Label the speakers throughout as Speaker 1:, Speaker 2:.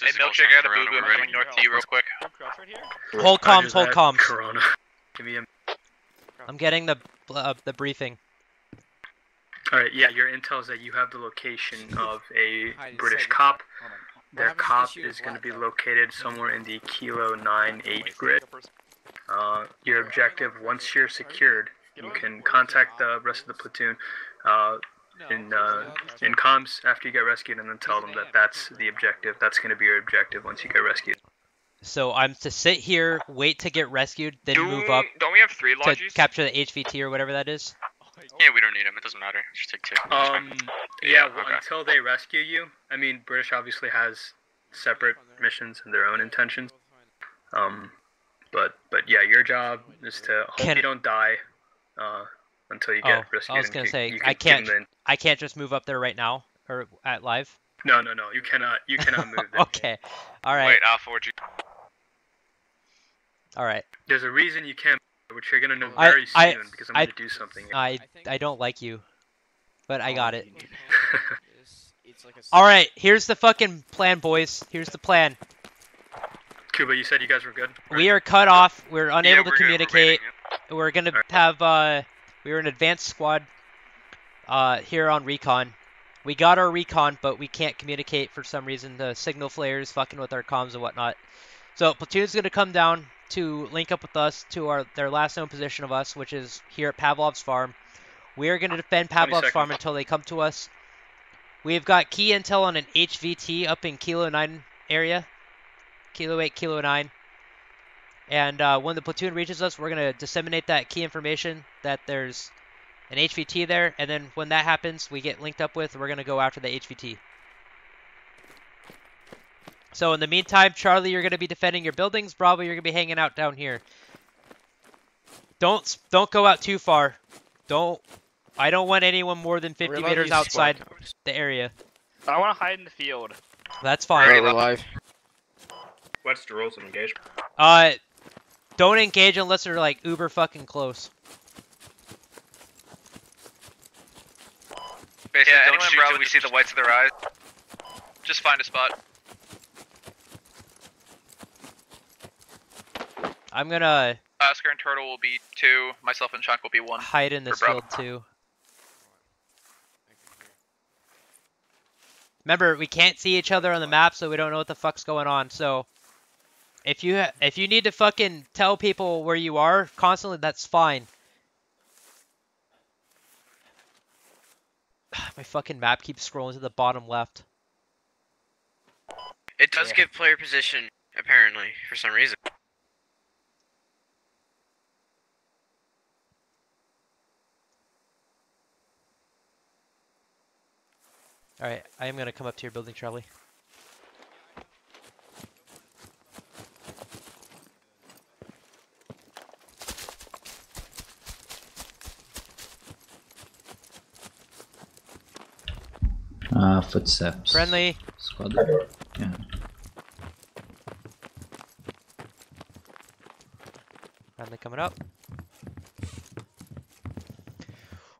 Speaker 1: This
Speaker 2: Hey,
Speaker 1: is Ghost
Speaker 2: Milkshake, I got a boo boo. I'm coming north to you real quick.
Speaker 3: Hold
Speaker 4: Roger
Speaker 3: comms, hold comms.
Speaker 4: Corona. Give me a.
Speaker 3: I'm getting the uh, the briefing.
Speaker 4: All right, yeah, your intel is that you have the location of a British cop.
Speaker 5: hold on. We're
Speaker 4: Their cop is going to be located somewhere in the Kilo 9-8 grid. Uh, your objective, once you're secured, you can contact the rest of the platoon uh, in uh, in comms after you get rescued, and then tell them that that's the objective. That's going to be your objective once you get rescued.
Speaker 3: So I'm to sit here, wait to get rescued, then
Speaker 2: Do,
Speaker 3: move up
Speaker 2: Don't we have three
Speaker 3: to capture the HVT or whatever that is.
Speaker 1: Yeah, we don't need them. It doesn't matter. Just take two.
Speaker 4: Um,
Speaker 2: Yeah,
Speaker 4: yeah, well,
Speaker 1: okay.
Speaker 4: until they rescue you. I mean, British obviously has separate missions and their own intentions. Um, but but yeah, your job is to hope
Speaker 3: Can-
Speaker 4: you don't die uh, until you
Speaker 3: Oh,
Speaker 4: get
Speaker 3: I was gonna
Speaker 4: you-
Speaker 3: say,
Speaker 4: you
Speaker 3: I
Speaker 4: can give
Speaker 3: can't- I can't just move up there right now or at live.
Speaker 4: No, no, no. You cannot. You cannot move there.
Speaker 3: okay. All right.
Speaker 1: Wait, Alpha, what'd you?
Speaker 3: All right.
Speaker 4: There's a reason you can't, which you're gonna know very
Speaker 3: I-
Speaker 4: soon because I'm
Speaker 3: I-
Speaker 4: gonna do something.
Speaker 3: I I don't like you, but I got it.
Speaker 5: It's- it's like a
Speaker 3: All right. Here's the fucking plan, boys. Here's the plan.
Speaker 4: Cuba, you said you guys were good.
Speaker 3: We are cut off. We're unable to
Speaker 1: we're good, we're
Speaker 3: communicate.
Speaker 1: waiting,
Speaker 3: We're gonna
Speaker 4: Alright.
Speaker 3: have uh, we were an advanced squad uh here on recon. We got our recon, but we can't communicate for some reason. The signal flares fucking with our comms and whatnot. So platoon's gonna come down to link up with us to our their last known position of us, which is here at Pavlov's farm. We are gonna defend Pavlov's farm until they come to us. We've got key intel on an HVT up in Kilo 9 area. Kilo 8, Kilo 9. And uh, when the platoon reaches us, we're going to disseminate that key information that there's an HVT there. And then when that happens, we get linked up with, we're going to go after the HVT. So in the meantime, Charlie, you're going to be defending your buildings. Bravo, you're going to be hanging out down here. Don't don't go out too far. Don't. I don't want anyone more than 50
Speaker 5: We're
Speaker 3: meters
Speaker 5: allowed to use squad
Speaker 3: outside the area.
Speaker 2: I want to hide in the field.
Speaker 3: That's fine.
Speaker 1: Ready,
Speaker 5: we're live.
Speaker 6: What's the rules of engagement?
Speaker 3: Uh, don't engage unless they're like uber fucking close.
Speaker 1: Basically,
Speaker 2: Yeah,
Speaker 1: don't shoot
Speaker 2: Bravo
Speaker 1: till we
Speaker 2: just-
Speaker 1: see the whites of their eyes.
Speaker 2: Just find a spot.
Speaker 3: I'm gonna
Speaker 2: Oscar and Turtle will be two. Myself and Chunk will be one.
Speaker 3: hide in this
Speaker 2: For
Speaker 3: field too. Remember, we can't see each other on the map, so we don't know what the fuck's going on. So, if you ha- if you need to fucking tell people where you are constantly, that's fine. My fucking map keeps scrolling to the bottom left.
Speaker 7: It does
Speaker 5: Yeah.
Speaker 7: give player position, apparently, for some reason.
Speaker 3: All right, I am gonna come up to your building, Charlie.
Speaker 8: Uh, footsteps.
Speaker 3: Friendly.
Speaker 8: Squad. Yeah.
Speaker 3: Friendly coming up.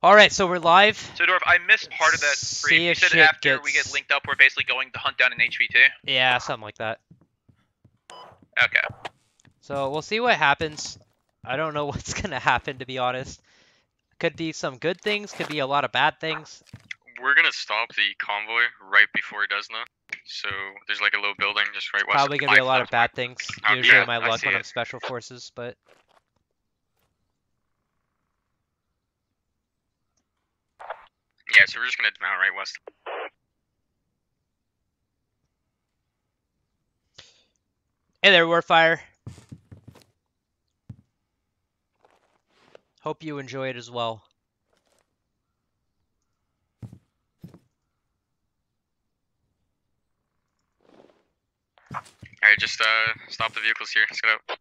Speaker 3: All right, so we're live.
Speaker 2: So Dorf, I missed part of that
Speaker 3: See
Speaker 2: brief. You
Speaker 3: if
Speaker 2: said
Speaker 3: shit
Speaker 2: after we get linked up, we're basically going to hunt down an HVT.
Speaker 3: Yeah, something like that.
Speaker 2: Okay.
Speaker 3: So we'll see what happens. I don't know what's gonna happen to be honest. Could be some good things, could be a lot of bad things.
Speaker 1: We're gonna stop the convoy right before it does that. So there's like a low building just right west.
Speaker 3: Probably gonna be a lot of bad things. Usually
Speaker 1: yeah,
Speaker 3: my luck when I'm special forces, but
Speaker 1: Yeah, so we're just gonna mount right west.
Speaker 3: hey there, Warfire. Hope you enjoy it as well.
Speaker 1: Alright, just uh stop the vehicles here. Let's get out.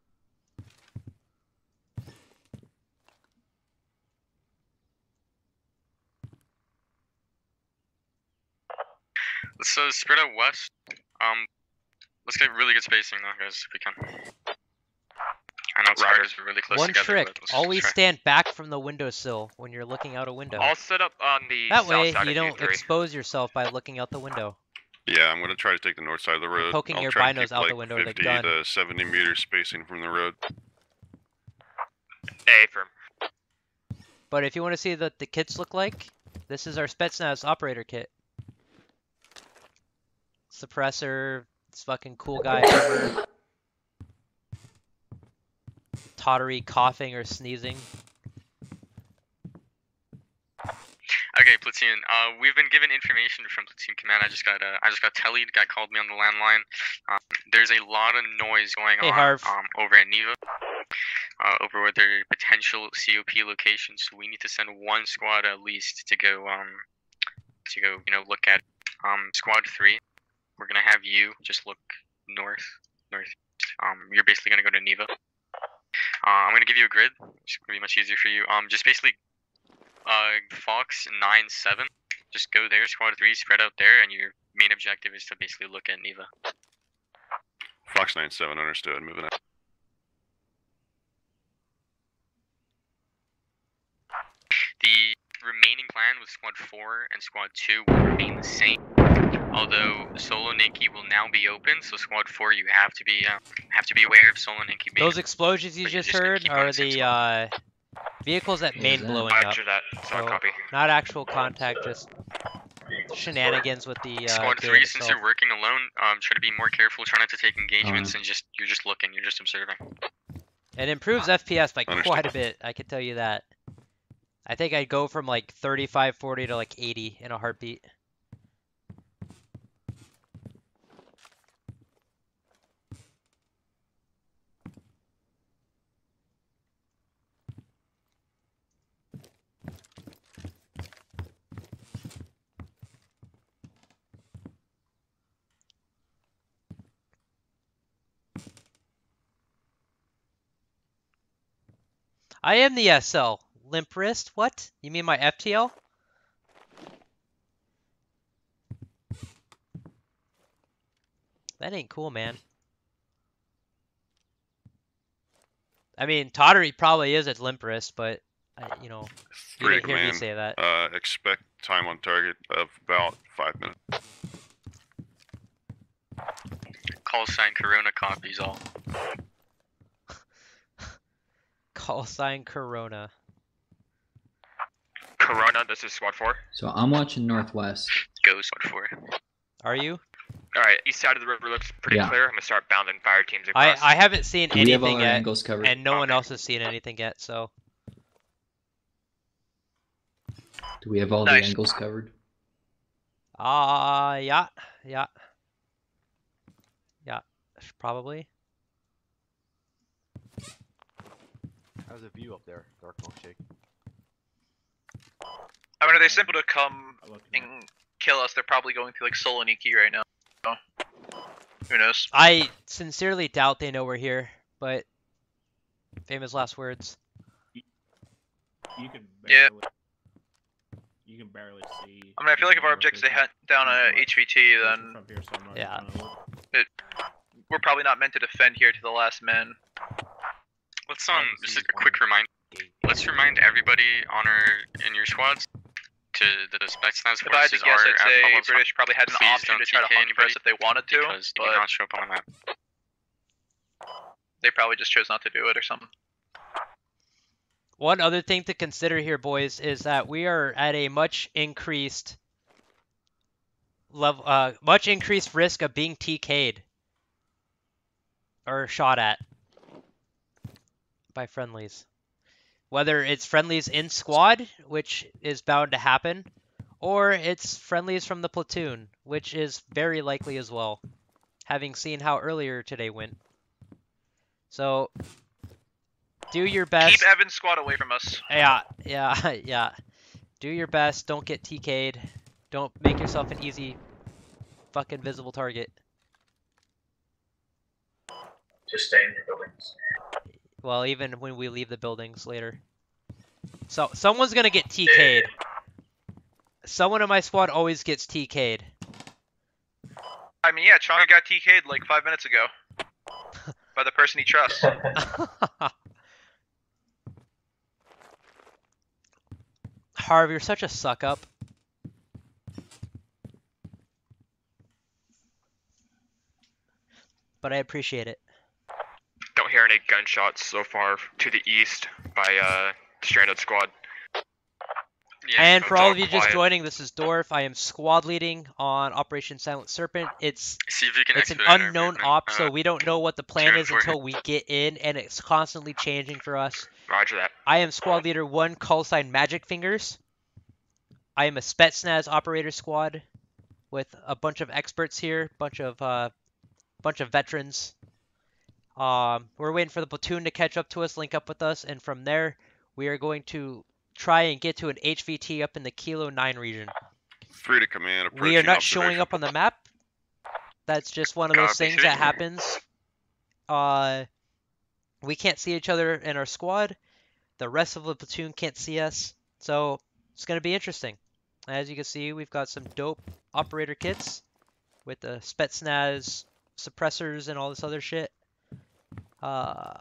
Speaker 1: Let's uh, spread out west. Um, let's get really good spacing though, guys, if we can. I know it's hard because we're really close
Speaker 3: One
Speaker 1: together.
Speaker 3: trick, always
Speaker 1: try.
Speaker 3: stand back from the windowsill when you're looking out a window.
Speaker 2: I'll set up on the
Speaker 3: That way you don't
Speaker 2: U3.
Speaker 3: expose yourself by looking out the window.
Speaker 9: Yeah, I'm gonna try to take the north side of the road.
Speaker 3: poking
Speaker 9: I'll
Speaker 3: your
Speaker 9: try to
Speaker 3: binos
Speaker 9: keep,
Speaker 3: out the
Speaker 9: like,
Speaker 3: window with a
Speaker 9: 50
Speaker 3: gun.
Speaker 9: to 70 meters spacing from the road.
Speaker 10: A firm.
Speaker 3: But if you want to see what the kits look like, this is our Spetsnaz operator kit. Suppressor, this fucking cool guy armor. Tottery coughing or sneezing.
Speaker 1: Okay, platoon. Uh, we've been given information from platoon command. I just got uh, I just got tellied. Guy called me on the landline. Um, there's a lot of noise going
Speaker 3: Hey,
Speaker 1: on
Speaker 3: Harv.
Speaker 1: um over at Neva. Uh, over with their potential COP locations. So we need to send one squad at least to go um to go you know look at um squad three. We're gonna have you just look north north. Um, you're basically gonna go to Neva. Uh, I'm gonna give you a grid. It's gonna be much easier for you. Um, just basically uh, Fox nine seven. Just go there, squad three, spread out there, and your main objective is to basically look at Neva.
Speaker 9: Fox nine seven, understood. Moving out.
Speaker 1: The remaining plan with squad four and squad two will remain the same. Although Solo Ninki will now be open, so squad four you have to be uh, have to be aware of Solo Ninki being.
Speaker 3: Those explosions you just
Speaker 1: just
Speaker 3: heard are
Speaker 1: the
Speaker 3: the uh, vehicles at
Speaker 8: What
Speaker 3: main
Speaker 8: was that?
Speaker 3: blowing up.
Speaker 10: That.
Speaker 3: So,
Speaker 10: copy.
Speaker 3: Not actual contact, just shenanigans with the uh,
Speaker 1: Squad
Speaker 3: grid
Speaker 1: three, since
Speaker 3: itself.
Speaker 1: you're working alone, um, try to be more careful. Try not to take engagements,
Speaker 8: Alright.
Speaker 1: and just you're just looking, you're just observing.
Speaker 3: It improves FPS by
Speaker 9: Understood.
Speaker 3: quite a bit, I can tell you that. I think I'd go from like 35, 40 to like 80 in a heartbeat. I am the SL. Limp wrist? What? You mean my FTL? That ain't cool, man. I mean, Tottery probably is at limp wrist, but, I, you know, you
Speaker 9: Three
Speaker 3: didn't hear me say that.
Speaker 9: Uh, expect time on target of about five minutes.
Speaker 1: Call sign Corona copies all.
Speaker 3: Call sign Corona.
Speaker 10: Corona, this is squad four.
Speaker 8: So I'm watching northwest.
Speaker 1: Go squad four.
Speaker 3: Are you?
Speaker 10: All right, east side of the river looks pretty
Speaker 8: Yeah.
Speaker 10: clear. I'm gonna start bounding fire teams across.
Speaker 3: I haven't seen
Speaker 8: Do we have all
Speaker 3: anything yet,
Speaker 8: angles covered?
Speaker 3: and no one else has seen anything yet, so.
Speaker 8: Do we have all
Speaker 2: Nice.
Speaker 8: the angles covered?
Speaker 3: Uh, yeah, yeah. Yeah, probably.
Speaker 11: How's the view up there, Dark Milkshake?
Speaker 2: I mean, are they simple to come and kill us? They're probably going through like Soloniki right now. So, who knows?
Speaker 3: I sincerely doubt they know we're here, but famous last words.
Speaker 6: you can
Speaker 2: Yeah.
Speaker 6: barely, you can barely see.
Speaker 2: I mean, I feel like if our objective is to
Speaker 6: location
Speaker 2: hunt down a HVT, then
Speaker 6: here, so
Speaker 3: Yeah.
Speaker 6: trying to look.
Speaker 2: we're probably not meant to defend here to the last man.
Speaker 1: Let's um just
Speaker 11: seen
Speaker 1: a quick reminder. Let's remind everybody on our in your squads to the Spetsnaz
Speaker 2: If I had to guess,
Speaker 1: are
Speaker 2: I'd
Speaker 1: at
Speaker 2: say
Speaker 1: Pablo's
Speaker 2: British probably had an
Speaker 1: Please
Speaker 2: option to try to hunt for us if they wanted to,
Speaker 1: because they
Speaker 2: but
Speaker 1: not show up on the map.
Speaker 2: they probably just chose not to do it or something.
Speaker 3: One other thing to consider here, boys, is that we are at a much increased level, uh, much increased risk of being TK'd or shot at by friendlies. Whether it's friendlies in squad, which is bound to happen, or it's friendlies from the platoon, which is very likely as well, having seen how earlier today went. So, do your best.
Speaker 2: Keep Evan's squad away from us.
Speaker 3: Yeah, yeah, yeah. Do your best. Don't get TK'd. Don't make yourself an easy fucking visible target.
Speaker 4: Just stay in your buildings.
Speaker 3: Well, even when we leave the buildings later. So someone's gonna get TK'd. Someone in my squad always gets TK'd.
Speaker 2: I mean, yeah, Chonga got TK'd like five minutes ago by the person he trusts.
Speaker 3: Harv, you're such a suck up. but I appreciate it.
Speaker 10: Don't hear any gunshots so far to the east by uh stranded squad.
Speaker 1: Yeah,
Speaker 3: and for all
Speaker 10: all
Speaker 3: of you just joining, this is Dorf. I am squad leading on Operation Silent Serpent. It's
Speaker 1: see if you can
Speaker 3: it's an unknown
Speaker 1: movement,
Speaker 3: op,
Speaker 1: uh,
Speaker 3: so we don't know what the plan is until we get in, and it's constantly changing for us.
Speaker 10: Roger that.
Speaker 3: I am squad leader one, call sign Magic Fingers. I am a Spetsnaz operator squad with a bunch of experts here, bunch of uh, bunch of veterans. Um, we're waiting for the platoon to catch up to us, link up with us, and from there we are going to try and get to an HVT up in the Kilo Nine region.
Speaker 9: Three to command.
Speaker 3: We are not showing up on the map. That's just one of those
Speaker 1: Copy.
Speaker 3: things that happens. Uh, we can't see each other in our squad. The rest of the platoon can't see us. So it's going to be interesting. As you can see, we've got some dope operator kits with the Spetsnaz suppressors and all this other shit. Uh,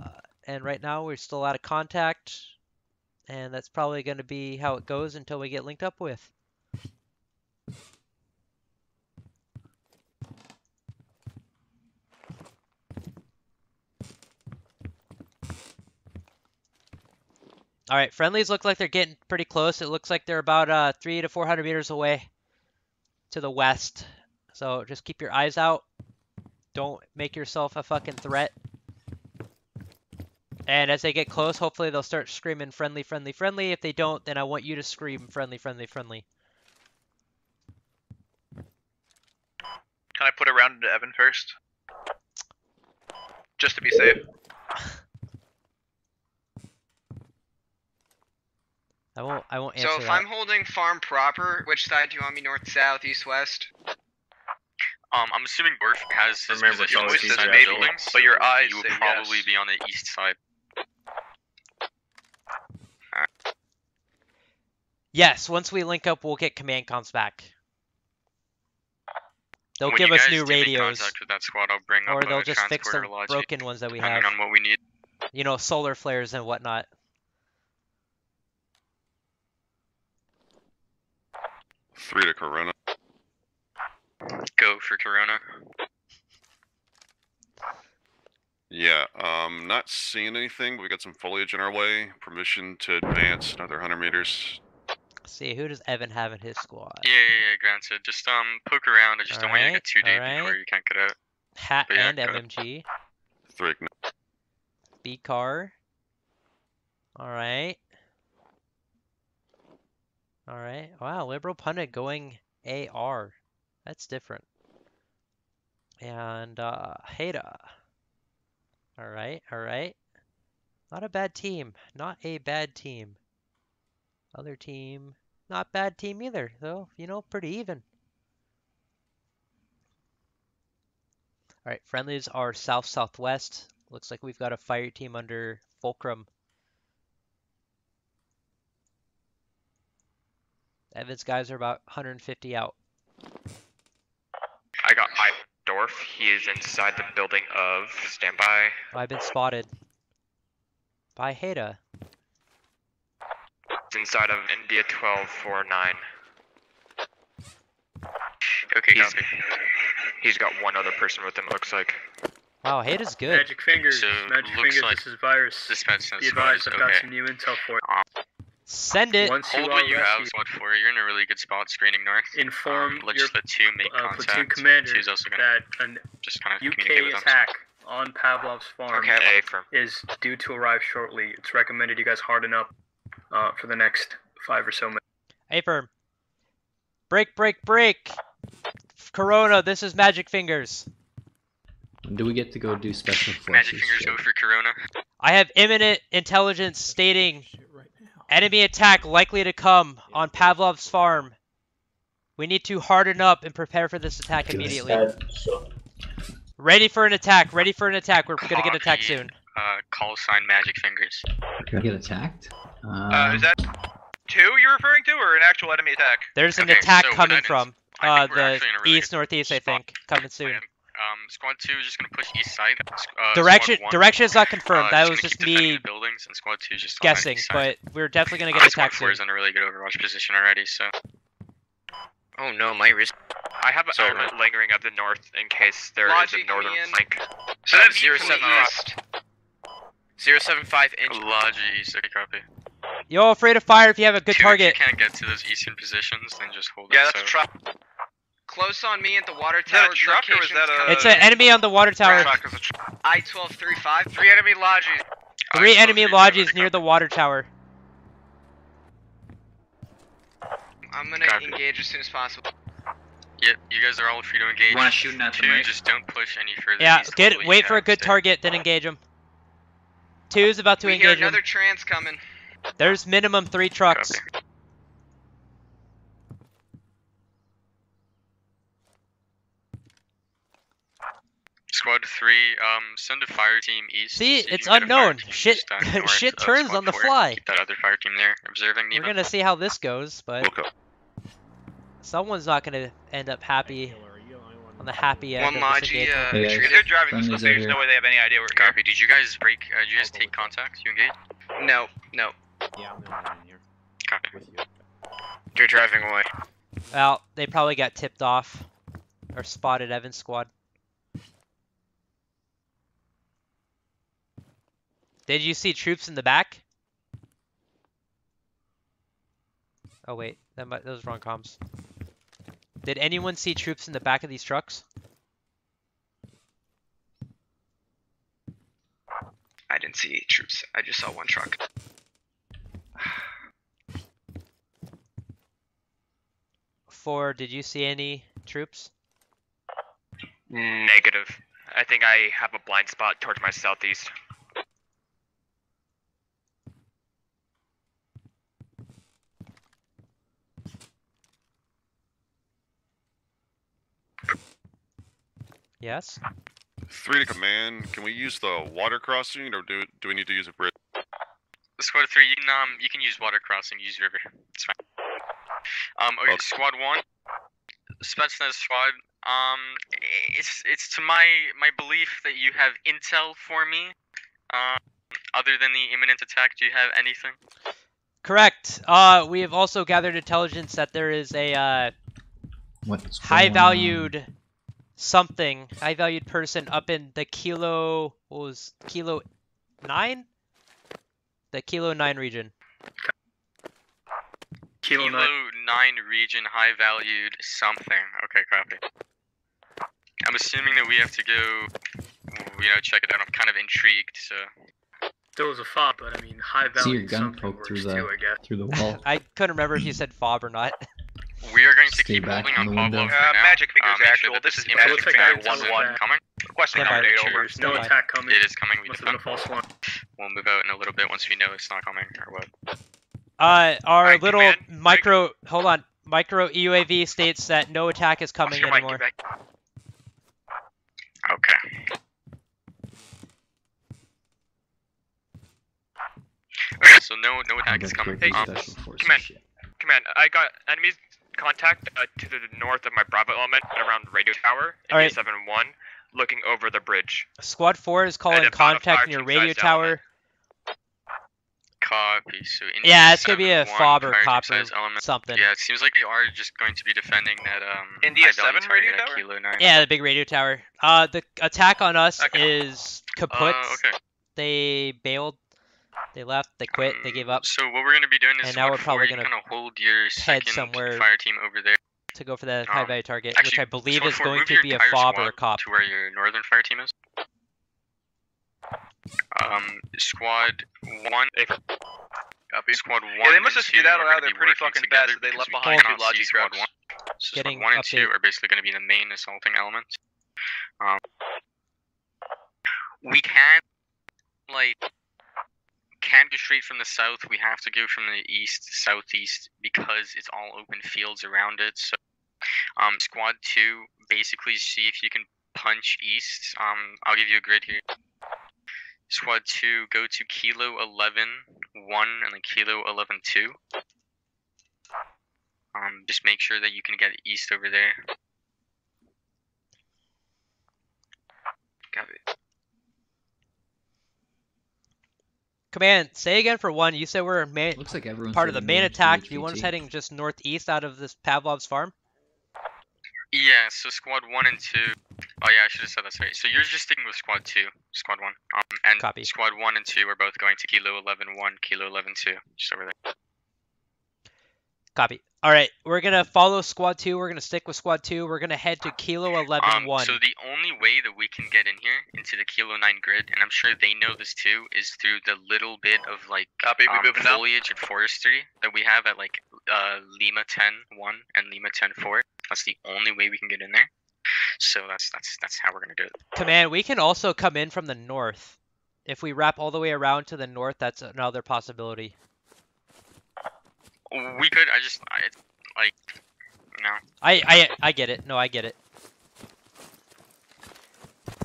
Speaker 3: and right now we're still out of contact. And that's probably going to be how it goes until we get linked up with. All right, friendlies look like they're getting pretty close. It looks like they're about uh, three to four hundred meters away to the west. So just keep your eyes out. Don't make yourself a fucking threat. And as they get close, hopefully they'll start screaming friendly, friendly, friendly. If they don't, then I want you to scream friendly, friendly, friendly.
Speaker 2: Can I put a round into Evan first? Just to be safe.
Speaker 3: I won't. I won't answer.
Speaker 7: So if
Speaker 3: that.
Speaker 7: I'm holding farm proper, which side do you want me? North, south, east, west?
Speaker 1: Um, I'm assuming Dorf has his
Speaker 2: Remember, it's
Speaker 1: position
Speaker 2: always
Speaker 1: inside
Speaker 2: says
Speaker 1: the
Speaker 2: maybe,
Speaker 1: buildings,
Speaker 2: but your
Speaker 1: so
Speaker 2: eyes
Speaker 1: you would probably
Speaker 2: yes.
Speaker 1: be on the east side.
Speaker 3: Yes, once we link up, we'll get command comms back. They'll
Speaker 1: When
Speaker 3: give
Speaker 1: you
Speaker 3: us
Speaker 1: guys
Speaker 3: new radios,
Speaker 1: with that squad, I'll bring
Speaker 3: or
Speaker 1: up
Speaker 3: they'll
Speaker 1: a
Speaker 3: just fix the
Speaker 1: logic,
Speaker 3: broken ones that we have.
Speaker 1: on what we need.
Speaker 3: You know, solar flares and whatnot.
Speaker 9: Three to Corona.
Speaker 1: Go for Corona.
Speaker 9: Yeah, um, not seeing anything, but we got some foliage in our way. Permission to advance another 100 meters.
Speaker 3: Let's see, who does Evan have in his squad?
Speaker 1: Yeah, yeah, yeah, granted. Just um, poke around. I just don't want you to get too deep before you can't get out.
Speaker 3: Hat
Speaker 1: yeah,
Speaker 3: and. MMG.
Speaker 9: Three.
Speaker 3: B car. Alright. Alright. Wow, Liberal Pundit going AR. That's different. And uh Heda. Alright, alright. Not a bad team. Not a bad team. Other team. Not bad team either, though. You know, pretty even. Alright, friendlies are south southwest. Looks like we've got a fire team under Fulcrum. Evans guys are about 150 out.
Speaker 10: I got my Dorf. He is inside the building of standby.
Speaker 3: I've been spotted by Heda.
Speaker 10: It's inside of India 1249.
Speaker 1: Okay,
Speaker 10: He's,
Speaker 1: copy.
Speaker 10: he's got one other person with him. It looks like.
Speaker 3: Wow, hate is good.
Speaker 4: Magic fingers,
Speaker 1: So,
Speaker 4: magic fingers.
Speaker 1: like
Speaker 4: this is virus.
Speaker 1: This Spetsnaz
Speaker 4: Be advised,
Speaker 1: is
Speaker 4: I've got some new intel for it.
Speaker 3: Send it.
Speaker 4: Once you
Speaker 1: Hold
Speaker 4: are
Speaker 1: what you have,
Speaker 4: rescued,
Speaker 1: squad 4. You're in a really good spot screening north.
Speaker 4: inform
Speaker 1: Um, let's
Speaker 4: your
Speaker 1: just let 2 make
Speaker 4: uh,
Speaker 1: contact.
Speaker 4: platoon commander
Speaker 1: Two's also gonna
Speaker 4: that an
Speaker 1: just kind of
Speaker 4: UK
Speaker 1: communicate with them.
Speaker 4: attack on Pavlov's farm
Speaker 10: Okay.
Speaker 4: Is due to arrive shortly. It's recommended you guys harden up uh, for the next five or so minutes.
Speaker 3: Hey, firm. Break, break, break. Corona, this is Magic Fingers.
Speaker 8: Do we get to go do special forces?
Speaker 1: Magic fingers
Speaker 8: shit?
Speaker 1: go for Corona.
Speaker 3: I have imminent intelligence stating
Speaker 6: right
Speaker 3: enemy attack likely to come on Pavlov's farm. We need to harden up and prepare for this attack immediately. Ready for an attack. Ready for an attack. We're gonna get attacked soon.
Speaker 1: Uh, call sign Magic Fingers.
Speaker 8: Can we get attacked? Uh,
Speaker 2: Uh, is that two you're referring to, or an actual enemy attack?
Speaker 3: There's an
Speaker 1: Okay,
Speaker 3: attack
Speaker 1: so
Speaker 3: coming from
Speaker 1: I
Speaker 3: uh, the
Speaker 1: actually in a really
Speaker 3: east
Speaker 1: good
Speaker 3: northeast. I think coming soon.
Speaker 1: Plan. Um, squad 2 is just gonna push east side. Uh,
Speaker 3: Direction
Speaker 1: one,
Speaker 3: direction is not confirmed.
Speaker 1: uh,
Speaker 3: that was just me
Speaker 1: buildings, and squad 2 is just
Speaker 3: guessing, but we're definitely gonna
Speaker 1: Uh,
Speaker 3: get
Speaker 1: squad
Speaker 3: attacked
Speaker 1: 4
Speaker 3: soon.
Speaker 1: is in a really good overwatch position already, so
Speaker 7: Oh no, my wrist.
Speaker 10: I have an
Speaker 9: So-
Speaker 10: element lingering up the north in case there is
Speaker 7: Logi
Speaker 10: a northern
Speaker 7: coming
Speaker 10: flank.
Speaker 7: So
Speaker 1: Uh,
Speaker 7: that's
Speaker 1: zero
Speaker 7: zero seven
Speaker 1: seven
Speaker 7: east. Zero seven five inch.
Speaker 1: Logi east. Okay, copy.
Speaker 3: Yo, afraid of fire if you have a good
Speaker 1: Two,
Speaker 3: target.
Speaker 1: If you can't get to those eastern positions, then just hold
Speaker 2: Yeah,
Speaker 1: it.
Speaker 2: that's a
Speaker 1: so.
Speaker 2: truck.
Speaker 7: Close on me at the water
Speaker 2: Is that a
Speaker 7: tower.
Speaker 2: truck or was that a-
Speaker 3: It's an enemy on the water tower.
Speaker 2: Truck is a.
Speaker 7: I twelve thirty five.
Speaker 2: Three enemy lodges.
Speaker 3: Three enemy lodges near the water tower.
Speaker 7: I'm gonna
Speaker 1: Copy.
Speaker 7: engage as soon as possible.
Speaker 1: Yep, you guys are all free to engage.
Speaker 8: You wanna shoot at them,
Speaker 1: Two,
Speaker 8: right?
Speaker 1: just don't push any further.
Speaker 3: Yeah, get
Speaker 1: until
Speaker 3: wait for a good target, then engage them. Two's about to
Speaker 7: we
Speaker 3: engage them.
Speaker 7: another trans coming.
Speaker 3: There's minimum three trucks.
Speaker 1: Copy. Squad three, um, send a fire team east.
Speaker 3: See,
Speaker 1: so you
Speaker 3: it's
Speaker 1: can get a fire
Speaker 3: unknown. Shit-
Speaker 1: uh, north
Speaker 3: shit turns
Speaker 1: squad
Speaker 3: on the
Speaker 1: four.
Speaker 3: fly.
Speaker 1: Keep that other fire team there, observing the
Speaker 3: We're gonna see how this goes, but
Speaker 9: Look up.
Speaker 3: someone's not gonna end up happy on the happy end
Speaker 7: One
Speaker 3: of
Speaker 7: Logi,
Speaker 3: engagement.
Speaker 7: uh,
Speaker 8: Hey, guys.
Speaker 2: They're driving this,
Speaker 8: Friendlies
Speaker 2: there's
Speaker 8: over
Speaker 2: no way they have any idea we're here.
Speaker 1: Copy. Did you guys break? Uh, did you guys take contact? You engaged?
Speaker 7: No, no.
Speaker 11: Yeah, I'm the only one in here
Speaker 1: Copy.
Speaker 11: with you.
Speaker 7: You're driving away.
Speaker 3: Well, they probably got tipped off or spotted Evan's squad. Did you see troops in the back? Oh wait, that might, those wrong comms. Did anyone see troops in the back of these trucks?
Speaker 7: I didn't see troops. I just saw one truck.
Speaker 3: Four, did you see any troops?
Speaker 10: Negative. I think I have a blind spot towards my southeast.
Speaker 3: Yes.
Speaker 9: Three to command. Can we use the water crossing, or do do we need to use a bridge?
Speaker 1: Squad three, you can um, you can use water crossing, use river. It's fine. Um, okay,
Speaker 9: Okay.
Speaker 1: squad one, Spetsnaz squad. Um, it's it's to my my belief that you have intel for me. Um, other than the imminent attack, do you have anything?
Speaker 3: Correct. Uh, we have also gathered intelligence that there is a uh, high
Speaker 8: valued. on?
Speaker 3: Valued something, high valued person up in the kilo what was kilo nine? The kilo nine region.
Speaker 4: Kilo
Speaker 1: Kilo
Speaker 4: nine.
Speaker 1: nine region, high valued something. Okay, copy. I'm assuming that we have to go, you know, check it out. I'm kind of intrigued, so.
Speaker 4: There was a fob, but I mean, high
Speaker 8: See your gun poke
Speaker 4: works
Speaker 8: through
Speaker 4: too,
Speaker 8: the
Speaker 4: I guess.
Speaker 8: through the wall.
Speaker 3: I couldn't remember if you said fob or not.
Speaker 1: We are going to
Speaker 8: Stay
Speaker 1: keep
Speaker 8: back
Speaker 1: holding
Speaker 8: on
Speaker 1: on
Speaker 8: the window.
Speaker 2: Uh,
Speaker 1: now.
Speaker 2: magic fingers
Speaker 1: Uh,
Speaker 2: actual.
Speaker 1: sure
Speaker 2: This is magic figure
Speaker 1: is,
Speaker 2: one
Speaker 1: uh,
Speaker 2: one.
Speaker 1: Coming.
Speaker 2: Requesting
Speaker 3: Stand
Speaker 2: update over.
Speaker 4: No
Speaker 3: Stand by.
Speaker 4: attack coming.
Speaker 1: It is coming. We
Speaker 4: Must have been a
Speaker 1: defend.
Speaker 4: false one.
Speaker 1: We'll move out in a little bit once we know it's not coming or what.
Speaker 3: Uh, our
Speaker 10: Alright,
Speaker 3: little
Speaker 10: command,
Speaker 3: micro, hold on, micro EUAV states that no attack is coming
Speaker 10: Officer
Speaker 3: anymore.
Speaker 1: Okay. Okay, so no no attack is coming.
Speaker 8: Hey,
Speaker 1: Um,
Speaker 10: command. Command, I got enemies contact uh, to the north of my Bravo element around radio tower,
Speaker 3: Alright.
Speaker 10: India 7-1, looking over the bridge.
Speaker 3: Squad four is calling contact near radio tower.
Speaker 1: copy. So India
Speaker 3: Yeah, it's gonna be a fob or copper
Speaker 1: element.
Speaker 3: something.
Speaker 1: Yeah, it seems like they are just going to be defending that um.
Speaker 2: India
Speaker 1: high value
Speaker 2: 7 radio tower?
Speaker 1: Kilo 9.
Speaker 3: Yeah, the big radio tower. Uh, the attack on us
Speaker 2: Okay.
Speaker 3: is kaput.
Speaker 1: Uh, okay.
Speaker 3: They bailed. They left. They quit. They gave up
Speaker 1: So what we're gonna be doing is
Speaker 3: And now we're probably
Speaker 1: four, you
Speaker 3: gonna
Speaker 1: hold your second
Speaker 3: somewhere
Speaker 1: fire team over there.
Speaker 3: to go for that
Speaker 1: Um,
Speaker 3: high value target,
Speaker 1: Actually,
Speaker 3: which I believe
Speaker 1: squad
Speaker 3: is going to be a fob or a cop.
Speaker 1: To where your northern fire team is. Um, squad one.
Speaker 2: Copy.
Speaker 1: Squad one.
Speaker 2: Yeah, they must
Speaker 1: and
Speaker 2: have
Speaker 1: two
Speaker 2: skedaddled
Speaker 1: are
Speaker 2: out.
Speaker 1: gonna
Speaker 2: They're
Speaker 1: be
Speaker 2: pretty
Speaker 1: working
Speaker 2: fucking bad,
Speaker 1: together
Speaker 2: so they
Speaker 1: because
Speaker 2: left
Speaker 1: we
Speaker 2: behind two
Speaker 1: cannot
Speaker 2: Logi
Speaker 1: see squad
Speaker 2: trucks.
Speaker 1: one. So
Speaker 3: Getting
Speaker 1: squad one and two are basically going to be the main assaulting elements. Um, we can't like can't go straight from the south. We have to go from the east, southeast because it's all open fields around it. So, um, squad two, basically see if you can punch east. Um, I'll give you a grid here. Squad two, go to kilo 11 1 and then kilo 11 2. Um, just make sure that you can get east over there.
Speaker 7: Copy.
Speaker 3: Command, say again for one. You said we're main,
Speaker 8: Looks like everyone's
Speaker 3: part of the main attack. Do you want us heading just northeast out of this Pavlov's farm?
Speaker 1: Yeah, so squad one and two. Oh yeah, I should have said that. Sorry. So you're just sticking with squad two, squad one. Um, and
Speaker 3: Copy.
Speaker 1: squad one and two are both going to kilo eleven one, kilo eleven two, just over there.
Speaker 3: Copy. All right, we're gonna follow squad two. We're gonna stick with squad two. We're gonna head to kilo eleven
Speaker 1: Um,
Speaker 3: one.
Speaker 1: so the only way that we can get in here into the kilo nine grid, and I'm sure they know this too, is through the little bit of like
Speaker 2: Copy, we
Speaker 1: um,
Speaker 2: moving now.
Speaker 1: foliage and forestry that we have at like uh, Lima 10 1 and Lima 10 4. That's the only way we can get in there. So that's that's that's how we're gonna do it.
Speaker 3: Command, we can also come in from the north. If we wrap all the way around to the north, that's another possibility.
Speaker 1: We could. I just I like no.
Speaker 3: I I I get it. No, I get it.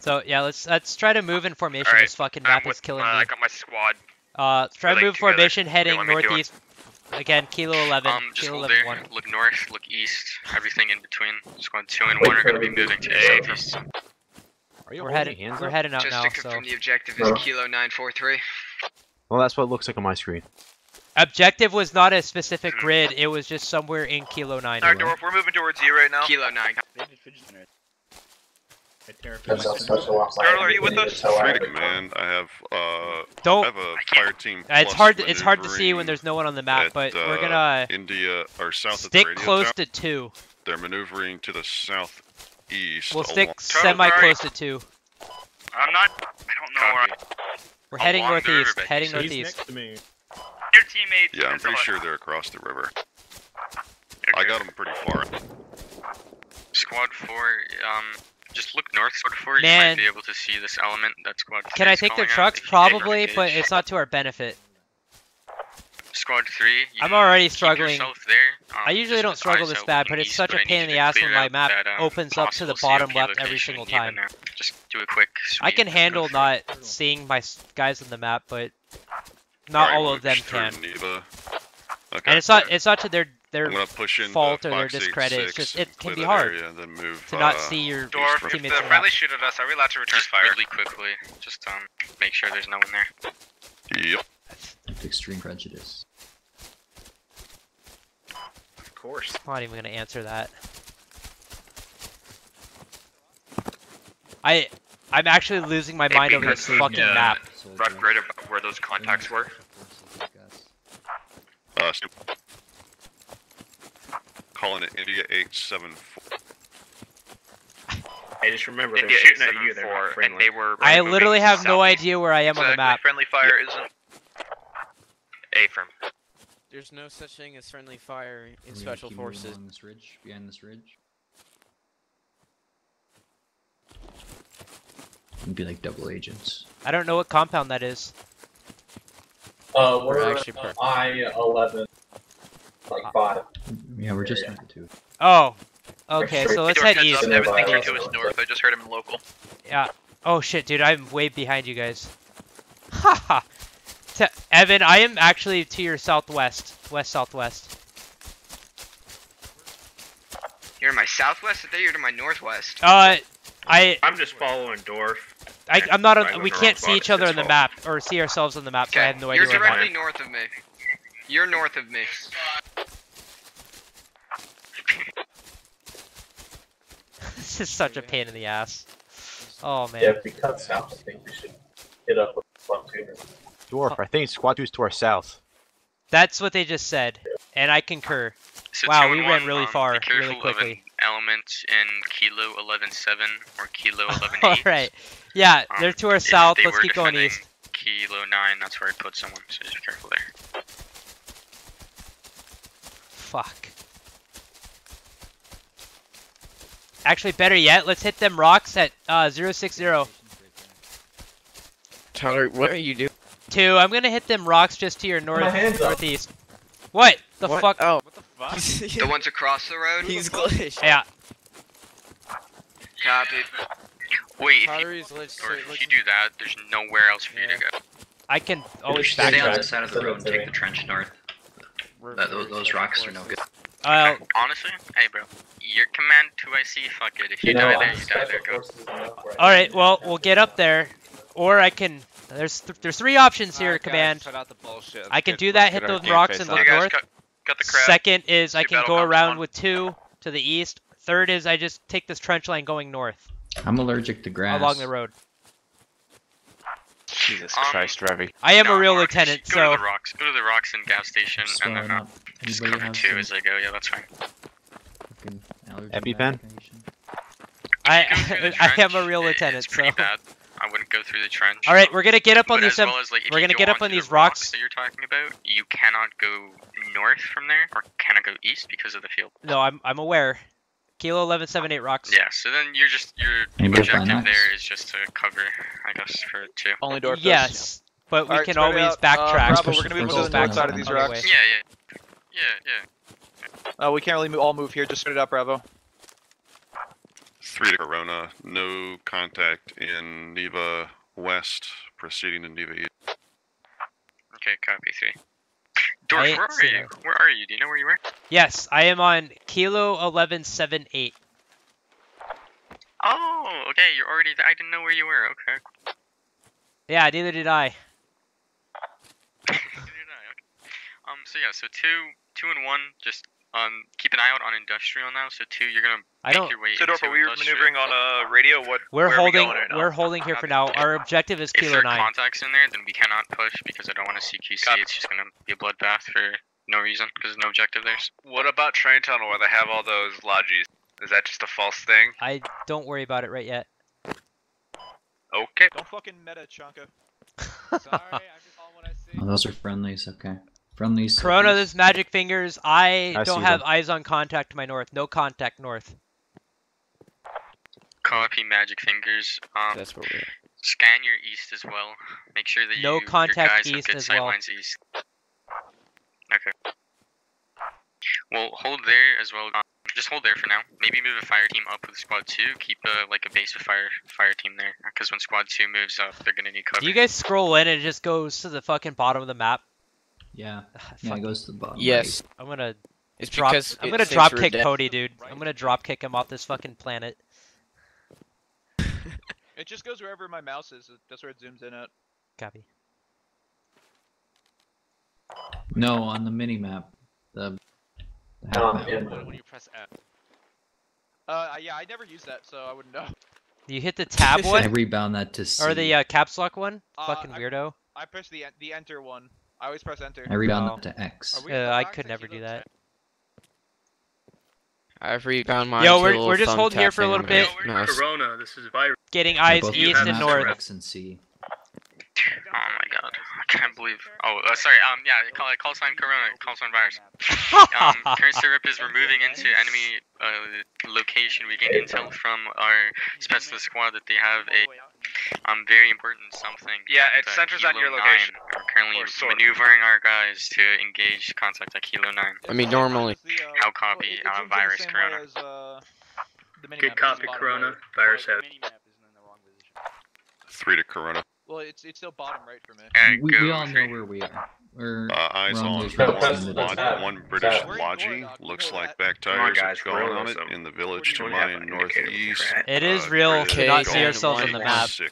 Speaker 3: So yeah, let's let's try to move in formation.
Speaker 10: Alright,
Speaker 3: This fucking
Speaker 10: I'm
Speaker 3: map
Speaker 10: with,
Speaker 3: is killing
Speaker 10: uh,
Speaker 3: me.
Speaker 10: I got my squad.
Speaker 3: Uh, let's try to
Speaker 10: like
Speaker 3: move
Speaker 10: together.
Speaker 3: formation heading
Speaker 10: let me do it.
Speaker 3: northeast. Again, kilo 11,
Speaker 1: Um, just
Speaker 3: kilo
Speaker 1: hold
Speaker 3: 11
Speaker 1: there.
Speaker 3: 1.
Speaker 1: Look north. Look east. Everything in between. Squad two and one are gonna be moving to the southeast.
Speaker 11: Are you
Speaker 3: We're
Speaker 11: holding
Speaker 3: heading
Speaker 11: hands
Speaker 3: we're
Speaker 11: up?
Speaker 3: heading out
Speaker 7: Just
Speaker 3: now.
Speaker 7: to
Speaker 3: So
Speaker 7: the objective is kilo nine four three.
Speaker 11: Well, that's what it looks like on my screen.
Speaker 3: Objective was not a specific grid. It was just somewhere in kilo 9.
Speaker 2: Alright, Dorf, we're moving towards you right now.
Speaker 7: Kilo nine.
Speaker 6: I.
Speaker 2: Turtle, are you with us?
Speaker 9: Free to command. I have uh,
Speaker 3: Don't.
Speaker 9: I have a fire team.
Speaker 3: Uh, it's hard. It's hard to see when there's no one on the map,
Speaker 9: at,
Speaker 3: but we're
Speaker 9: uh,
Speaker 3: gonna
Speaker 9: India or south of
Speaker 3: stick
Speaker 9: the radio
Speaker 3: close
Speaker 9: tower.
Speaker 3: to two.
Speaker 9: They're maneuvering to the southeast.
Speaker 3: We'll stick semi close to two.
Speaker 10: I'm not. I don't know where
Speaker 1: Copy.
Speaker 3: We're heading
Speaker 1: Along the
Speaker 3: northeast.
Speaker 1: riverbed,
Speaker 3: Heading
Speaker 1: so
Speaker 6: He's
Speaker 3: northeast.
Speaker 6: Next to me.
Speaker 10: your teammates.
Speaker 9: Yeah, I'm pretty
Speaker 10: all.
Speaker 9: sure they're across the river. I
Speaker 10: Okay.
Speaker 9: got them pretty far.
Speaker 1: Squad four. Um, just look north. Squad four. You
Speaker 3: Man.
Speaker 1: might be able to see this element that squad.
Speaker 3: Can I take their trucks?
Speaker 1: if you take
Speaker 3: Probably, but it's not to our benefit.
Speaker 1: Squad three. You
Speaker 3: I'm already
Speaker 1: keep
Speaker 3: struggling.
Speaker 1: There. Um,
Speaker 3: I usually don't struggle this bad, but it's
Speaker 1: east,
Speaker 3: such a pain in the ass when my map
Speaker 1: that, um,
Speaker 3: opens up to the bottom left every single time.
Speaker 1: Just do a quick.
Speaker 3: I can handle not seeing my guys on the map, but not all of them can.
Speaker 9: Neva. Okay.
Speaker 3: And it's not it's not to their their
Speaker 9: push in
Speaker 3: fault or their discredit. It's just it can be hard
Speaker 9: Area, move,
Speaker 3: to not
Speaker 9: uh,
Speaker 3: see your
Speaker 2: Dorf, if
Speaker 3: teammates
Speaker 2: the
Speaker 3: on the
Speaker 2: friendly shoot at us, are we allowed to return
Speaker 1: Just
Speaker 2: fire?
Speaker 1: really quickly. Just um, make sure there's no one there.
Speaker 9: Yep.
Speaker 8: With extreme prejudice.
Speaker 2: Of course.
Speaker 3: I'm not even gonna answer that. I I'm actually losing my mind over this fucking
Speaker 10: the-
Speaker 3: map.
Speaker 10: Rough grid of where those contacts were.
Speaker 9: Uh, Snoop. calling it India eight seven four.
Speaker 6: I just remember,
Speaker 10: India
Speaker 6: they're shooting at you.
Speaker 10: 874,
Speaker 6: They're not
Speaker 10: and
Speaker 6: friendly.
Speaker 10: they were.
Speaker 3: I literally have no idea where I am on the map.
Speaker 2: Friendly fire isn't.
Speaker 10: A firm.
Speaker 5: There's no such thing as friendly fire in
Speaker 8: Are
Speaker 5: special forces.
Speaker 8: along this ridge, behind this ridge. It'd be like double agents.
Speaker 3: I don't know what compound that is.
Speaker 12: Uh,
Speaker 5: We're
Speaker 12: we're
Speaker 5: actually per-
Speaker 12: I eleven, like five.
Speaker 8: Yeah, we're just
Speaker 12: Yeah.
Speaker 8: number two.
Speaker 3: Oh, okay. So let's head east.
Speaker 2: up, Evan thinks you're
Speaker 12: East.
Speaker 2: to his north. I just heard him in local.
Speaker 3: Yeah. Oh shit, dude, I'm way behind you guys. Haha. Te- Evan, I am actually to your southwest, west southwest.
Speaker 7: You're to my southwest. I thought you were to my northwest.
Speaker 3: Uh, I,
Speaker 6: I'm just following Dorf.
Speaker 3: I I'm not on.
Speaker 6: was
Speaker 3: We can't see each other on the map or see ourselves on the map, so I
Speaker 7: Okay,
Speaker 3: have no idea.
Speaker 7: you're
Speaker 3: idea where I'm
Speaker 7: directly
Speaker 3: at.
Speaker 7: north of me. You're north of me.
Speaker 3: this is such a pain in the ass. Oh man.
Speaker 12: Yeah, if we cut south, I think we should hit up with platoon.
Speaker 11: Dorf, I think squad two is to our south.
Speaker 3: That's what they just said, and I concur.
Speaker 1: So
Speaker 3: Wow, we
Speaker 1: and
Speaker 3: ran really
Speaker 1: um,
Speaker 3: far, really quickly.
Speaker 1: element in kilo eleven seven or kilo eleven
Speaker 3: All
Speaker 1: eight.
Speaker 3: right. Yeah,
Speaker 1: Um,
Speaker 3: they're to our south. Let's keep going east.
Speaker 1: Kilo nine. That's where I put someone. So just be careful there.
Speaker 3: Fuck. Actually, better yet, let's hit them rocks at uh, 060.
Speaker 5: Tyler, what are you doing?
Speaker 3: Two, I'm gonna hit them rocks just to your north
Speaker 12: hands up.
Speaker 3: northeast. What the
Speaker 5: What?
Speaker 3: fuck?
Speaker 5: Oh,
Speaker 10: What the fuck?
Speaker 7: The ones across the road.
Speaker 5: he's glitched.
Speaker 3: Yeah,
Speaker 7: Copy.
Speaker 1: Wait, if you,
Speaker 5: Tyler is glitched.
Speaker 1: or if you do that, there's nowhere else for you to go.
Speaker 3: I can always
Speaker 12: Stay
Speaker 8: Stay on
Speaker 12: back.
Speaker 8: the side of the road and take the trench north. That, those, those rocks are no
Speaker 5: forces.
Speaker 8: good.
Speaker 3: Uh,
Speaker 1: Honestly, hey bro, your command 2IC, fuck it. If you,
Speaker 12: You know,
Speaker 1: die there, you die there. Go.
Speaker 12: forces enough where I
Speaker 3: all right. Well, we'll get up there, or I can. There's th there's three options here,
Speaker 10: Alright, guys,
Speaker 3: command.
Speaker 10: Cut out the bullshit.
Speaker 3: I can
Speaker 10: Let's
Speaker 3: do that, hit
Speaker 10: get
Speaker 3: those rocks
Speaker 10: face
Speaker 3: and
Speaker 10: on.
Speaker 3: look north.
Speaker 2: cut, cut the.
Speaker 3: Second is I can go around
Speaker 2: one.
Speaker 3: with two to the east, Third is I just take this trench line going north
Speaker 8: I'm allergic to grass.
Speaker 3: along the road.
Speaker 10: Jesus
Speaker 1: Um,
Speaker 10: Christ, Revy.
Speaker 3: I am
Speaker 1: No,
Speaker 3: a real
Speaker 1: Mark,
Speaker 3: lieutenant,
Speaker 1: Go
Speaker 3: so
Speaker 1: to the rocks. Go to the rocks and gas station,
Speaker 8: Swelling
Speaker 1: and then uh,
Speaker 8: up.
Speaker 1: just
Speaker 8: Anybody
Speaker 1: cover two
Speaker 8: some
Speaker 1: as they go. Yeah, that's fine.
Speaker 11: EpiPen?
Speaker 3: I
Speaker 1: Go
Speaker 3: I am a real
Speaker 1: it-
Speaker 3: lieutenant.
Speaker 1: It's pretty
Speaker 3: So
Speaker 1: bad. I wouldn't go through the trench.
Speaker 3: all right, we're gonna get up on these.
Speaker 1: well as, like,
Speaker 3: we're gonna
Speaker 1: go
Speaker 3: get up
Speaker 1: onto
Speaker 3: on
Speaker 1: the
Speaker 3: these rocks.
Speaker 1: that you're talking about. You cannot go north from there, or cannot go east because of the field.
Speaker 3: No, I'm I'm aware. Kilo eleven seven eight rocks.
Speaker 1: Yeah, so then you're just your
Speaker 8: Anybody
Speaker 1: objective there is just to cover, I guess, for two.
Speaker 2: Only door.
Speaker 3: Yes, but we
Speaker 2: Alright,
Speaker 3: can always
Speaker 2: out. Uh,
Speaker 3: backtrack.
Speaker 2: Bravo, we're gonna move
Speaker 8: Push
Speaker 2: to
Speaker 8: the
Speaker 2: the north side of these rocks.
Speaker 3: way.
Speaker 1: Yeah, yeah, yeah, yeah.
Speaker 2: Uh, we can't really move, all move here. Just spread it out, Bravo.
Speaker 9: Three to Corona. No contact in Neva West. Proceeding to Neva East.
Speaker 1: Okay, copy three.
Speaker 3: Ain't
Speaker 1: where are you? Where are you? Do you know where you are?
Speaker 3: Yes, I am on Kilo eleven seven eight.
Speaker 1: Oh, okay, you're already. I didn't know where you were. Okay.
Speaker 3: Yeah, neither did I.
Speaker 1: Neither did I, okay. Um. So yeah. So two, two and one. Just um. Keep an eye out on industrial now. So two, you're gonna
Speaker 3: I
Speaker 1: make
Speaker 3: don't.
Speaker 1: your way
Speaker 2: So, Dorf,
Speaker 1: into
Speaker 2: are we
Speaker 1: industrial.
Speaker 2: maneuvering on a radio? What?
Speaker 3: We're
Speaker 2: where are we
Speaker 3: holding.
Speaker 2: going right
Speaker 3: we're holding here for now. Our objective is
Speaker 1: If there are contacts in there, then we cannot push because I don't want to see
Speaker 2: QC.
Speaker 1: It's just gonna be a bloodbath for no reason because there's no objective there.
Speaker 2: What about train tunnel where they have all those lodges? Is that just a false thing?
Speaker 3: I don't worry about it right yet.
Speaker 2: Okay. Don't fucking meta, Chunka.
Speaker 8: Oh, those are friendlies. Okay. Friendlies.
Speaker 3: Corona,
Speaker 8: southeast.
Speaker 3: this magic fingers. I,
Speaker 11: I
Speaker 3: don't have
Speaker 11: them.
Speaker 3: eyes on contact to my north. No contact north.
Speaker 1: Copy magic fingers. Um,
Speaker 5: That's what we're.
Speaker 1: scan your east as well. Make sure that
Speaker 3: No
Speaker 1: you,
Speaker 3: contact
Speaker 1: your guys
Speaker 3: east
Speaker 1: have good
Speaker 3: as
Speaker 1: sight
Speaker 3: well.
Speaker 1: lines east. Okay. Well, hold there as well. Um, just hold there for now. Maybe move a fire team up with squad two. Keep a, like a base of fire fire team there, because when squad two moves up, they're gonna need cover.
Speaker 3: Do you guys scroll in and it just goes to the fucking bottom of the map?
Speaker 8: Yeah.
Speaker 3: Ah,
Speaker 8: Yeah, it goes to the bottom.
Speaker 5: Yes.
Speaker 3: I'm gonna
Speaker 5: It's
Speaker 3: drop.
Speaker 5: because
Speaker 3: I'm
Speaker 5: it
Speaker 3: gonna drop kick
Speaker 5: dead.
Speaker 3: Cody, dude. I'm gonna drop kick him off this fucking planet.
Speaker 2: It just goes wherever my mouse is. That's where it zooms in at.
Speaker 3: Copy.
Speaker 8: No, on the mini map. The. the half
Speaker 12: Um,
Speaker 8: map.
Speaker 12: in-
Speaker 2: When you press F. Uh, yeah, I never use that, so I wouldn't know.
Speaker 3: You hit the tab one.
Speaker 8: I rebound that to C.
Speaker 3: or the uh, caps lock one?
Speaker 2: Uh,
Speaker 3: fucking weirdo.
Speaker 2: I press the the enter one. I always press enter.
Speaker 8: I rebound
Speaker 3: Oh.
Speaker 8: to X.
Speaker 2: Are
Speaker 3: Uh, I could never do that.
Speaker 5: I've rebound mine.
Speaker 3: Yo,
Speaker 5: to
Speaker 3: we're- we're just holding here for a
Speaker 5: thing
Speaker 3: little
Speaker 5: on my
Speaker 3: bit.
Speaker 5: mouse.
Speaker 4: Corona, this is virus.
Speaker 3: Getting eyes east and north.
Speaker 8: X and C.
Speaker 1: Oh my god, I can't believe. Oh, uh, sorry. Um, yeah, call, call sign Corona, call sign virus. Um, current sitrep is we're moving into enemy uh, location. We gained intel from our specialist squad that they have a um very important something.
Speaker 2: Yeah, it
Speaker 1: uh,
Speaker 2: centers on your location.
Speaker 1: 9. We're currently
Speaker 2: Or sort of.
Speaker 1: maneuvering our guys to engage contact at Kilo Nine.
Speaker 5: I mean, normally.
Speaker 1: How copy, uh, virus Corona.
Speaker 2: uh,
Speaker 4: Good copy, Corona. Virus out.
Speaker 9: Three to Corona.
Speaker 2: Well, it's it's still bottom right for me.
Speaker 1: Alright,
Speaker 8: We, we all know where we are. We're,
Speaker 9: Uh, eyes
Speaker 8: on
Speaker 9: on
Speaker 8: those
Speaker 12: No,
Speaker 8: roads
Speaker 12: that's-
Speaker 8: in the
Speaker 12: that's
Speaker 8: middle.
Speaker 12: that.
Speaker 9: one British
Speaker 12: We're
Speaker 9: lodgy. Looks like back
Speaker 12: Come on,
Speaker 9: tires
Speaker 12: guys,
Speaker 9: are going on it in the village to
Speaker 12: We
Speaker 9: my
Speaker 12: have an indicator when you're
Speaker 9: northeast.
Speaker 3: It is
Speaker 9: Uh,
Speaker 3: real
Speaker 9: British
Speaker 3: to not see ourselves on the map.
Speaker 9: Sick.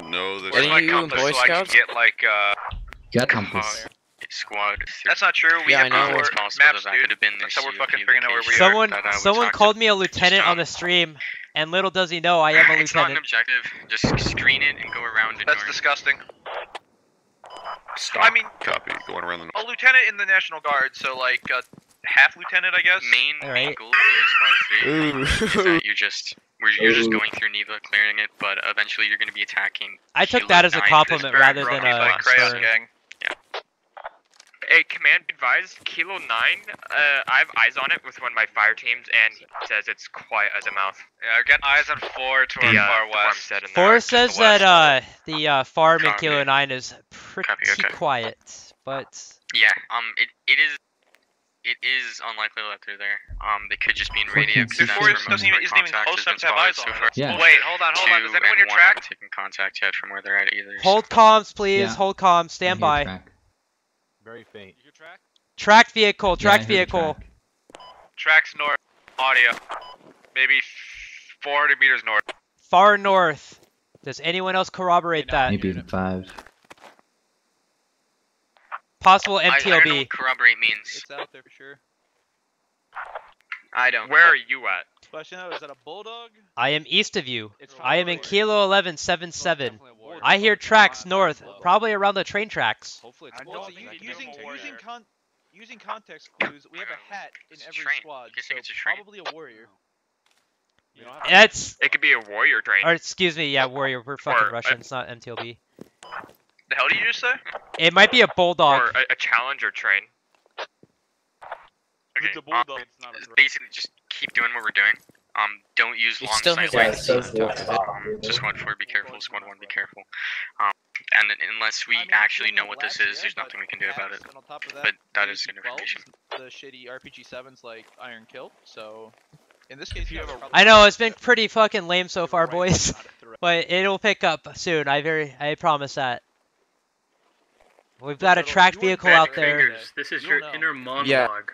Speaker 9: No, this
Speaker 5: Where's
Speaker 9: is
Speaker 5: my you in Boy
Speaker 2: so I can get like uh.
Speaker 8: Got compass.
Speaker 1: Squad.
Speaker 2: That's not true. We
Speaker 5: Yeah,
Speaker 2: have
Speaker 5: I know.
Speaker 2: four
Speaker 1: It's possible
Speaker 2: maps,
Speaker 1: that that
Speaker 2: dude.
Speaker 1: could have been
Speaker 2: That's
Speaker 1: their
Speaker 2: how we're fucking figuring out where we
Speaker 1: location.
Speaker 2: are.
Speaker 3: Someone,
Speaker 1: that, uh, we
Speaker 3: someone
Speaker 1: talked
Speaker 3: called me a lieutenant on the stream, and little does he know I am a
Speaker 1: It's not an objective. Just screen it and go around it.
Speaker 2: That's disgusting.
Speaker 12: Stop.
Speaker 2: I mean,
Speaker 9: copy going around the
Speaker 2: a lieutenant in the National Guard, so like a half lieutenant, I guess.
Speaker 1: Main, main goal for you squad is that you just we're, you're just going through Neva, clearing it, but eventually you're going to be attacking.
Speaker 3: I took that as a compliment rather than a
Speaker 2: like Crayon
Speaker 3: burn.
Speaker 2: Gang.
Speaker 10: Hey, command advised, Kilo 9, uh, I have eyes on it with one of my fire teams, and he says it's quiet as a mouth.
Speaker 2: Yeah, get eyes on four to
Speaker 10: The,
Speaker 2: our
Speaker 10: uh,
Speaker 2: far
Speaker 10: the
Speaker 2: west.
Speaker 3: Four
Speaker 10: there,
Speaker 3: says
Speaker 10: the west.
Speaker 3: that uh the uh, farm in Kilo Nine is pretty
Speaker 1: okay.
Speaker 3: quiet, but
Speaker 1: Yeah, um, it, it is it is unlikely that they're there. Um, they could just be in radio. 'cause
Speaker 8: Fucking
Speaker 1: that's
Speaker 2: Before
Speaker 1: where
Speaker 2: it doesn't even, isn't even
Speaker 1: contact
Speaker 2: close enough to have eyes on
Speaker 1: so
Speaker 2: it.
Speaker 1: far.
Speaker 8: Yeah.
Speaker 2: Wait, hold on, hold on.
Speaker 1: Two
Speaker 2: Does anyone
Speaker 1: and
Speaker 2: hear track?
Speaker 1: haven't contact yet from where they're at either. so-
Speaker 3: hold comms, please.
Speaker 8: Yeah.
Speaker 3: Hold comms. Stand
Speaker 8: hear
Speaker 3: by.
Speaker 8: Track.
Speaker 11: Very faint.
Speaker 2: You hear track?
Speaker 3: Tracked vehicle.
Speaker 8: Yeah,
Speaker 3: Tracked
Speaker 8: hear
Speaker 3: vehicle.
Speaker 8: track.
Speaker 2: Tracks north. Audio. Maybe 400 meters north.
Speaker 3: Far north. Does anyone else corroborate that?
Speaker 8: Maybe five.
Speaker 3: Possible
Speaker 1: I, I don't know what corroborate means.
Speaker 2: It's out there for sure.
Speaker 7: I don't.
Speaker 10: Where are you at?
Speaker 13: Question though, is that a bulldog?
Speaker 3: I am east of you.
Speaker 13: It's
Speaker 3: I am in
Speaker 13: probably-
Speaker 3: Kilo 1177.
Speaker 13: Definitely.
Speaker 3: I hear tracks north, probably around the train tracks.
Speaker 11: Hopefully it's
Speaker 13: Well,
Speaker 11: well,
Speaker 13: so you, using using con using context clues, we have a hat in
Speaker 1: It's a
Speaker 13: every
Speaker 1: train.
Speaker 13: squad,
Speaker 1: You
Speaker 13: so
Speaker 1: it's a train.
Speaker 13: probably a warrior.
Speaker 11: You don't
Speaker 3: That's
Speaker 10: It could be a warrior train.
Speaker 3: or excuse me, yeah, warrior. We're fucking
Speaker 10: Or, uh,
Speaker 3: Russians, not MTLB.
Speaker 2: The hell did you just say?
Speaker 3: It might be a bulldog.
Speaker 10: Or a, a challenger train.
Speaker 1: Okay.
Speaker 13: the
Speaker 1: um,
Speaker 13: bulldog, it's not a
Speaker 1: basically, just keep doing what we're doing. Um, don't use
Speaker 5: It
Speaker 1: long
Speaker 5: still
Speaker 1: sight
Speaker 5: has
Speaker 12: Yeah, it
Speaker 1: lines.
Speaker 12: says left top.
Speaker 1: Um, so squad four, be careful. Squad one, be careful. Um, and then unless we
Speaker 13: I mean,
Speaker 1: actually know what this is, there's nothing we can do about it.
Speaker 13: on top of that,
Speaker 1: But that is
Speaker 13: we
Speaker 1: is
Speaker 13: use
Speaker 1: good information.
Speaker 13: The shitty RPG sevens like Iron Kill. So in this case, you have a
Speaker 3: I know it's been pretty fucking lame so far, boys, but it'll pick up soon. I very, I promise that. We've got a
Speaker 13: Little-
Speaker 3: tracked vehicle out there.
Speaker 4: Fingers, this is
Speaker 13: You'll
Speaker 4: your
Speaker 13: know.
Speaker 4: inner monologue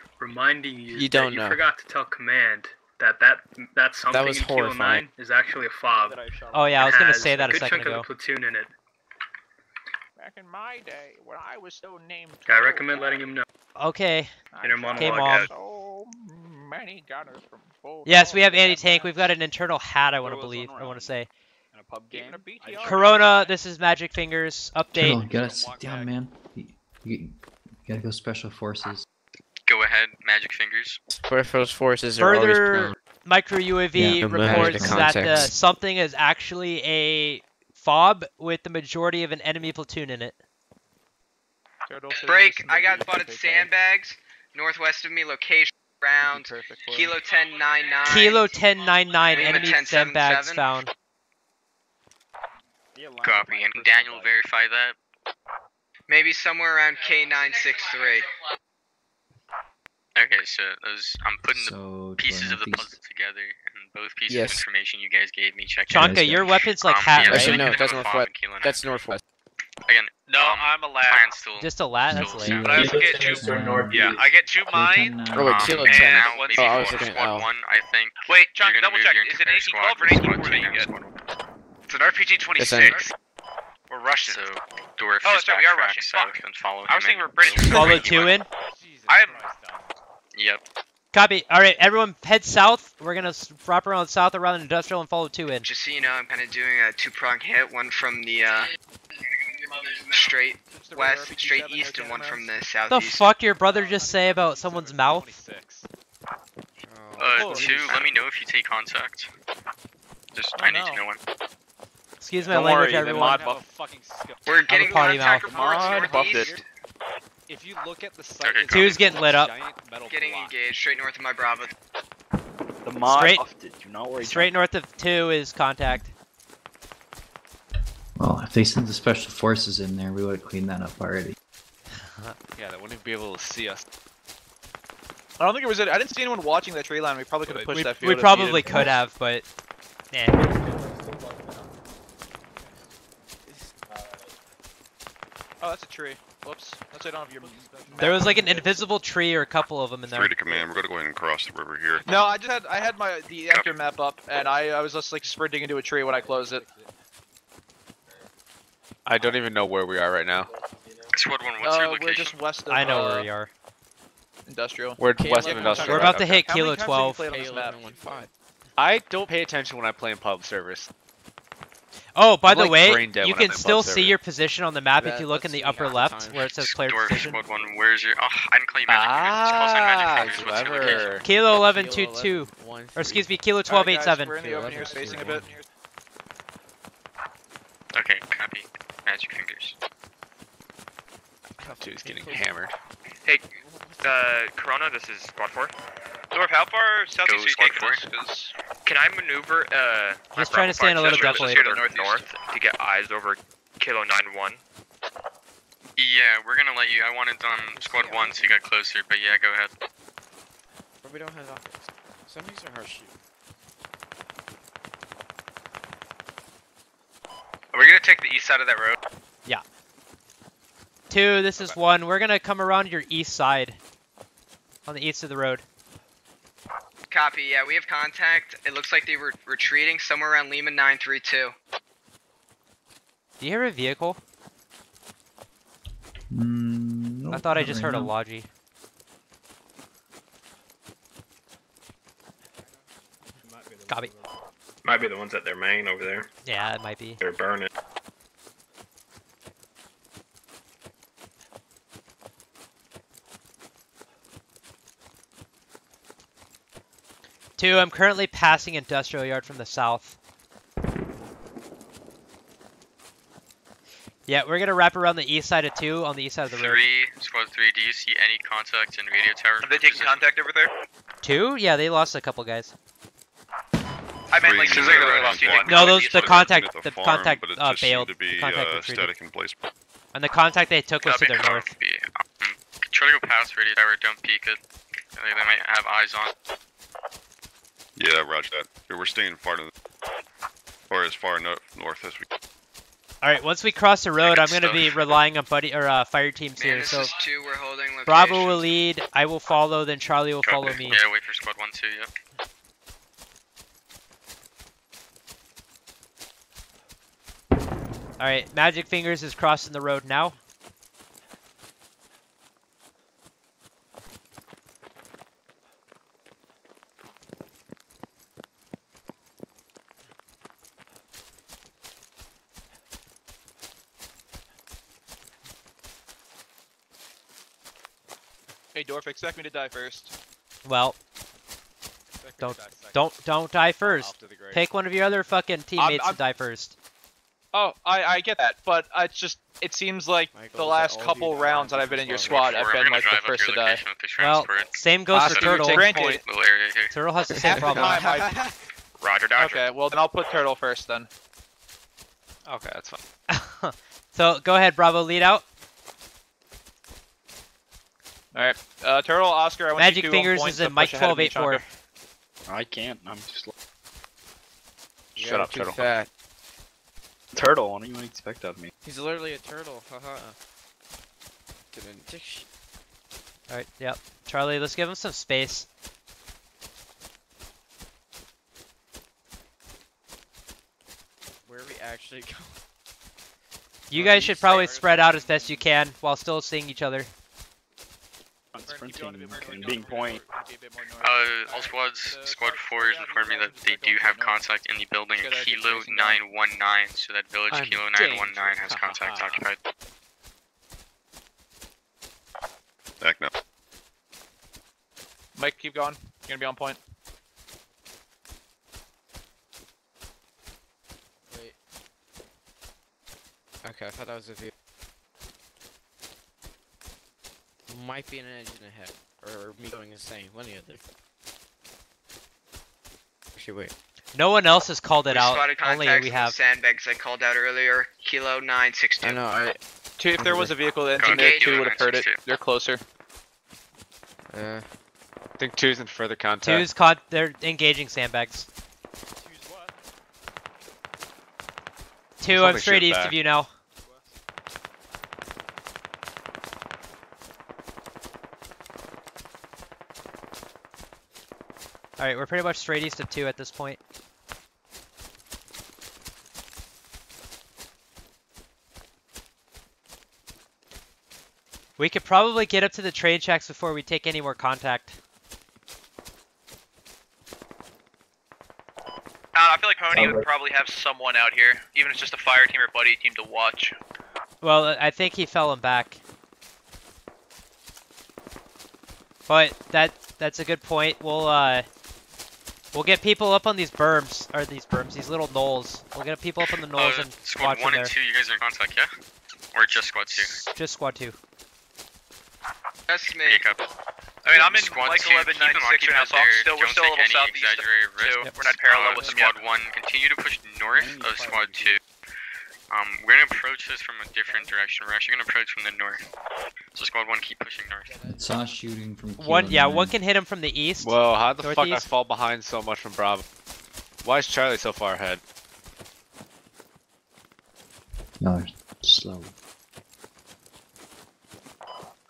Speaker 5: Yeah.
Speaker 4: reminding you,
Speaker 5: You don't
Speaker 4: that you
Speaker 5: know.
Speaker 4: forgot to tell command that that that something that
Speaker 5: was
Speaker 4: in Kilo
Speaker 5: horrifying.
Speaker 4: 9 is actually a fob.
Speaker 13: that I shot
Speaker 3: Oh yeah, I was
Speaker 4: It
Speaker 3: gonna
Speaker 4: has
Speaker 3: say that a
Speaker 4: good
Speaker 3: second
Speaker 4: chunk
Speaker 3: ago.
Speaker 4: of the platoon in it.
Speaker 13: Back in my day, when I was so named.
Speaker 4: I recommend letting him know.
Speaker 3: Okay.
Speaker 4: Inner
Speaker 3: Okay,
Speaker 4: monologue.
Speaker 3: mom.
Speaker 4: guys.
Speaker 13: So many gunners from both.
Speaker 3: Yes, we have anti-tank. We've got an internal hat. I want to
Speaker 13: There was
Speaker 3: believe.
Speaker 13: one
Speaker 3: I want
Speaker 13: around.
Speaker 3: to say.
Speaker 13: in a pub game. A BTR.
Speaker 3: Corona. Uh, this is Magic Fingers update.
Speaker 8: Turtle, you gotta sit down, man. You, you, you gotta go special forces.
Speaker 1: Go ahead, magic fingers.
Speaker 5: Peripheral forces are always
Speaker 3: Further
Speaker 5: prone.
Speaker 3: micro UAV
Speaker 8: Yeah,
Speaker 5: no matter the
Speaker 3: reports that uh,
Speaker 5: the,
Speaker 3: something is actually a fob with the majority of an enemy platoon in it.
Speaker 7: Break. I got
Speaker 13: me,
Speaker 7: spotted sandbags northwest of me. Location around
Speaker 13: Perfect for
Speaker 7: Kilo 1099.
Speaker 3: Kilo 1099
Speaker 7: Lima
Speaker 3: enemy
Speaker 7: 1077.
Speaker 3: sandbags found.
Speaker 1: Copy. And Daniel verify that.
Speaker 7: Maybe somewhere around K963.
Speaker 1: Okay, so those I'm putting the pieces of the
Speaker 8: northeast.
Speaker 1: puzzle together, and both pieces
Speaker 5: Yes.
Speaker 1: of information you guys gave me. Check
Speaker 3: Chanka,
Speaker 8: guys
Speaker 3: your
Speaker 8: got-
Speaker 3: weapon's like
Speaker 1: um,
Speaker 3: hat,
Speaker 1: yeah,
Speaker 3: right?
Speaker 5: Actually, no,
Speaker 1: we
Speaker 5: that's
Speaker 1: have a
Speaker 5: northwest.
Speaker 1: fob
Speaker 5: That's northwest.
Speaker 1: Again.
Speaker 2: No,
Speaker 1: um,
Speaker 2: I'm a lad.
Speaker 1: plan still.
Speaker 3: Just a lat. That's
Speaker 1: still
Speaker 3: lame.
Speaker 1: sound
Speaker 12: But
Speaker 2: I
Speaker 12: I
Speaker 2: also get
Speaker 12: two.
Speaker 2: two-
Speaker 12: northeast.
Speaker 2: Yeah, I get two mine.
Speaker 8: K10,
Speaker 5: Oh, wait, Kilo
Speaker 1: and
Speaker 5: 10.
Speaker 1: now
Speaker 2: One
Speaker 1: maybe
Speaker 5: Oh, I was
Speaker 1: for
Speaker 5: looking at
Speaker 1: squad
Speaker 5: L.
Speaker 1: one, I think.
Speaker 2: Wait,
Speaker 1: you're
Speaker 2: Chunky,
Speaker 1: gonna
Speaker 2: double check. Is it
Speaker 1: entire
Speaker 2: an
Speaker 1: squad
Speaker 2: 1812 or
Speaker 1: from
Speaker 2: an
Speaker 1: squad two
Speaker 2: 1840
Speaker 1: down to
Speaker 2: you get? It's an RPG 26. We're Russian.
Speaker 1: So Dorf
Speaker 2: Oh, sorry, we are
Speaker 1: backtrack
Speaker 2: Russian.
Speaker 1: south
Speaker 2: Fuck.
Speaker 1: follow
Speaker 2: I was thinking we're British.
Speaker 3: Follow two in.
Speaker 2: I'm.
Speaker 1: Yep.
Speaker 3: Copy. All right, everyone, head south. We're gonna s- wrap around south around industrial and follow two in.
Speaker 7: Just so you know, I'm kind of doing a two-prong hit. One from the uh, straight west, straight east, and one from the
Speaker 3: What the fuck your brother just say about someone's mouth?
Speaker 1: Uh, two.
Speaker 13: geez.
Speaker 1: Let me know if you take contact. Just
Speaker 13: Oh,
Speaker 1: I need to know when.
Speaker 3: Excuse my
Speaker 11: Don't
Speaker 3: language,
Speaker 11: worry, the
Speaker 3: everyone.
Speaker 11: mod
Speaker 13: Have a
Speaker 11: buff.
Speaker 13: fucking skill.
Speaker 7: We're getting
Speaker 3: potty
Speaker 7: contact
Speaker 3: mouth.
Speaker 7: reports
Speaker 11: Mod buffed it.
Speaker 13: If you look at the site,
Speaker 1: Okay,
Speaker 13: it's
Speaker 1: Two's
Speaker 3: getting lit up.
Speaker 7: Getting
Speaker 13: block.
Speaker 7: engaged straight north of my Bravo.
Speaker 11: The mod
Speaker 3: Straight-
Speaker 11: buffed it. Do not worry.
Speaker 3: Straight north of two is contact.
Speaker 8: Well, if they sent the special forces in there, we would have cleaned that up already.
Speaker 11: Yeah, they wouldn't be able to see us.
Speaker 13: I don't think it was. It. I didn't see anyone watching that tree line. We probably could have pushed
Speaker 3: We,
Speaker 13: that field.
Speaker 3: we probably
Speaker 13: needed.
Speaker 3: could have, but eh.
Speaker 13: Oh, that's a tree. Whoops. That's I don't have your.
Speaker 3: there was like an invisible tree or a couple of them in there.
Speaker 9: Three
Speaker 3: there.
Speaker 9: to command. We're gonna go ahead and cross the river here.
Speaker 13: No, I just had I had my the actor map up, and I I was just like sprinting into a tree when I closed it.
Speaker 11: I don't even know where we are right now.
Speaker 1: Squad one. What's your
Speaker 13: Uh,
Speaker 1: location?
Speaker 13: we're just west of.
Speaker 3: I know
Speaker 13: uh,
Speaker 3: where we are.
Speaker 13: Industrial.
Speaker 11: We're
Speaker 5: K11
Speaker 11: west of industrial.
Speaker 3: We're
Speaker 11: right?
Speaker 3: about to hit
Speaker 13: How many
Speaker 3: Kilo
Speaker 13: times have you
Speaker 3: 12.
Speaker 13: played on this map?
Speaker 11: I don't pay attention when I play in pub service.
Speaker 3: Oh, by
Speaker 11: I'm,
Speaker 3: the
Speaker 11: like,
Speaker 3: way, you can still see
Speaker 11: service.
Speaker 3: your position on the map if you look in the upper left
Speaker 5: time.
Speaker 3: where it says player
Speaker 1: Dorf
Speaker 3: position.
Speaker 1: squad one. Where's your? Oh, I didn't call you fingers. Call sign
Speaker 11: Ah,
Speaker 1: magic fingers. What's your location?
Speaker 3: Kilo 11
Speaker 5: Kilo
Speaker 3: 22.
Speaker 5: 11,
Speaker 3: Or excuse me, Kilo
Speaker 13: Alright,
Speaker 3: 12
Speaker 13: guys,
Speaker 3: 87.
Speaker 13: We're in the open here, spacing a bit.
Speaker 1: Okay, copy. Magic fingers.
Speaker 11: Dude's getting hammered.
Speaker 10: Hey, uh, Corona, this is Squad 4.
Speaker 2: Dorf, how far southeast
Speaker 1: Go
Speaker 2: are you taking
Speaker 1: four.
Speaker 2: us? 'Cause
Speaker 10: Can I maneuver, uh, my
Speaker 3: Just trying to
Speaker 10: Bravo
Speaker 3: stay in a little
Speaker 10: just
Speaker 3: depth
Speaker 10: further
Speaker 2: lane.
Speaker 10: north to get eyes over Kilo 91.
Speaker 1: Yeah, we're gonna let you. I wanted um squad one so you got closer, but yeah, go ahead.
Speaker 5: But we don't have optics. Some things are hard to shoot.
Speaker 2: are we gonna take the east side of that road? Yeah.
Speaker 3: Two, this is one. We're gonna come around your east side. On the east of the road.
Speaker 7: Copy. Yeah, we have contact. It looks like they were retreating somewhere around Lima 932.
Speaker 3: Do you hear a vehicle?
Speaker 8: Mm,
Speaker 3: I thought I just
Speaker 8: right
Speaker 3: heard a
Speaker 8: now.
Speaker 3: Logi. Copy.
Speaker 6: Might be the ones at their main over there.
Speaker 3: Yeah, it might be.
Speaker 6: They're burning.
Speaker 3: Two, I'm currently passing industrial yard from the south. Yeah, we're gonna wrap around the east side of two on the east side of the road.
Speaker 1: Three, squad three. Do you see any contact in radio tower?
Speaker 2: Have they taken contact over there?
Speaker 3: Two? Yeah, they lost a couple guys.
Speaker 2: I meant like
Speaker 9: Three,
Speaker 2: the regular
Speaker 9: right on
Speaker 2: ones. Do you
Speaker 9: one.
Speaker 2: think
Speaker 3: No, those
Speaker 2: used
Speaker 3: the contact
Speaker 9: at
Speaker 3: the
Speaker 9: farm,
Speaker 3: contact
Speaker 9: but it
Speaker 3: uh,
Speaker 9: just seemed
Speaker 3: bailed.
Speaker 9: to
Speaker 3: The
Speaker 9: be
Speaker 3: contact
Speaker 9: uh, static in place.
Speaker 3: And the contact they took was to
Speaker 1: Copy,
Speaker 3: their north.
Speaker 1: copy. Um, try to go past radio tower. Don't peek it. They, they might have eyes on.
Speaker 9: Yeah, roger that. Yeah, We're staying far to the, or as far no, north as we. can.
Speaker 3: All right, once we cross the road, I'm gonna be relying on buddy or uh, fire teams
Speaker 7: Man,
Speaker 3: here. So
Speaker 7: two. We're holding location.
Speaker 3: Bravo will lead. I will follow. Then Charlie will follow me.
Speaker 1: Yeah, wait for squad one, two. Yeah.
Speaker 3: All right, Magic Fingers is crossing the road now.
Speaker 13: Dorf, expect me to die first.
Speaker 3: Well, don't don't don't die first. Pick one of your other fucking teammates
Speaker 13: I'm-
Speaker 3: to die first.
Speaker 13: Oh, I, I get that, but it's just it seems like
Speaker 5: Michael,
Speaker 13: the last couple
Speaker 5: you
Speaker 13: rounds that I've been in your squad,
Speaker 1: Four,
Speaker 13: I've been like the first to die.
Speaker 1: location with the
Speaker 3: Well, same goes
Speaker 13: Last
Speaker 3: for Turtle.
Speaker 13: Granted.
Speaker 1: Point, little area here.
Speaker 3: Turtle has the same problem.
Speaker 13: I-
Speaker 10: Roger, Dodger.
Speaker 13: okay, well then I'll put Turtle first then. Okay, that's fine.
Speaker 3: so go ahead, Bravo, lead out.
Speaker 13: All right, uh, Turtle, Oscar, I want
Speaker 3: Magic
Speaker 13: you two on
Speaker 3: Fingers
Speaker 13: point
Speaker 3: is
Speaker 13: to
Speaker 3: in Mike
Speaker 13: push ahead of
Speaker 3: 1284.
Speaker 11: I can't. I'm just.
Speaker 5: Yeah,
Speaker 11: Shut up,
Speaker 5: too
Speaker 11: turtle.
Speaker 5: Fat.
Speaker 11: Turtle. What do you expect of me?
Speaker 5: He's literally a turtle. Haha. Didn't
Speaker 3: All right, yep. Charlie, let's give him some space.
Speaker 5: Where are we actually going?
Speaker 3: You guys should probably spread out as best you can while still seeing each other.
Speaker 11: I'm sprinting and being point.
Speaker 1: Uh, all squads, squad four is informing me that they do have contact in the building at Kilo 919, so that village
Speaker 5: I'm
Speaker 1: Kilo
Speaker 5: danger.
Speaker 1: 919 has contact occupied.
Speaker 9: Back now.
Speaker 13: Mike, keep going. You're gonna be on point.
Speaker 5: Wait. Okay, I thought that was a view. Might be an engine ahead. Or me going insane. One or the other. Actually, wait.
Speaker 3: No one else has called it
Speaker 7: We
Speaker 3: out.
Speaker 7: spotted
Speaker 3: Only
Speaker 7: contacts
Speaker 3: we
Speaker 7: in the
Speaker 3: have.
Speaker 7: sandbags I called out earlier. Kilo 962.
Speaker 5: I know, I.
Speaker 13: Two, if there was a vehicle in
Speaker 1: Go
Speaker 13: there, two would have heard it. They're closer.
Speaker 5: Uh,
Speaker 14: I think two's in further contact.
Speaker 3: Two's caught. they're engaging sandbags. Two's what? Two, I'm straight east
Speaker 14: back.
Speaker 3: of you now. Alright, we're pretty much straight east of two at this point. We could probably get up to the train tracks before we take any more contact.
Speaker 2: I feel like Pony would probably have someone out here, even if it's just a fire team or buddy team to watch.
Speaker 3: Well, I think he fell him back. But that that's a good point. We'll uh we'll get people up on these berms or these berms, these little knolls. We'll get people up on the knolls
Speaker 1: Uh,
Speaker 3: and
Speaker 1: squad
Speaker 3: watch them
Speaker 1: one
Speaker 3: there.
Speaker 1: and two, you guys are in contact, yeah? Or just squad two?
Speaker 3: Just squad two.
Speaker 7: That's me.
Speaker 2: I mean, I'm in
Speaker 1: Squad
Speaker 2: like
Speaker 1: two, keep them
Speaker 2: 1196 right now, so I'm still, we're
Speaker 1: Don't
Speaker 2: still a
Speaker 1: take
Speaker 2: little
Speaker 1: any
Speaker 2: southeast of two.
Speaker 1: risks.
Speaker 2: We're not parallel
Speaker 1: Uh,
Speaker 2: with them
Speaker 1: squad
Speaker 2: yet.
Speaker 1: one, continue to push north of squad two. Um, we're gonna approach this from a different direction. We're actually gonna approach from the north. So squad one, keep pushing north.
Speaker 8: I saw shooting from
Speaker 3: One yeah,
Speaker 8: nine.
Speaker 3: one can hit him from the east.
Speaker 14: Whoa, how the fuck I
Speaker 3: Northeast.
Speaker 14: fall behind so much from Bravo? Why is Charlie so far ahead?
Speaker 8: No, slow.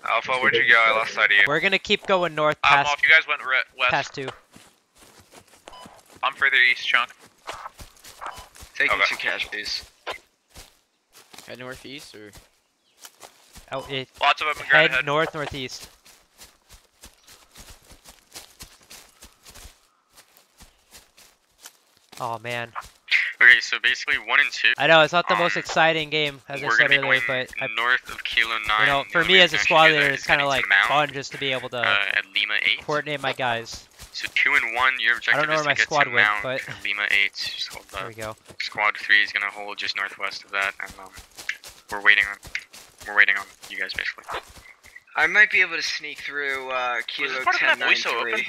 Speaker 2: Alpha, where'd you go? I lost sight of you.
Speaker 3: We're gonna keep going north
Speaker 2: I'm
Speaker 3: past
Speaker 2: off. You guys went re- west.
Speaker 3: past two.
Speaker 2: I'm further east, Chunk.
Speaker 7: Taking
Speaker 2: Okay.
Speaker 7: two casualties.
Speaker 5: Head northeast or?
Speaker 3: Out it
Speaker 2: Lots of them in
Speaker 3: head
Speaker 2: ground
Speaker 3: north northeast. Oh man.
Speaker 1: Okay, so basically one and two.
Speaker 3: I know it's not the most
Speaker 1: um,
Speaker 3: exciting game, as I
Speaker 1: we're
Speaker 3: said earlier,
Speaker 1: going
Speaker 3: but I,
Speaker 1: north of Kilo Nine.
Speaker 3: you know, for me as
Speaker 1: reason
Speaker 3: a
Speaker 1: I should
Speaker 3: squad leader, it's kind of like
Speaker 1: Mount,
Speaker 3: fun just to be able to
Speaker 1: uh, at Lima Eight.
Speaker 3: coordinate my guys.
Speaker 1: So two and one, your objective
Speaker 3: I don't know
Speaker 1: is
Speaker 3: where
Speaker 1: to
Speaker 3: my
Speaker 1: get
Speaker 3: squad
Speaker 1: to
Speaker 3: went,
Speaker 1: Mount
Speaker 3: but
Speaker 1: Lima Eight. Just hold
Speaker 3: there we go.
Speaker 1: Squad three is gonna hold just northwest of that, and um, we're waiting on, we're waiting on you guys basically.
Speaker 7: I might be able to sneak through uh, Kilo
Speaker 2: this part of that
Speaker 7: 10
Speaker 2: voice open?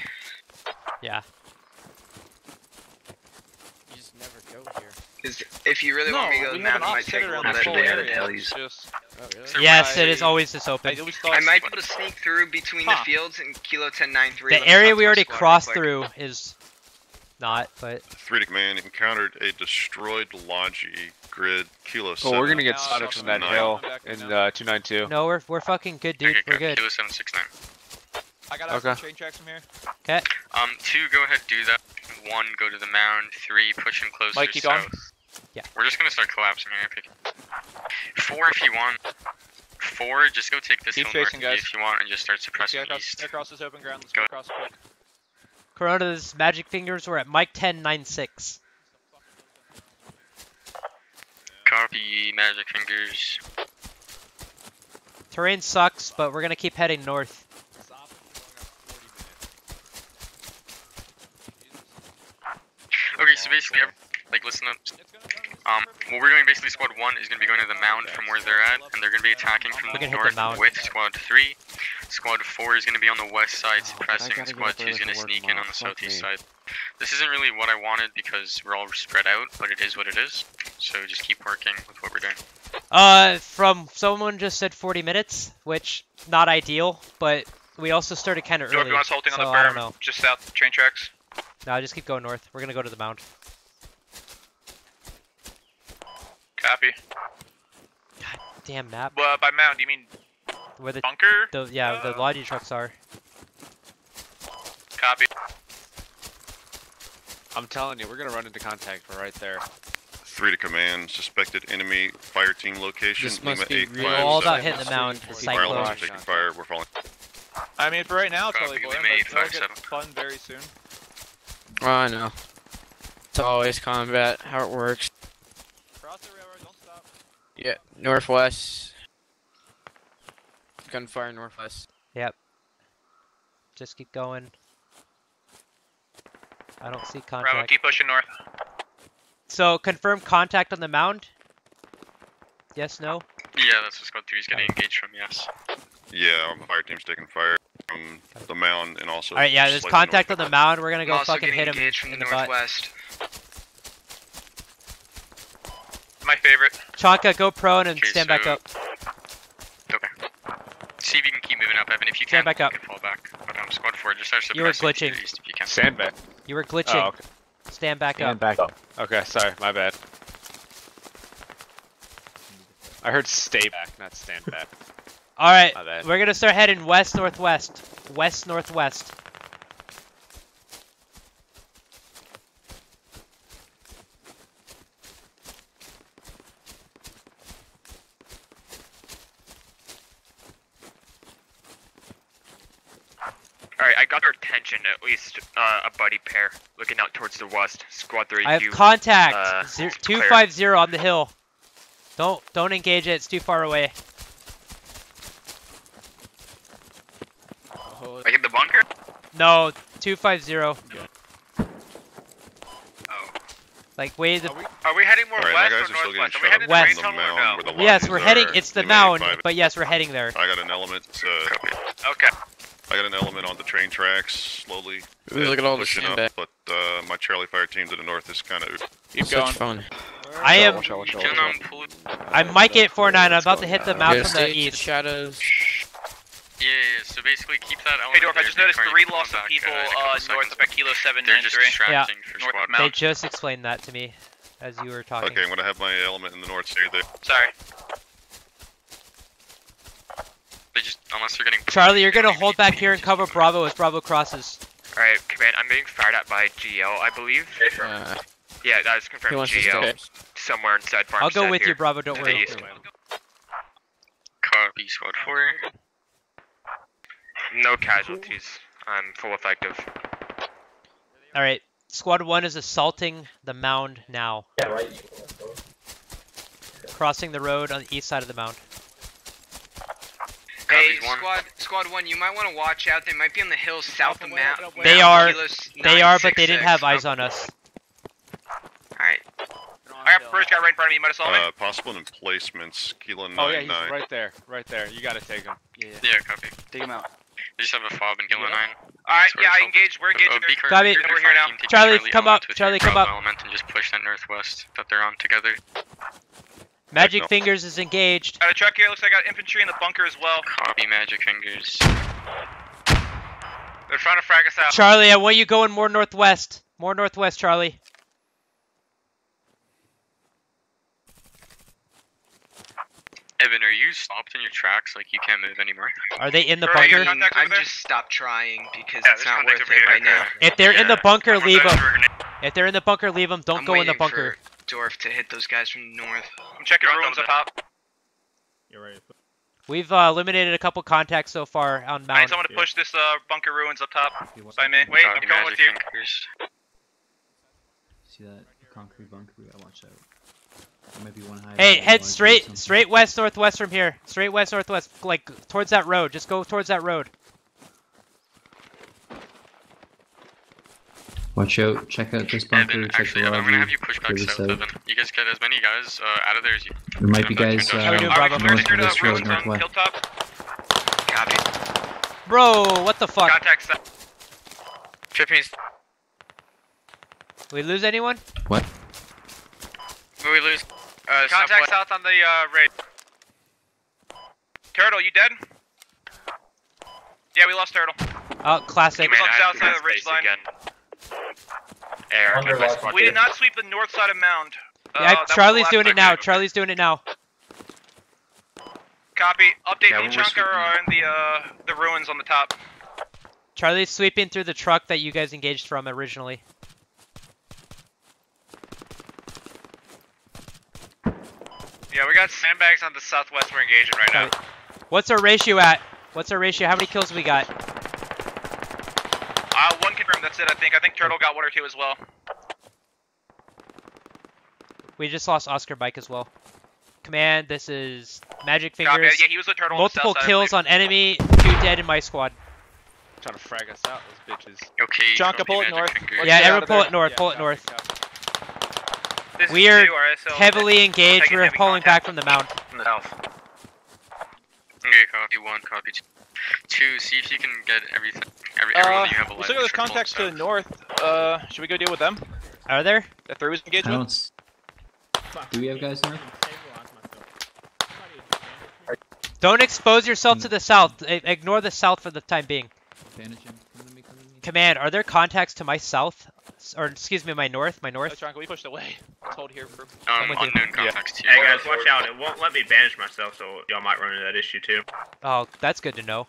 Speaker 3: Yeah.
Speaker 5: You just never go here.
Speaker 7: Because if you really want me to go to the
Speaker 13: have an
Speaker 7: mountain, it might take a
Speaker 13: hitter
Speaker 7: little
Speaker 13: in
Speaker 7: bit.
Speaker 13: this whole
Speaker 4: They added
Speaker 13: area.
Speaker 4: helis.
Speaker 13: It's just-
Speaker 5: Oh, really?
Speaker 3: Yes, it always just open.
Speaker 13: I
Speaker 7: I might be able to sneak through between the fields and Kilo 1093.
Speaker 3: The area we already crossed through is not, but
Speaker 9: Three to command encountered a destroyed Logi grid Kilo
Speaker 14: Oh,
Speaker 9: seven.
Speaker 14: we're gonna get
Speaker 13: Now
Speaker 14: spotted from that hill in uh, 292.
Speaker 3: no, we're we're fucking good, dude.
Speaker 1: okay,
Speaker 3: We're
Speaker 1: go.
Speaker 3: good.
Speaker 1: Kilo seven six nine.
Speaker 13: I got
Speaker 14: Okay.
Speaker 13: okay. train tracks from here.
Speaker 3: Okay.
Speaker 1: Um, two, go ahead, do that. One, go to the mound. Three, push him closer
Speaker 13: Mike, keep going.
Speaker 1: South.
Speaker 3: Yeah.
Speaker 1: We're just gonna start collapsing here. Pick. Four, if you want. Four, just go take this
Speaker 13: Keep
Speaker 1: hill north
Speaker 13: chasing,
Speaker 1: of you
Speaker 13: guys.
Speaker 1: if you want, and just start suppressing
Speaker 13: get
Speaker 1: east.
Speaker 13: across this open ground. Let's
Speaker 1: Go.
Speaker 13: go across quick.
Speaker 3: Corona's magic fingers were at Mike 1096.
Speaker 1: Copy, magic fingers.
Speaker 3: Terrain sucks, but we're gonna keep heading north.
Speaker 1: Okay, so basically, like, listen up. Um, what we're doing, basically, squad one is gonna be going to the mound from where they're at, and they're gonna be attacking from the
Speaker 3: gonna the
Speaker 1: north with squad three. Squad four is gonna be on the west side
Speaker 5: Oh,
Speaker 1: suppressing,
Speaker 5: gotta
Speaker 1: and squad two is gonna sneak in on the southeast
Speaker 5: me.
Speaker 1: side. This isn't really what I wanted because we're all spread out, but it is what it is. So just keep working with what we're doing.
Speaker 3: Uh, from someone just said 40 minutes, which not ideal, but we also started kind of
Speaker 2: North,
Speaker 3: early.
Speaker 2: you want us holding
Speaker 3: so
Speaker 2: on the
Speaker 3: I don't
Speaker 2: berm, just south train tracks.
Speaker 3: No, just keep going north. We're gonna go to the mound.
Speaker 2: Copy.
Speaker 3: Damn map.
Speaker 2: Well, by mound, you mean
Speaker 3: Where the
Speaker 2: bunker?
Speaker 3: the yeah the
Speaker 2: Uh,
Speaker 3: logi trucks are.
Speaker 2: Copy.
Speaker 14: I'm telling you, we're gonna run into contact. We're right there.
Speaker 9: Three to command. Suspected enemy fire team location.
Speaker 5: This must
Speaker 9: Lima
Speaker 5: be
Speaker 9: eight
Speaker 5: really
Speaker 9: five
Speaker 3: all about hitting the mound.
Speaker 5: Fire
Speaker 9: Fire
Speaker 3: Cyclone.
Speaker 9: alarms taking fire. We're falling.
Speaker 13: I mean, for right now, it's
Speaker 1: Copy,
Speaker 13: only boiling,
Speaker 1: Lima
Speaker 13: but it'll get fun very soon.
Speaker 5: Oh, I know. It's always combat, how it works.
Speaker 13: Cross the railroad, don't stop.
Speaker 5: Yeah, northwest. Gunfire northwest. Yep.
Speaker 3: Just keep going. I don't see
Speaker 2: Bravo,
Speaker 3: contact.
Speaker 2: keep pushing north.
Speaker 3: So confirm contact on the mound. Yes, no.
Speaker 1: Yeah, that's what squad three is getting engaged from. Yes.
Speaker 9: Yeah, um, fire team's taking fire from the mound and also.
Speaker 3: All right, yeah. There's
Speaker 9: slightly
Speaker 3: contact on the mound. We're gonna go
Speaker 7: also
Speaker 3: fucking hit him
Speaker 7: engaged from
Speaker 3: in
Speaker 7: the
Speaker 3: the butt.
Speaker 7: northwest.
Speaker 2: My favorite.
Speaker 3: Chaka, go prone and
Speaker 1: Okay,
Speaker 3: stand back up.
Speaker 1: Okay. See if you can keep moving up, Evan. If you can,
Speaker 3: Stand back up.
Speaker 1: you can fall back. But um, squad four, just start
Speaker 3: You were
Speaker 1: suppressing to
Speaker 3: glitching.
Speaker 1: the east if you can.
Speaker 14: Sandbag.
Speaker 3: You were glitching.
Speaker 14: Oh, okay.
Speaker 3: Stand back
Speaker 11: Stand
Speaker 3: up.
Speaker 11: back up.
Speaker 14: Okay, sorry, my bad. I heard stay back, not stand back.
Speaker 3: All right. We're gonna start heading west northwest. West northwest.
Speaker 10: Alright, I got their attention, at least uh, a buddy pair, looking out towards the west. Squad 3,
Speaker 3: I have
Speaker 10: you,
Speaker 3: contact.
Speaker 10: uh,
Speaker 3: Zero, two five zero on the hill. Don't don't engage it. It's too far away.
Speaker 2: Like in the bunker?
Speaker 3: No, two five zero.
Speaker 2: Oh.
Speaker 3: Like way the
Speaker 2: Are we heading more
Speaker 9: All right, my
Speaker 2: west or
Speaker 9: are still getting
Speaker 2: northwest? Are we heading
Speaker 3: West.
Speaker 2: the
Speaker 9: from
Speaker 2: train
Speaker 9: the
Speaker 2: tunnel or
Speaker 9: mound
Speaker 2: no?
Speaker 9: where the
Speaker 3: yes, we're heading.
Speaker 9: are.
Speaker 3: It's the
Speaker 9: Lima
Speaker 3: mound, but yes, we're heading there.
Speaker 9: I got an element. Uh,
Speaker 2: Okay.
Speaker 9: I got an element on the train tracks, slowly.
Speaker 5: Ooh, look at all the
Speaker 9: pushing up,
Speaker 5: sandbag.
Speaker 9: but uh, my Charlie fire team to the north is kind of.
Speaker 13: Keep
Speaker 5: Such
Speaker 13: going.
Speaker 5: fun.
Speaker 3: I am.
Speaker 11: Watch out, watch out,
Speaker 1: Can
Speaker 11: watch out.
Speaker 1: um, pull it.
Speaker 3: I'm Mike eight four nine. I'm about to hit the
Speaker 5: Yeah,
Speaker 3: from the
Speaker 5: stay to the
Speaker 3: east.
Speaker 5: shadows.
Speaker 1: Yeah, yeah, so basically keep that element
Speaker 2: Hey, Dorf, I just noticed three
Speaker 1: pull
Speaker 2: loss of people
Speaker 1: uh,
Speaker 2: uh, north
Speaker 1: seconds.
Speaker 2: of Kilo
Speaker 1: They're just
Speaker 2: 793.
Speaker 1: distracting for
Speaker 2: North of
Speaker 1: squad.
Speaker 2: Mount.
Speaker 3: They just explained that to me as you were talking.
Speaker 9: Okay, I'm gonna have my element in the north stay there.
Speaker 2: Sorry.
Speaker 1: They just unless they're getting.
Speaker 3: Charlie, you're gonna hold back here and cover Bravo as Bravo crosses.
Speaker 10: Alright, command, I'm being fired at by GL, I believe.
Speaker 5: Uh,
Speaker 10: Yeah, that is
Speaker 5: he
Speaker 10: confirmed
Speaker 5: wants to
Speaker 10: GL.
Speaker 5: stay.
Speaker 10: Somewhere inside farm
Speaker 3: I'll go with
Speaker 10: here.
Speaker 3: you, Bravo. Don't worry.
Speaker 1: Copy, squad four.
Speaker 10: No casualties. I'm full effective.
Speaker 3: All right. Squad one is assaulting the mound now.
Speaker 12: Yeah, right.
Speaker 3: Crossing the road on the east side of the mound.
Speaker 7: Hey,
Speaker 1: one.
Speaker 7: squad, squad one, you might want to watch out. They might be on the hills south of map.
Speaker 3: They are. They are, but they didn't have eyes on us.
Speaker 7: Alright.
Speaker 2: I got first guy right in front of me. You might have saw me.
Speaker 9: Uh, possible emplacements, Kilo
Speaker 14: Oh yeah, he's
Speaker 9: 9.
Speaker 14: right there, right there. You gotta take him.
Speaker 5: Yeah, yeah.
Speaker 1: Yeah, copy.
Speaker 5: Take him out.
Speaker 1: They just have a fob and Kilo 9.
Speaker 2: Alright, yeah, I engaged. We're engaged.
Speaker 1: Be careful.
Speaker 3: Copy.
Speaker 2: We're here now.
Speaker 1: team, take
Speaker 3: Charlie, come up. Charlie, come up.
Speaker 1: Element and just push that northwest that they're on together.
Speaker 3: Magic
Speaker 9: no.
Speaker 3: Fingers is engaged.
Speaker 2: Got a truck here. Looks like I got infantry in the bunker as well.
Speaker 1: Copy magic fingers.
Speaker 2: They're trying to frag us out.
Speaker 3: Charlie, I want you going more northwest. More northwest, Charlie.
Speaker 1: Evan, are you stopped in your tracks? Like you can't move anymore?
Speaker 3: Are they in the
Speaker 2: Alright,
Speaker 3: bunker?
Speaker 2: you're
Speaker 7: I'm just stop trying because
Speaker 2: Yeah,
Speaker 7: it's not
Speaker 2: contact
Speaker 7: worth it right now.
Speaker 3: If they're in the
Speaker 1: Yeah.
Speaker 3: bunker, leave them. If they're in the bunker, leave them. Don't
Speaker 7: I'm
Speaker 3: go in the bunker.
Speaker 7: for Dorf to hit those guys from the north.
Speaker 2: I'm checking ruins up top.
Speaker 11: You're ready.
Speaker 3: We've uh, eliminated a couple contacts so far on
Speaker 2: I need
Speaker 3: Mount.
Speaker 2: someone to push this uh, bunker ruins up top. By me. Wait, I'm
Speaker 1: Copy
Speaker 2: going with you.
Speaker 1: fingers.
Speaker 8: See that concrete bunker? We gotta watch out. There might be one high.
Speaker 3: Hey, head straight, straight west northwest from here. Straight west northwest, like towards that road. Just go towards that road.
Speaker 8: Watch out. Check out this bunker.
Speaker 1: Evan,
Speaker 8: check
Speaker 1: actually,
Speaker 8: the
Speaker 1: I'm gonna have you push back south,
Speaker 8: south.
Speaker 1: Evan. You guys get as many guys uh, out of there as you.
Speaker 8: There might be guys uh,
Speaker 3: How we doing,
Speaker 2: Alright,
Speaker 3: Bravo?
Speaker 2: clear
Speaker 8: north
Speaker 2: clear
Speaker 8: of this road,
Speaker 2: ruins on
Speaker 8: northwest.
Speaker 2: hilltop.
Speaker 7: Copy.
Speaker 3: Bro, what the fuck?
Speaker 2: Contact south.
Speaker 10: Tripping's.
Speaker 3: We lose anyone?
Speaker 8: What?
Speaker 10: We lose. Uh,
Speaker 2: Contact
Speaker 10: southwest.
Speaker 2: south on the uh, raid. Turtle, you dead? Yeah, we lost Turtle.
Speaker 3: Oh, classic.
Speaker 2: Keep us on
Speaker 10: Man,
Speaker 2: south side of the
Speaker 10: forgot
Speaker 2: ridge
Speaker 10: space
Speaker 2: line.
Speaker 10: again. Air,
Speaker 12: Under
Speaker 10: my
Speaker 12: last
Speaker 10: squad
Speaker 2: We did
Speaker 10: did.
Speaker 2: not sweep the north side of Mound. Uh,
Speaker 3: Yeah,
Speaker 2: that was the
Speaker 3: Charlie's doing it
Speaker 2: time.
Speaker 3: now. Charlie's doing it now.
Speaker 2: Copy. Update
Speaker 6: Yeah,
Speaker 2: me,
Speaker 6: we're
Speaker 2: Chunker, are in the uh, the ruins on the top.
Speaker 3: Charlie's sweeping through the truck that you guys engaged from originally.
Speaker 10: Yeah, we got sandbags on the southwest we're engaging right now.
Speaker 3: Copy. What's our ratio at? What's our ratio? How many kills we got?
Speaker 2: Uh, one confirmed. That's it. I think. I think Turtle got one or two as well.
Speaker 3: We just lost Oscar Bike as well. Command, this is Magic
Speaker 2: Copy.
Speaker 3: Fingers.
Speaker 2: Yeah, he was with Turtle.
Speaker 3: Multiple
Speaker 2: on the south side,
Speaker 3: kills on enemy, two dead in my squad.
Speaker 14: Trying to frag us out, those bitches.
Speaker 1: Okay.
Speaker 13: Chonka,
Speaker 1: copy
Speaker 13: pull it north.
Speaker 3: yeah,
Speaker 13: get
Speaker 3: everyone pull it north,
Speaker 14: Yeah,
Speaker 3: pull it north.
Speaker 14: copy.
Speaker 3: We are
Speaker 10: two RSL.
Speaker 3: Heavily engaged, we're
Speaker 2: heavy
Speaker 3: pulling back from the mount.
Speaker 2: From the south.
Speaker 1: Okay, copy one, copy two. Two, see if you can get everything. Every, everyone
Speaker 13: Uh,
Speaker 1: that you have alive.
Speaker 13: looks like there's contacts to the north. Uh, should we go deal with them?
Speaker 3: Are there?
Speaker 13: If there is
Speaker 8: I
Speaker 13: engagement?
Speaker 8: don't. s- Do we have guys north?
Speaker 3: Don't expose yourself to the south. I- Ignore the south for the time being.
Speaker 8: Bandage him. Come to me. Come to me.
Speaker 3: Command, are there contacts to my south? S- Or, excuse me, my north? My
Speaker 13: Oh,
Speaker 3: north?
Speaker 13: Chonka, we pushed away. Let's hold here for.
Speaker 1: Um,
Speaker 3: with you.
Speaker 1: unknown contacts too.
Speaker 6: Hey guys, watch out! It won't let me banish myself, so y'all might run into that issue too.
Speaker 3: Oh, that's good to know.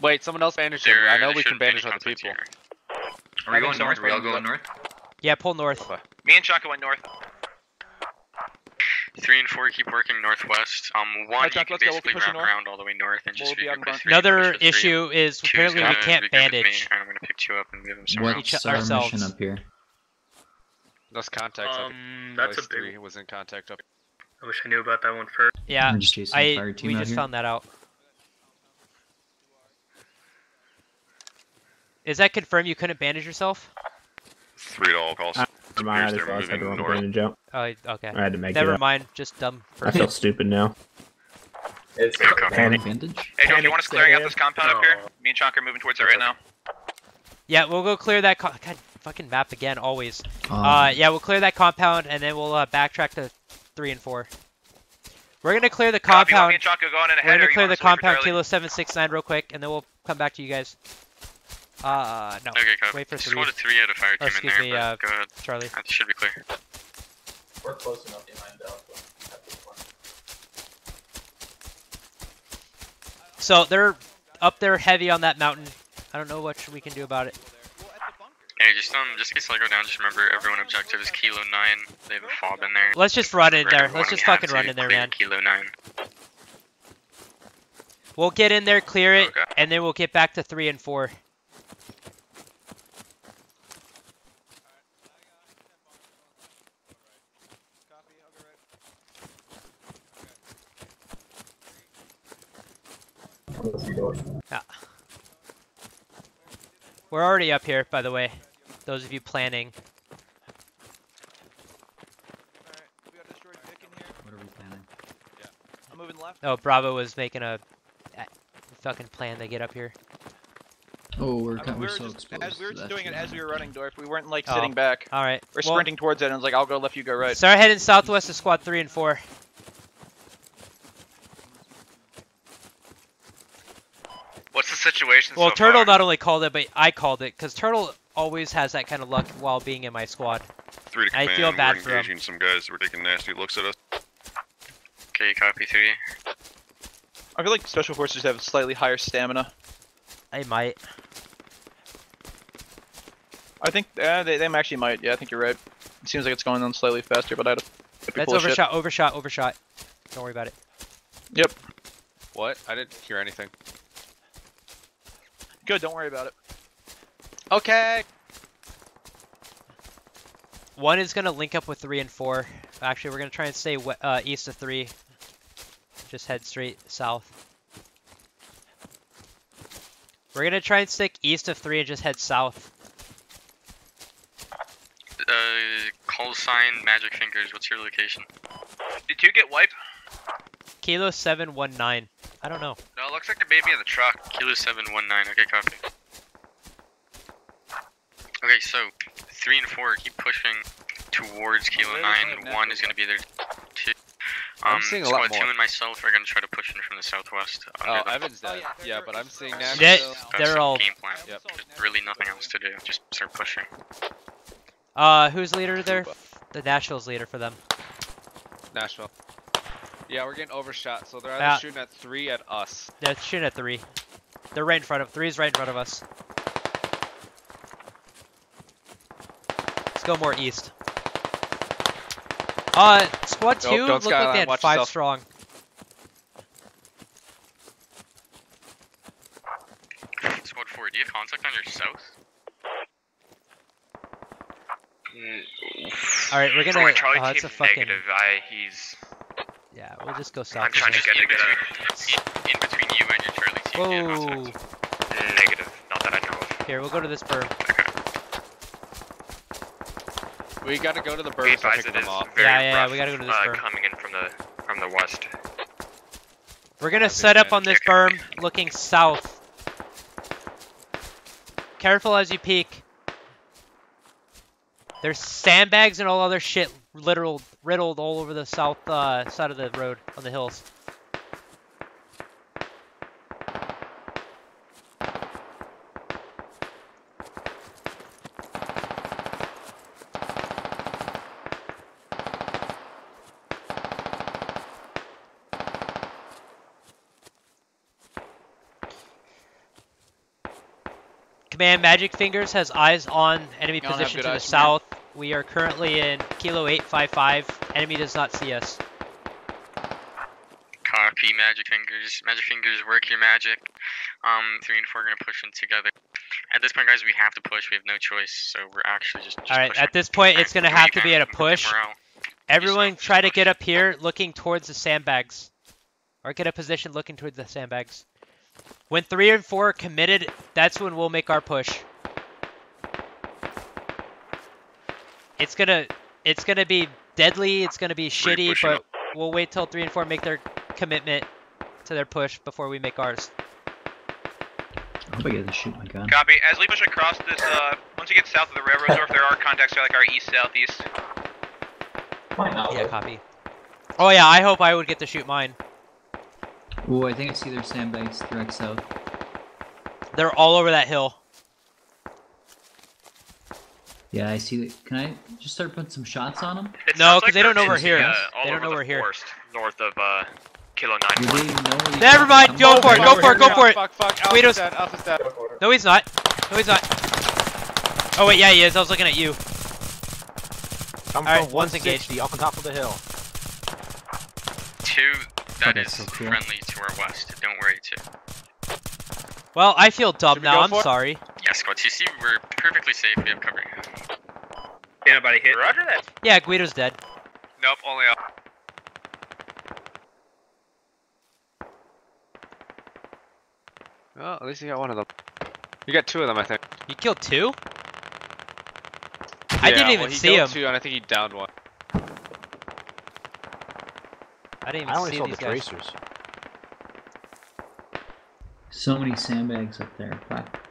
Speaker 14: Wait, someone else bandage him. I know we can
Speaker 1: shouldn't be any
Speaker 14: bandage other people.
Speaker 1: here.
Speaker 8: Are we going
Speaker 13: think
Speaker 8: north? Are we all going north?
Speaker 3: Yeah, pull north.
Speaker 2: Me and Chonka went north.
Speaker 1: Three and four keep working northwest. Um, one
Speaker 13: Alright,
Speaker 1: you
Speaker 13: Chuck,
Speaker 1: can
Speaker 13: let's go. We'll
Speaker 1: basically wrap
Speaker 13: north.
Speaker 1: around all the way north and just
Speaker 13: We'll be out in
Speaker 1: regroup with
Speaker 13: front.
Speaker 1: three.
Speaker 3: Another
Speaker 1: push three.
Speaker 3: issue is
Speaker 1: Two's
Speaker 3: apparently we can't
Speaker 1: regroup with me,
Speaker 3: bandage.
Speaker 1: and I'm gonna pick two up and move them somewhere.
Speaker 8: What's
Speaker 3: Each-
Speaker 8: our
Speaker 3: ourselves.
Speaker 8: mission up here?
Speaker 14: Those contacts. I think
Speaker 6: Um, that's a
Speaker 14: least three
Speaker 6: big.
Speaker 14: was in contact up.
Speaker 6: I wish I knew about that one first.
Speaker 3: Yeah,
Speaker 8: We're just chasing fire
Speaker 3: I
Speaker 8: team
Speaker 3: we just
Speaker 8: here.
Speaker 3: found that out. Is that confirmed you couldn't bandage yourself?
Speaker 9: Three to all calls.
Speaker 15: Uh,
Speaker 9: It
Speaker 15: Mine, I just
Speaker 9: they're.
Speaker 15: I had to
Speaker 9: moving
Speaker 15: run
Speaker 9: north.
Speaker 15: bandage out.
Speaker 3: Oh, okay.
Speaker 15: I had to make
Speaker 3: Never
Speaker 15: it up.
Speaker 3: mind, just dumb.
Speaker 15: I feel stupid now.
Speaker 12: It's
Speaker 15: Panic.
Speaker 8: Bandage?
Speaker 2: Hey, Dorf, you want us clearing out this compound up here? Me and Chonka are moving towards it right now.
Speaker 3: Yeah, we'll go clear that. Co- God, fucking map again, always.
Speaker 8: Um,
Speaker 3: Uh, yeah, we'll clear that compound and then we'll uh, backtrack to three and four. We're gonna clear the
Speaker 2: Copy,
Speaker 3: compound.
Speaker 2: me and Chonka going in
Speaker 3: We're gonna clear the
Speaker 2: us to wait for
Speaker 3: compound kilo seven six nine real quick, and then we'll come back to you guys. Uh, no.
Speaker 1: Okay, copy.
Speaker 3: Wait for three.
Speaker 1: Squad three out of fire
Speaker 3: oh,
Speaker 1: team oh,
Speaker 3: in
Speaker 1: there,
Speaker 3: me, uh,
Speaker 1: go ahead.
Speaker 3: Charlie.
Speaker 1: That should be clear.
Speaker 12: We're close enough behind Alpha.
Speaker 3: So they're up there heavy on that mountain. I don't know what we can do about it.
Speaker 1: Hey, just um, just in case I go down, just remember everyone objective is Kilo 9. They have a fob in there.
Speaker 3: Let's just run in there. Let's just fucking run in there, man.
Speaker 1: Kilo 9.
Speaker 3: We'll get in there, clear it,
Speaker 2: okay.
Speaker 3: and then we'll get back to 3 and 4. We're already up here, by the way. Those of you planning.
Speaker 8: What are we planning?
Speaker 13: I'm moving left.
Speaker 3: Oh, Bravo was making a, a fucking plan to get up here.
Speaker 8: Oh, we're,
Speaker 13: I mean,
Speaker 8: kind
Speaker 13: we
Speaker 8: we're
Speaker 13: were
Speaker 8: so
Speaker 13: just,
Speaker 8: exposed.
Speaker 13: as we were just doing it as we were running, Dorf. We weren't like
Speaker 3: Oh,
Speaker 13: sitting back.
Speaker 3: All right.
Speaker 13: We're
Speaker 3: Well-
Speaker 13: sprinting towards it, and I was like, I'll go left, you go right.
Speaker 3: Start heading southwest to squad three and four.
Speaker 2: What's the situation
Speaker 3: Well,
Speaker 2: so
Speaker 3: Turtle
Speaker 2: far?
Speaker 3: not only called it, but I called it because Turtle always has that kind of luck while being in my squad.
Speaker 9: Three to
Speaker 3: I
Speaker 9: command.
Speaker 3: feel bad
Speaker 9: we're
Speaker 3: for him.
Speaker 9: engaging some guys that were taking nasty looks at us.
Speaker 1: Okay, copy three.
Speaker 13: I feel like special forces have slightly higher stamina.
Speaker 3: I might.
Speaker 13: I think uh, they, they actually might. Yeah, I think you're right. It seems like it's going on slightly faster, but I don't.
Speaker 3: That's overshot, overshot, overshot. Don't worry about it.
Speaker 13: Yep.
Speaker 14: What? I didn't hear anything.
Speaker 13: Good. Don't worry about it.
Speaker 14: Okay.
Speaker 3: One is gonna link up with three and four. Actually, we're gonna try and stay uh, east of three. Just head straight south. We're gonna try and stick east of three and just head south.
Speaker 1: Uh, call sign Magic Fingers. What's your location?
Speaker 2: Did you get wiped?
Speaker 3: Kilo seven one nine. I don't know.
Speaker 2: No, it looks like they may be in the truck.
Speaker 1: Kilo seven one nine. Okay, copy. Okay, so three and four keep pushing towards Kilo
Speaker 14: Where
Speaker 1: nine.
Speaker 14: is
Speaker 1: One is gonna be there. Two.
Speaker 14: I'm
Speaker 1: Um,
Speaker 14: seeing a
Speaker 1: squad
Speaker 14: lot
Speaker 1: two
Speaker 14: more.
Speaker 1: and myself are gonna try to push in from the southwest.
Speaker 14: Oh,
Speaker 1: under the-
Speaker 14: Evan's dead. yeah, but I'm seeing
Speaker 3: They-
Speaker 14: Nashville.
Speaker 1: That's
Speaker 3: they're all-
Speaker 1: game plan.
Speaker 14: Yep.
Speaker 1: There's really nothing else to do. Just start pushing.
Speaker 3: Uh, who's leader there? The Nashville's leader for them.
Speaker 14: Nashville. Yeah, we're getting overshot, so they're either
Speaker 3: Yeah.
Speaker 14: shooting at three at us.
Speaker 3: They're shooting at three. They're right in front of. Three is right in front of us. Let's go more east. Uh, squad
Speaker 14: Nope,
Speaker 3: two
Speaker 14: don't
Speaker 3: looked like they had
Speaker 14: watch
Speaker 3: five
Speaker 14: yourself.
Speaker 3: strong.
Speaker 1: Squad four, do you have contact on your south?
Speaker 3: All right, we're gonna.
Speaker 10: my Charlie
Speaker 3: oh, that's a
Speaker 10: team's
Speaker 3: fucking.
Speaker 10: negative. I he's.
Speaker 3: Yeah, we'll just go south.
Speaker 10: I'm trying to
Speaker 3: from
Speaker 10: get
Speaker 3: here.
Speaker 10: a good.
Speaker 1: In, in between you and your Charlie team. do you
Speaker 3: Whoa.
Speaker 1: contact?
Speaker 10: Negative. Not that I know of.
Speaker 3: Here, we'll go to this berm.
Speaker 14: We gotta go to the
Speaker 10: berm.
Speaker 14: birds to
Speaker 10: advised, it is
Speaker 14: them off.
Speaker 10: very
Speaker 3: Yeah, yeah,
Speaker 10: rough,
Speaker 3: we gotta go to this
Speaker 10: uh,
Speaker 3: berm.
Speaker 10: coming in from the from the west.
Speaker 3: We're gonna set up on this berm, looking south. Careful as you peek. There's sandbags and all other shit literal riddled all over the south uh, side of the road on the hills. Command Magic Fingers has eyes on enemy position to the
Speaker 13: eyes from here?
Speaker 3: south. We are currently in Kilo 855. Enemy does not see us.
Speaker 1: Copy, Magic Fingers. Magic Fingers, work your magic. Um, three and four are gonna push in together. At this point, guys, we have to push. We have no choice, so we're actually just. just
Speaker 3: All right,
Speaker 1: pushing.
Speaker 3: at this point, it's gonna have to be at a push. Everyone try to get up here looking towards the sandbags. Or get a position looking towards the sandbags. When three and four are committed, that's when we'll make our push. It's gonna it's gonna be deadly, it's gonna be shitty, but
Speaker 9: up.
Speaker 3: we'll wait till three and four make their commitment to their push before we make ours.
Speaker 8: I hope I get to shoot my gun.
Speaker 2: Copy. As we push across this, uh, once you get south of the railroad, or if there are contacts, they're like our east southeast. Why not?
Speaker 3: Yeah, copy. Oh yeah, I hope I would get to shoot mine.
Speaker 8: Oh, I think I see their sandbags direct south.
Speaker 3: They're all over that hill.
Speaker 8: Yeah, I see that. Can I just start putting some shots on them?
Speaker 10: It
Speaker 3: No, because they
Speaker 10: they're
Speaker 3: don't know we're here.
Speaker 10: the, Uh,
Speaker 3: They don't know
Speaker 10: the
Speaker 3: we're here.
Speaker 10: North of uh, Kilo
Speaker 8: Do
Speaker 10: Nine.
Speaker 8: they know where these
Speaker 3: Never
Speaker 8: guys
Speaker 3: mind, go for it, go for it, go for it.
Speaker 14: Fuck, fuck, Alpha's
Speaker 3: Guido's-
Speaker 14: dead, Alpha's dead.
Speaker 3: No, he's not. No, he's not. Oh wait, yeah, he is. I was looking at you.
Speaker 11: I'm
Speaker 3: Alright,
Speaker 11: from
Speaker 3: one's
Speaker 11: 160 up on top of the hill.
Speaker 1: Two, that
Speaker 8: Okay,
Speaker 1: is
Speaker 8: so cool.
Speaker 1: friendly to our west. Don't worry, two.
Speaker 3: Well, I feel dumb
Speaker 14: Should we
Speaker 3: now. I'm
Speaker 14: sorry. it?
Speaker 3: Sorry.
Speaker 1: Yeah, squad two, see, we're perfectly safe. We have cover.
Speaker 6: Anybody hit?
Speaker 10: Roger that.
Speaker 3: Yeah, Guido's dead.
Speaker 2: Nope, only up.
Speaker 14: Well, at least you got one of them. You got two of them, I think.
Speaker 3: You killed two? I didn't
Speaker 14: Yeah,
Speaker 3: even
Speaker 14: well, he
Speaker 3: see
Speaker 14: killed
Speaker 3: him.
Speaker 14: Two, and I think he downed one.
Speaker 3: I didn't even
Speaker 11: I only
Speaker 3: see
Speaker 11: saw
Speaker 3: these
Speaker 11: the
Speaker 3: guys.
Speaker 11: tracers.
Speaker 8: So many sandbags up there. Fuck.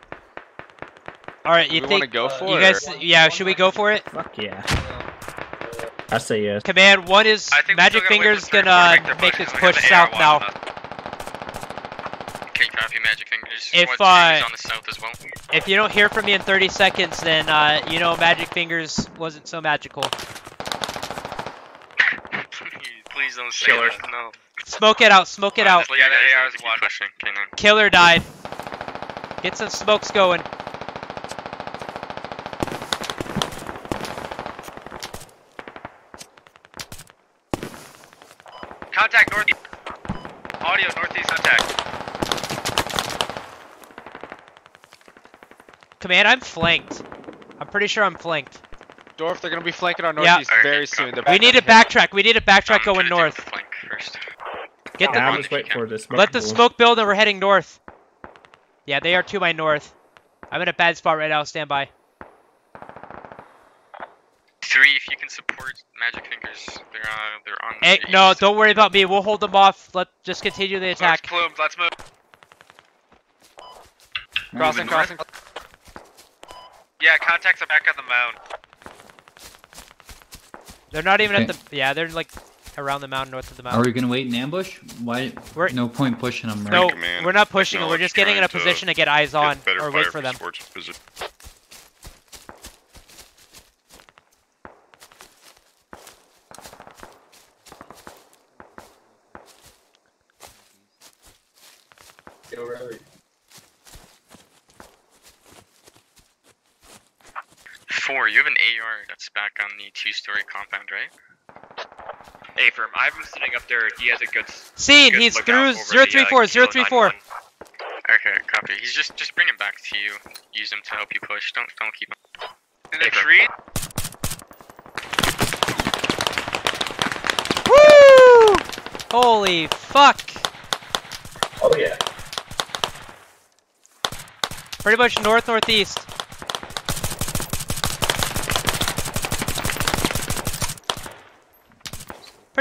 Speaker 3: All right, you think
Speaker 14: wanna go for
Speaker 3: you guys?
Speaker 14: or-
Speaker 3: Yeah, should we go for it?
Speaker 8: Fuck yeah. I say yes.
Speaker 3: Command one is
Speaker 2: I think we
Speaker 3: Magic
Speaker 2: still gotta wait
Speaker 3: Fingers
Speaker 2: for the third
Speaker 3: gonna
Speaker 2: make their
Speaker 3: make
Speaker 2: push,
Speaker 3: this
Speaker 2: 'cause we have
Speaker 3: push south
Speaker 2: AR
Speaker 3: now.
Speaker 2: one on us.
Speaker 1: Okay, copy Magic Fingers.
Speaker 3: If,
Speaker 1: Squad
Speaker 3: uh,
Speaker 1: on the south as well.
Speaker 3: If you don't hear from me in 30 seconds, then uh, you know Magic Fingers wasn't so magical.
Speaker 1: Please don't say
Speaker 2: Killer.
Speaker 1: that. No.
Speaker 3: Smoke it out, smoke it out.
Speaker 1: Just let
Speaker 2: Yeah,
Speaker 1: your
Speaker 2: the
Speaker 1: guys
Speaker 2: AR is
Speaker 1: to keep
Speaker 2: one.
Speaker 1: pushing.
Speaker 3: Killer died. Get some smokes going.
Speaker 2: Contact northeast. Audio northeast contact.
Speaker 3: Command, I'm flanked. I'm pretty sure I'm flanked.
Speaker 14: Dorf, they're gonna be flanking our
Speaker 3: Yeah.
Speaker 14: northeast
Speaker 1: Alright,
Speaker 14: very
Speaker 1: copy.
Speaker 14: soon.
Speaker 3: We need to
Speaker 14: on the hill.
Speaker 3: backtrack. We need to backtrack
Speaker 1: try
Speaker 3: going north.
Speaker 1: flank first.
Speaker 3: Get the
Speaker 1: Yeah,
Speaker 8: I'm
Speaker 1: on
Speaker 8: just
Speaker 1: if you
Speaker 8: waiting
Speaker 1: can.
Speaker 8: for this
Speaker 3: let the smoke build and we're heading north. Yeah, they are to my north. I'm in a bad spot right now. Stand by.
Speaker 1: Three, if you can support Magic Fingers, they're uh, they're on.
Speaker 3: Hey,
Speaker 1: the
Speaker 3: no, don't worry about me. We'll hold them off. Let just continue the
Speaker 2: Smoke's
Speaker 3: attack.
Speaker 2: plumed. Let's move.
Speaker 14: Crossing,
Speaker 9: Moving
Speaker 14: crossing.
Speaker 2: Yeah, contacts are back on the mound.
Speaker 3: They're not even at the. Yeah, they're like around the mountain, north of the mound.
Speaker 8: Are
Speaker 3: mountain.
Speaker 8: we gonna wait in ambush? Why?
Speaker 3: We're-
Speaker 8: no point pushing them, right?
Speaker 3: No,
Speaker 9: Command,
Speaker 3: we're not pushing them. We're just getting in a
Speaker 9: trying to
Speaker 3: position to get eyes on
Speaker 9: better
Speaker 3: or wait for them.
Speaker 9: sports visit.
Speaker 12: Go rally.
Speaker 1: Four, you have an AR back on the two-story compound, right?
Speaker 10: Hey, firm. I have him sitting up there. He has a good. s-
Speaker 3: Scene,
Speaker 10: good
Speaker 3: he's through
Speaker 10: over the, uh,
Speaker 3: 034, 034.
Speaker 1: Okay, copy. He's just just bring him back to you. Use him to help you push. Don't don't keep him.
Speaker 2: In the
Speaker 10: Hey, bro.
Speaker 2: tree.
Speaker 3: Woo! Holy fuck!
Speaker 12: Oh yeah.
Speaker 3: Pretty much north northeast.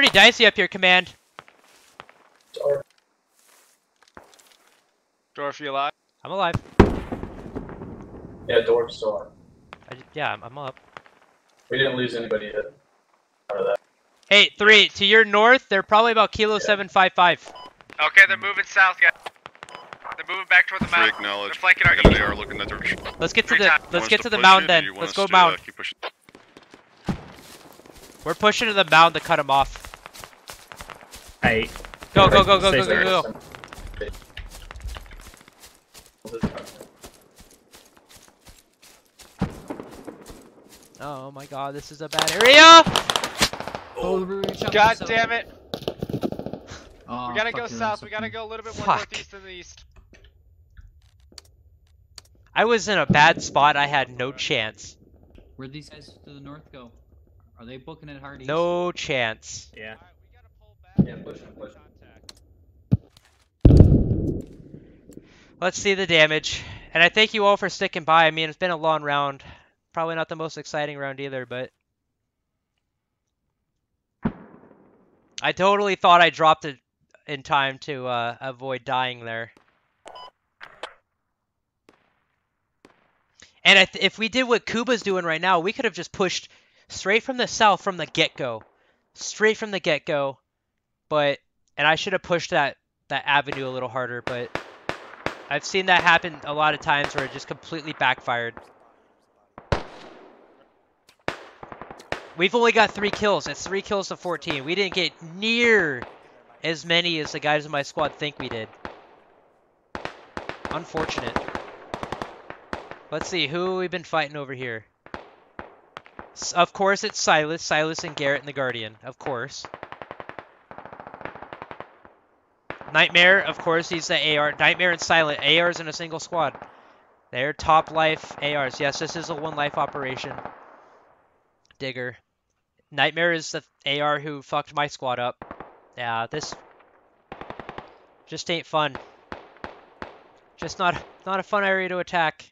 Speaker 3: Pretty dicey up here, command.
Speaker 12: Sorry.
Speaker 14: Dorf, you alive?
Speaker 3: I'm alive.
Speaker 12: Yeah, Dorf's still on.
Speaker 3: I ju- yeah, I'm, I'm up.
Speaker 12: We didn't lose anybody yet. Out of that.
Speaker 3: Hey, three to your north. They're probably about kilo seven five five.
Speaker 2: Okay, they're moving south, guys. They're moving back toward the
Speaker 9: Three
Speaker 2: mountain.
Speaker 9: acknowledge.
Speaker 2: They're flanking our
Speaker 9: got an
Speaker 2: east.
Speaker 9: AR looking that direction.
Speaker 3: Let's get to
Speaker 2: Three
Speaker 3: the
Speaker 2: times.
Speaker 3: let's
Speaker 9: Want
Speaker 3: get
Speaker 9: to
Speaker 3: to the
Speaker 9: push
Speaker 3: mound then. Let's
Speaker 9: us
Speaker 3: go
Speaker 9: to,
Speaker 3: mound.
Speaker 9: Uh, keep pushing?
Speaker 3: We're pushing to the mound to cut them off.
Speaker 8: Hey.
Speaker 3: Go go go go
Speaker 8: Stay
Speaker 3: go go go. Oh my god, this is a bad area.
Speaker 8: Oh, we're gonna chop
Speaker 14: God damn it!
Speaker 8: Oh,
Speaker 14: We gotta go south. We gotta go a little bit more
Speaker 3: Fuck.
Speaker 14: northeast than the east.
Speaker 3: I was in a bad spot. I had no chance.
Speaker 8: Where'd these guys to the north go? Are they booking it hard east?
Speaker 3: No chance.
Speaker 8: Yeah.
Speaker 3: Let's see the damage. And I thank you all for sticking by. I mean, it's been a long round. Probably not the most exciting round either, but I totally thought I dropped it in time to uh, avoid dying there. And if we did what Kuba's doing right now, we could have just pushed straight from the south from the get-go, straight from the get-go. But and I should have pushed that that avenue a little harder, but I've seen that happen a lot of times where it just completely backfired. We've only got three kills. It's three kills to 14. We didn't get near as many as the guys in my squad think we did. Unfortunate. Let's see, who we've we been fighting over here? Of course, it's Silas. Silas and Garrett and the Guardian. Of course. Nightmare, of course, he's the AR. Nightmare and Silent. ARs in a single squad. They're top life ARs. Yes, this is a one life operation. Digger. Nightmare is the AR who fucked my squad up. Yeah, this just ain't fun. Just not not a fun area to attack.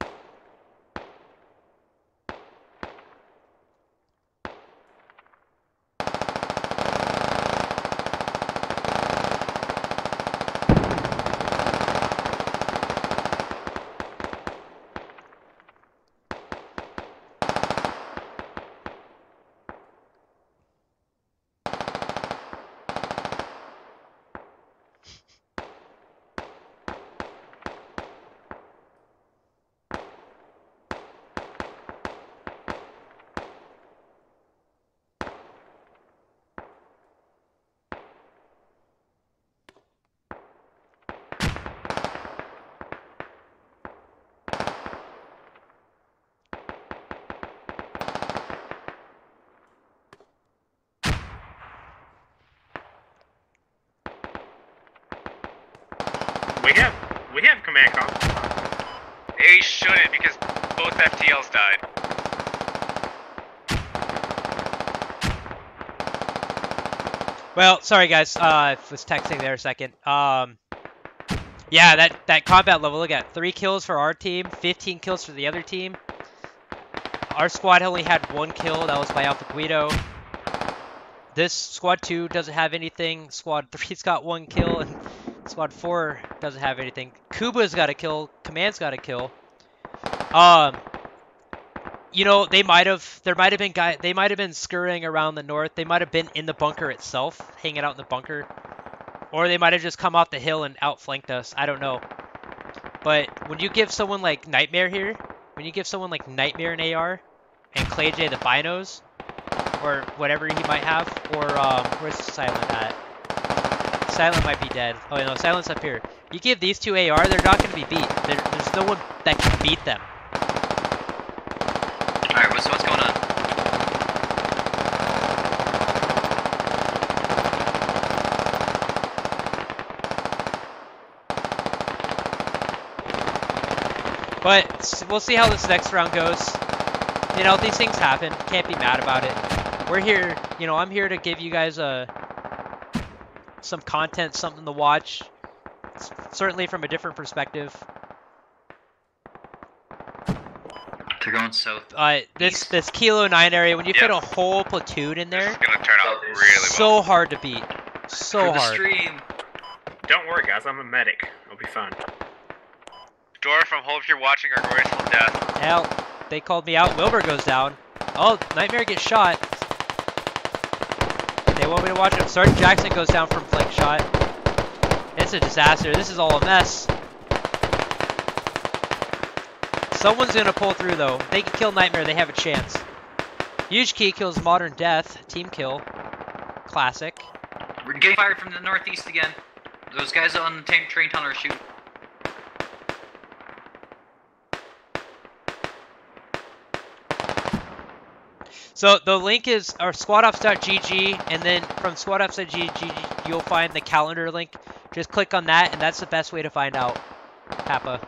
Speaker 6: We have we have command com.
Speaker 10: They shouldn't because died.
Speaker 3: Well, sorry guys, uh, I was texting there a second. Um, yeah, that that combat level. Look at three kills for our team, 15 kills for the other team. Our squad only had one kill. That was by Alpha Guido. This squad two doesn't have anything. Squad three's got one kill, and squad four doesn't have anything. Kuba's got a kill. Command's got a kill. Um, you know, they might have, there might have been guy, they might have been scurrying around the north. They might have been in the bunker itself, hanging out in the bunker. Or they might have just come off the hill and outflanked us. I don't know. But when you give someone like Nightmare here, when you give someone like Nightmare an AR, and Clay J the binos, or whatever he might have, or, um, where's Silent at? Silent might be dead. Oh, no, Silent's up here. You give these two AR, they're not going to be beat. There, there's no one that can beat them.
Speaker 15: Alright, what's, what's going on?
Speaker 3: But we'll see how this next round goes. You know, these things happen. Can't be mad about it. We're here, you know, I'm here to give you guys a some content, something to watch. S- Certainly from a different perspective.
Speaker 15: They're going south.
Speaker 3: Uh, this this Kilo 9 area, when you fit a whole platoon in there,
Speaker 10: Gonna turn out really
Speaker 3: so hard to beat. So
Speaker 15: For the
Speaker 3: hard.
Speaker 15: stream.
Speaker 6: Don't worry, guys. I'm a medic. I'll be fine.
Speaker 10: Dorf, I hope you're watching our graceful death.
Speaker 3: Hell, they called me out. Wilbur goes down. Oh, Nightmare gets shot. They want me to watch him. Sergeant Jackson goes down from flank shot. It's a disaster. This is all a mess. Someone's gonna pull through though. They can kill Nightmare. They have a chance. Huge Key kills Modern Death. Team kill. Classic.
Speaker 15: We're getting fired from the northeast again. Those guys on the tank train tunnel are shooting.
Speaker 3: So the link is our squadops.gg, and then from squadops.gg you'll find the calendar link. Just click on that, and that's the best way to find out. Kappa.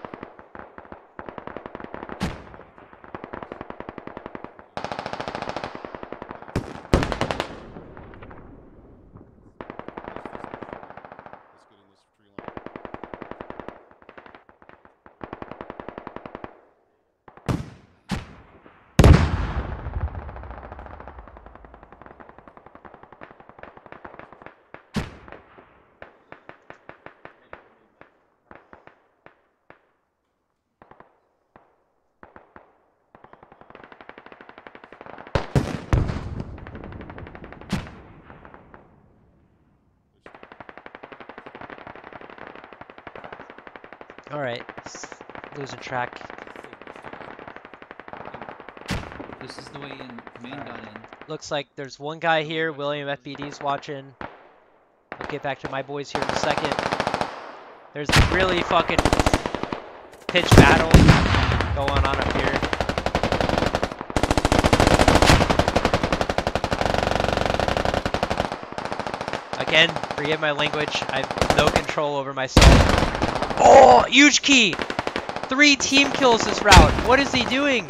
Speaker 3: Alright, s- losing track.
Speaker 8: This is the way in command got in.
Speaker 3: Looks like there's one guy here, William FBD's watching. I'll get back to my boys here in a second. There's a really fucking pitch battle going on up here. Again, forgive my language. I have no control over myself. Oh, huge key! Three team kills this round. What is he doing?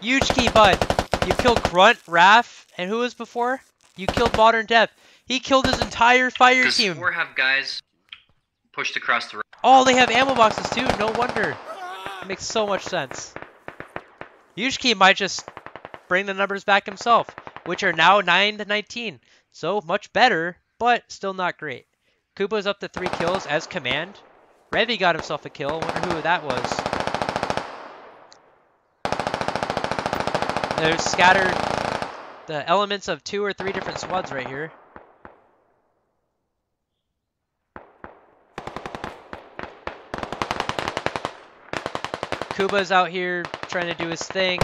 Speaker 3: Huge key, bud. You killed Grunt, Raph, and who was before? You killed Modern Death. He killed his entire fire
Speaker 15: Does
Speaker 3: team.
Speaker 15: four have guys? Pushed across the road.
Speaker 3: Oh, they have ammo boxes too. No wonder. It makes so much sense. Yushki might just bring the numbers back himself, which are now 9 to 19. So much better, but still not great. Kuba's up to three kills as command. Revi got himself a kill. Wonder who that was. There's scattered the elements of two or three different squads right here. Kuba's out here trying to do his thing.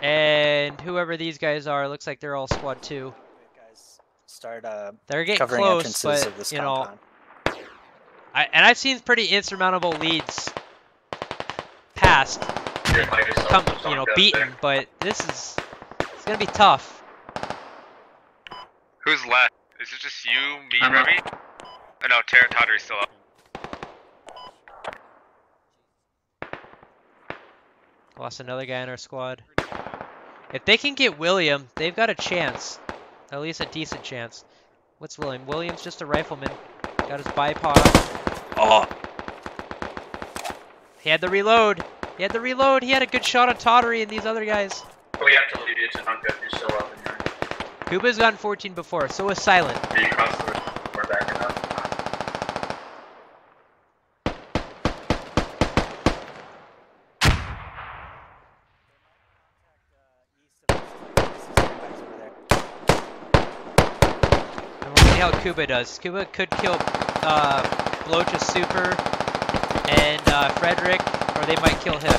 Speaker 3: And whoever these guys are, looks like they're all squad two.
Speaker 16: Start uh,
Speaker 3: They're getting
Speaker 16: covering
Speaker 3: close,
Speaker 16: entrances
Speaker 3: but
Speaker 16: of this
Speaker 3: you know. I, and I've seen pretty insurmountable leads past, come, you know, beaten, but this is it's gonna be tough.
Speaker 17: Who's left? Is it just you, me,
Speaker 15: I'm up.
Speaker 17: Remy? Oh, no, Terra Tottery's still up.
Speaker 3: Lost another guy in our squad. If they can get William, they've got a chance. At least a decent chance. What's William? William's just a rifleman. Got his bipod. Oh! He had the reload. He had the reload. He had a good shot on Tottery and these other guys.
Speaker 12: We have to leave you to Tonka if you're still up in here.
Speaker 3: Kuba's gotten 14 before, so was Silent.
Speaker 12: Are you across the room? We're backing up.
Speaker 3: And we'll see how Kuba does. Kuba could kill uh, Blocha Super and uh, Frederick, or they might kill him.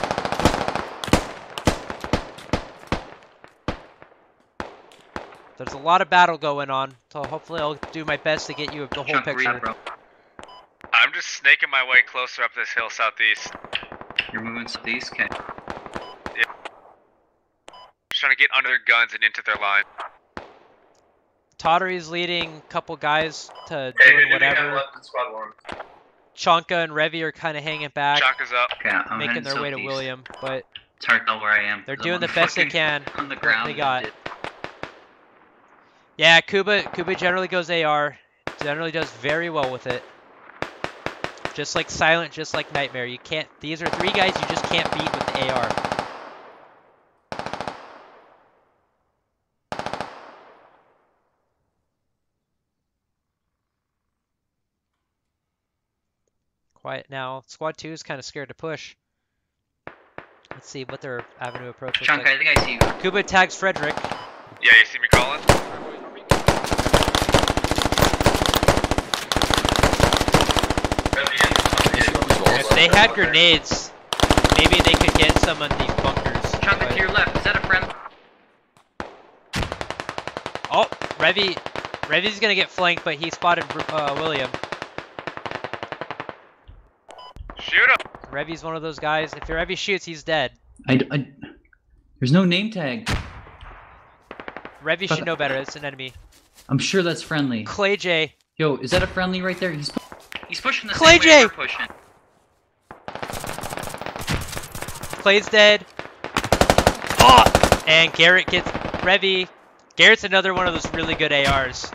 Speaker 3: There's a lot of battle going on, so hopefully I'll do my best to get you the whole
Speaker 15: Chunk,
Speaker 3: picture.
Speaker 15: it, bro.
Speaker 17: I'm just snaking my way closer up this hill southeast.
Speaker 15: You're moving southeast, okay.
Speaker 17: Just trying to get under their guns and into their line.
Speaker 3: Tottery's leading a couple guys to
Speaker 12: Hey,
Speaker 3: doing
Speaker 12: do
Speaker 3: whatever.
Speaker 12: left in squad one?
Speaker 3: Chanka and Revy are kind of hanging back,
Speaker 17: Chaka's up.
Speaker 15: Okay, I'm
Speaker 3: making their way to
Speaker 15: southeast.
Speaker 3: William, but
Speaker 15: It's hard to tell where I am.
Speaker 3: they're
Speaker 15: 'cause
Speaker 3: doing
Speaker 15: I'm
Speaker 3: the best they can.
Speaker 15: On the ground.
Speaker 3: they got.
Speaker 15: it-
Speaker 3: Yeah, Kuba Kuba generally goes AR. Generally does very well with it. Just like Silent, just like Nightmare. You can't these are three guys you just can't beat with the AR. Quiet now. Squad 2 is kind of scared to push. Let's see what their avenue approach looks
Speaker 15: Chunk, I think I see you.
Speaker 3: Kuba tags Frederick.
Speaker 17: Yeah, you see me calling?
Speaker 3: If they had grenades, maybe they could get some of these bunkers.
Speaker 15: Chunk,
Speaker 3: but-
Speaker 15: to your left. Is that a friend?
Speaker 3: Oh, Revi, Revi's gonna get flanked, but he spotted uh, William.
Speaker 17: Shoot him!
Speaker 3: Revi's one of those guys. If Revi shoots, he's dead.
Speaker 8: I, I- there's no name tag.
Speaker 3: Revi
Speaker 8: But-
Speaker 3: should know better. It's an enemy.
Speaker 8: I'm sure that's friendly.
Speaker 3: Clay J.
Speaker 8: Yo, is that a friendly right there? He's
Speaker 15: He's pushing the
Speaker 3: Clay
Speaker 15: same
Speaker 3: J!
Speaker 15: way we're pushing.
Speaker 3: Clay's dead. Oh! And Garrett gets Revi. Garrett's another one of those really good ARs.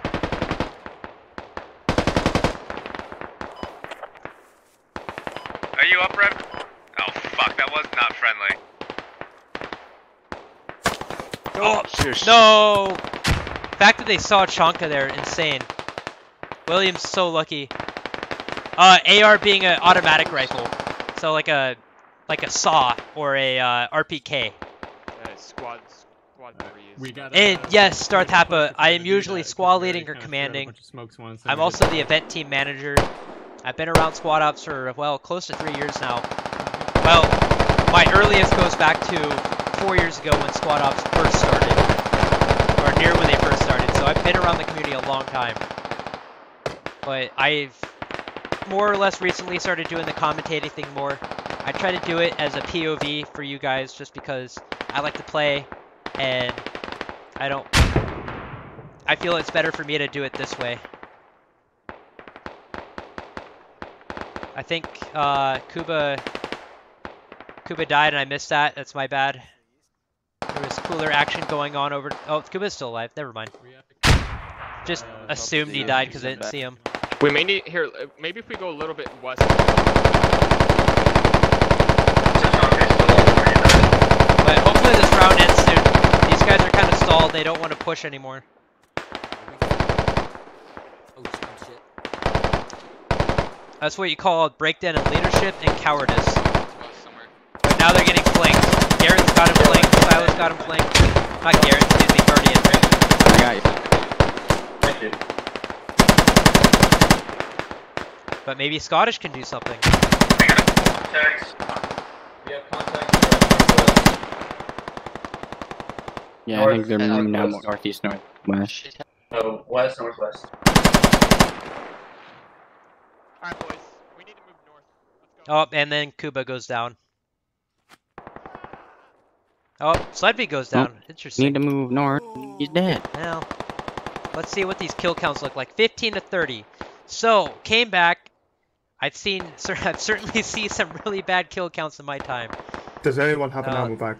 Speaker 17: Are you up, Rev? Oh, fuck, that was not friendly.
Speaker 3: Oh, no! The fact that they saw Chonka there, insane. William's so lucky. Uh, AR being an automatic rifle, so like a like a saw or a uh, RPK.
Speaker 10: Uh, squad, squad three is.
Speaker 18: We got.
Speaker 3: And yes, Darth
Speaker 18: we're gonna
Speaker 3: Happa,
Speaker 18: push
Speaker 3: I am usually
Speaker 18: that 'cause
Speaker 3: squad leading or
Speaker 18: kinda threw out a
Speaker 3: commanding.
Speaker 18: bunch of smokes once,
Speaker 3: I'm also the event team manager. I've been around squad ops for well close to three years now. Well, my earliest goes back to four years ago when squad ops first started, or near when they first started. So I've been around the community a long time. But I've more or less recently started doing the commentating thing more. I try to do it as a POV for you guys just because I like to play and I don't I feel it's better for me to do it this way. I think uh, Kuba Kuba died and I missed that. That's my bad. There was cooler action going on over. Oh, Kuba's still alive. Never mind. Just assumed he died because I didn't see him.
Speaker 10: We may need here. uh, Maybe if we go a little bit west.
Speaker 3: But hopefully this round ends soon. These guys are kind of stalled. They don't want to push anymore. That's what you call breakdown in leadership and cowardice. But now they're getting flanked. Garrett's got him flanked. Silas got him flanked. Not Garrett, excuse me, Guardian.
Speaker 18: I got you.
Speaker 12: Thank you.
Speaker 3: But maybe Scottish can do something.
Speaker 12: Contacts. We have contacts.
Speaker 18: Yeah, I think they're moving now northeast, northwest.
Speaker 12: Oh, west, northwest. Alright, boys. We need to move north.
Speaker 3: Oh, and then Kuba goes down. Oh, Sledby goes down. Interesting.
Speaker 18: Need to move north. He's dead.
Speaker 3: Well, let's see what these kill counts look like. 15 to 30. So, came back. I've seen, I've certainly seen some really bad kill counts in my time.
Speaker 19: Does anyone have an
Speaker 3: Uh,
Speaker 19: ammo bag?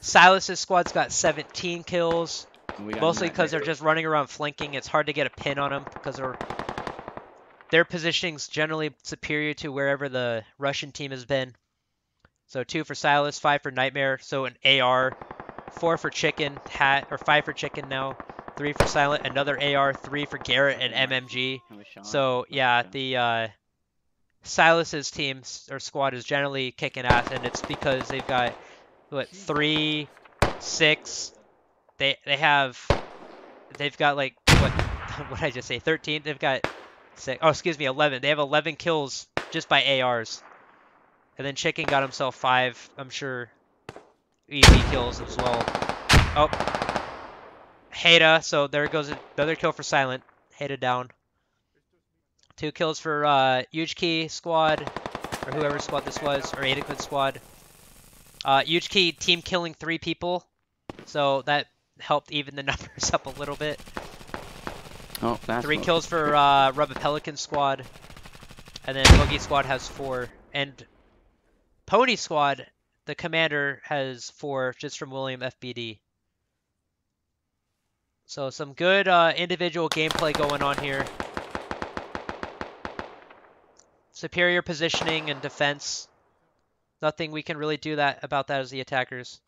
Speaker 3: Silas's squad's got 17 kills.
Speaker 18: We
Speaker 3: Mostly because they're just running around flanking. It's hard to get a pin on them because they're, their positioning's generally superior to wherever the Russian team has been. So two for Silas, five for Nightmare. So an AR, four for Chicken, hat or five for Chicken now, three for Silent, another AR, three for Garrett and MMG. So yeah, the uh, Silas's team or squad is generally kicking ass, and it's because they've got what three, six. They they have they've got like what what did I just say? Thirteen. They've got six. Oh, excuse me, eleven. They have eleven kills just by ARs. And then Chicken got himself five, I'm sure, easy kills as well. Oh. Heda, so there goes another kill for Silent. Heda down. Two kills for uh, Huge Key squad, or whoever squad this was, or Adequate squad. Uh, Huge Key team killing three people, so that helped even the numbers up a little bit.
Speaker 18: Oh, that's
Speaker 3: Three kills for uh, Rubber Pelican squad, and then Boogie squad has four, and Pony squad, the commander has four just from William FBD. So some good uh, individual gameplay going on here. Superior positioning and defense. Nothing we can really do that about that as the attackers.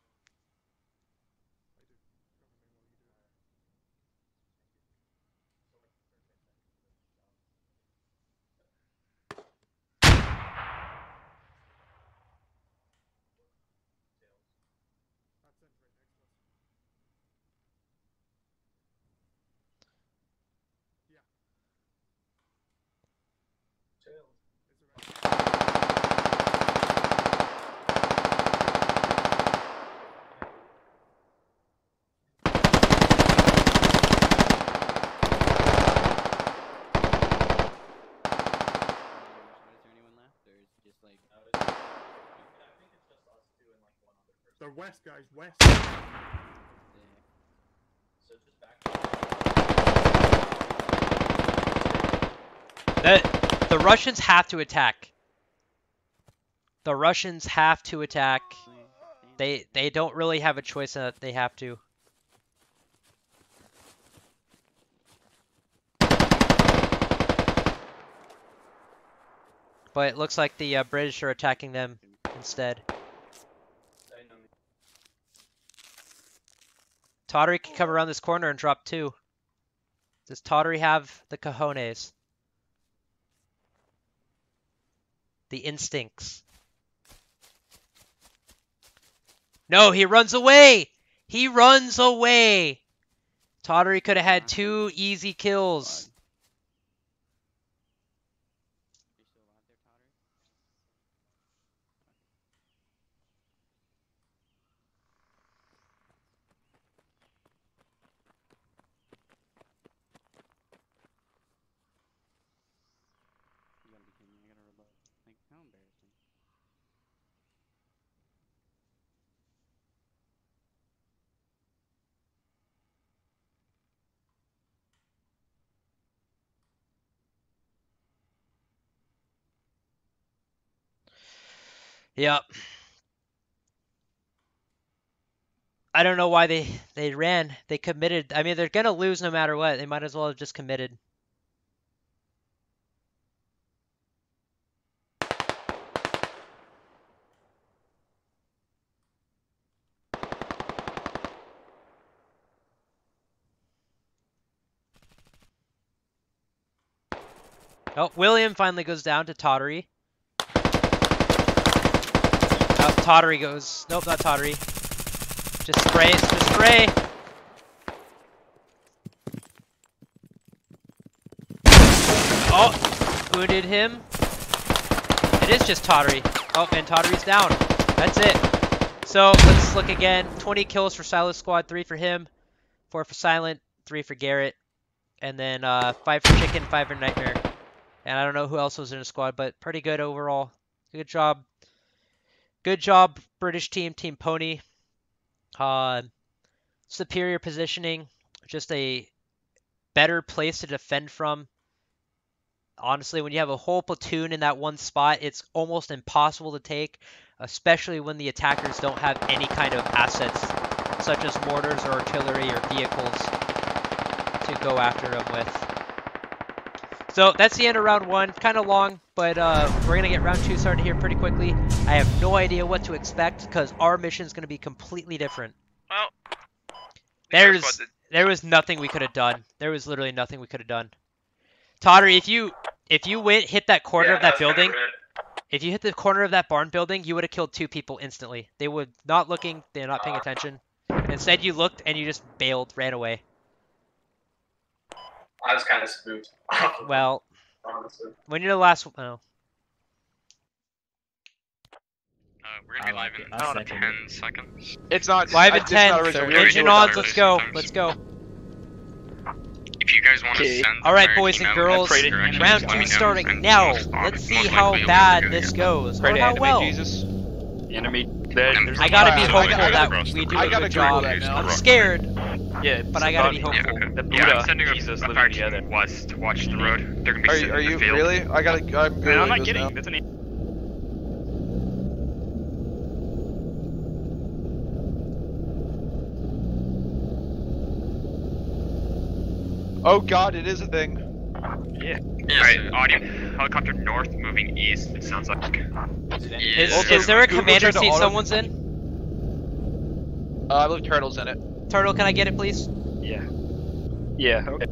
Speaker 19: They're west, guys, west.
Speaker 3: The, the Russians have to attack. The Russians have to attack. They they don't really have a choice in that they have to. But it looks like the uh, British are attacking them instead. Tottery can come around this corner and drop two. Does Tottery have the cojones? The instincts. No, he runs away! He runs away! Tottery could have had two easy kills. Yep. I don't know why they they ran. They committed. I mean, they're gonna lose no matter what. They might as well have just committed. Oh, William finally goes down to Tottery. Tottery goes. Nope, not Tottery. Just spray. Just spray. Oh, wounded him. It is just Tottery. Oh, and Tottery's down. That's it. So let's look again. 20 kills for Silo Squad, 3 for him, 4 for Silent, 3 for Garrett, and then uh, 5 for Chicken, 5 for Nightmare. And I don't know who else was in the squad, but pretty good overall. Good job. Good job, British team, Team Pony. Uh, superior positioning, just a better place to defend from. Honestly, when you have a whole platoon in that one spot, it's almost impossible to take, especially when the attackers don't have any kind of assets, such as mortars or artillery or vehicles, to go after them with. So that's the end of round one. Kind of long, but uh, we're gonna get round two started here pretty quickly. I have no idea what to expect because our mission is gonna be completely different.
Speaker 17: Well,
Speaker 3: there's there was nothing we could have done. There was literally nothing we could have done. Tottery, if you if you went hit that corner
Speaker 12: Yeah,
Speaker 3: of that
Speaker 12: kinda
Speaker 3: building, if you hit the corner of that barn building, you would have killed two people instantly. They were not looking, they're not paying attention. Instead, you looked and you just bailed, ran away.
Speaker 12: I was kind of spooked.
Speaker 3: Well,
Speaker 12: honestly.
Speaker 3: when you're the last one, oh.
Speaker 1: Uh, we're gonna be live in
Speaker 5: I
Speaker 1: about 10 seconds.
Speaker 5: It's not
Speaker 3: Live
Speaker 5: I-
Speaker 3: at 10.
Speaker 5: original. We already
Speaker 3: Engine
Speaker 5: knew
Speaker 3: on, let's
Speaker 5: it.
Speaker 3: go. Let's go.
Speaker 1: If you guys want to
Speaker 3: Okay.
Speaker 1: send
Speaker 3: All right, boys and girls, round two starting now. Let's see how bad this goes, or how well.
Speaker 5: Jesus?
Speaker 18: Enemy
Speaker 3: I gotta be hopeful that we do
Speaker 5: I
Speaker 3: a
Speaker 5: gotta
Speaker 3: good job.
Speaker 5: with that now.
Speaker 3: I'm scared,
Speaker 14: Yeah,
Speaker 3: but I gotta be
Speaker 14: funny.
Speaker 3: hopeful.
Speaker 14: The
Speaker 10: Yeah,
Speaker 14: Buddha,
Speaker 10: I'm sending a,
Speaker 14: Jesus
Speaker 10: a
Speaker 14: living
Speaker 10: fire
Speaker 14: together.
Speaker 10: team west to watch the road. They're gonna be
Speaker 5: Are
Speaker 10: sitting
Speaker 5: you, are
Speaker 10: in the
Speaker 5: you
Speaker 10: field.
Speaker 5: really? I gotta. I'm
Speaker 14: Man, I'm not
Speaker 5: this
Speaker 14: kidding.
Speaker 5: now.
Speaker 14: That's an
Speaker 5: Oh god, it is a thing.
Speaker 10: Yeah. Alright, audio helicopter north moving east. It sounds like.
Speaker 3: Is,
Speaker 5: Also,
Speaker 3: is there a
Speaker 5: Google
Speaker 3: commander seat someone's in?
Speaker 5: Uh, I believe Turtle's in it.
Speaker 3: Turtle, can I get it, please?
Speaker 14: Yeah. Yeah. Okay.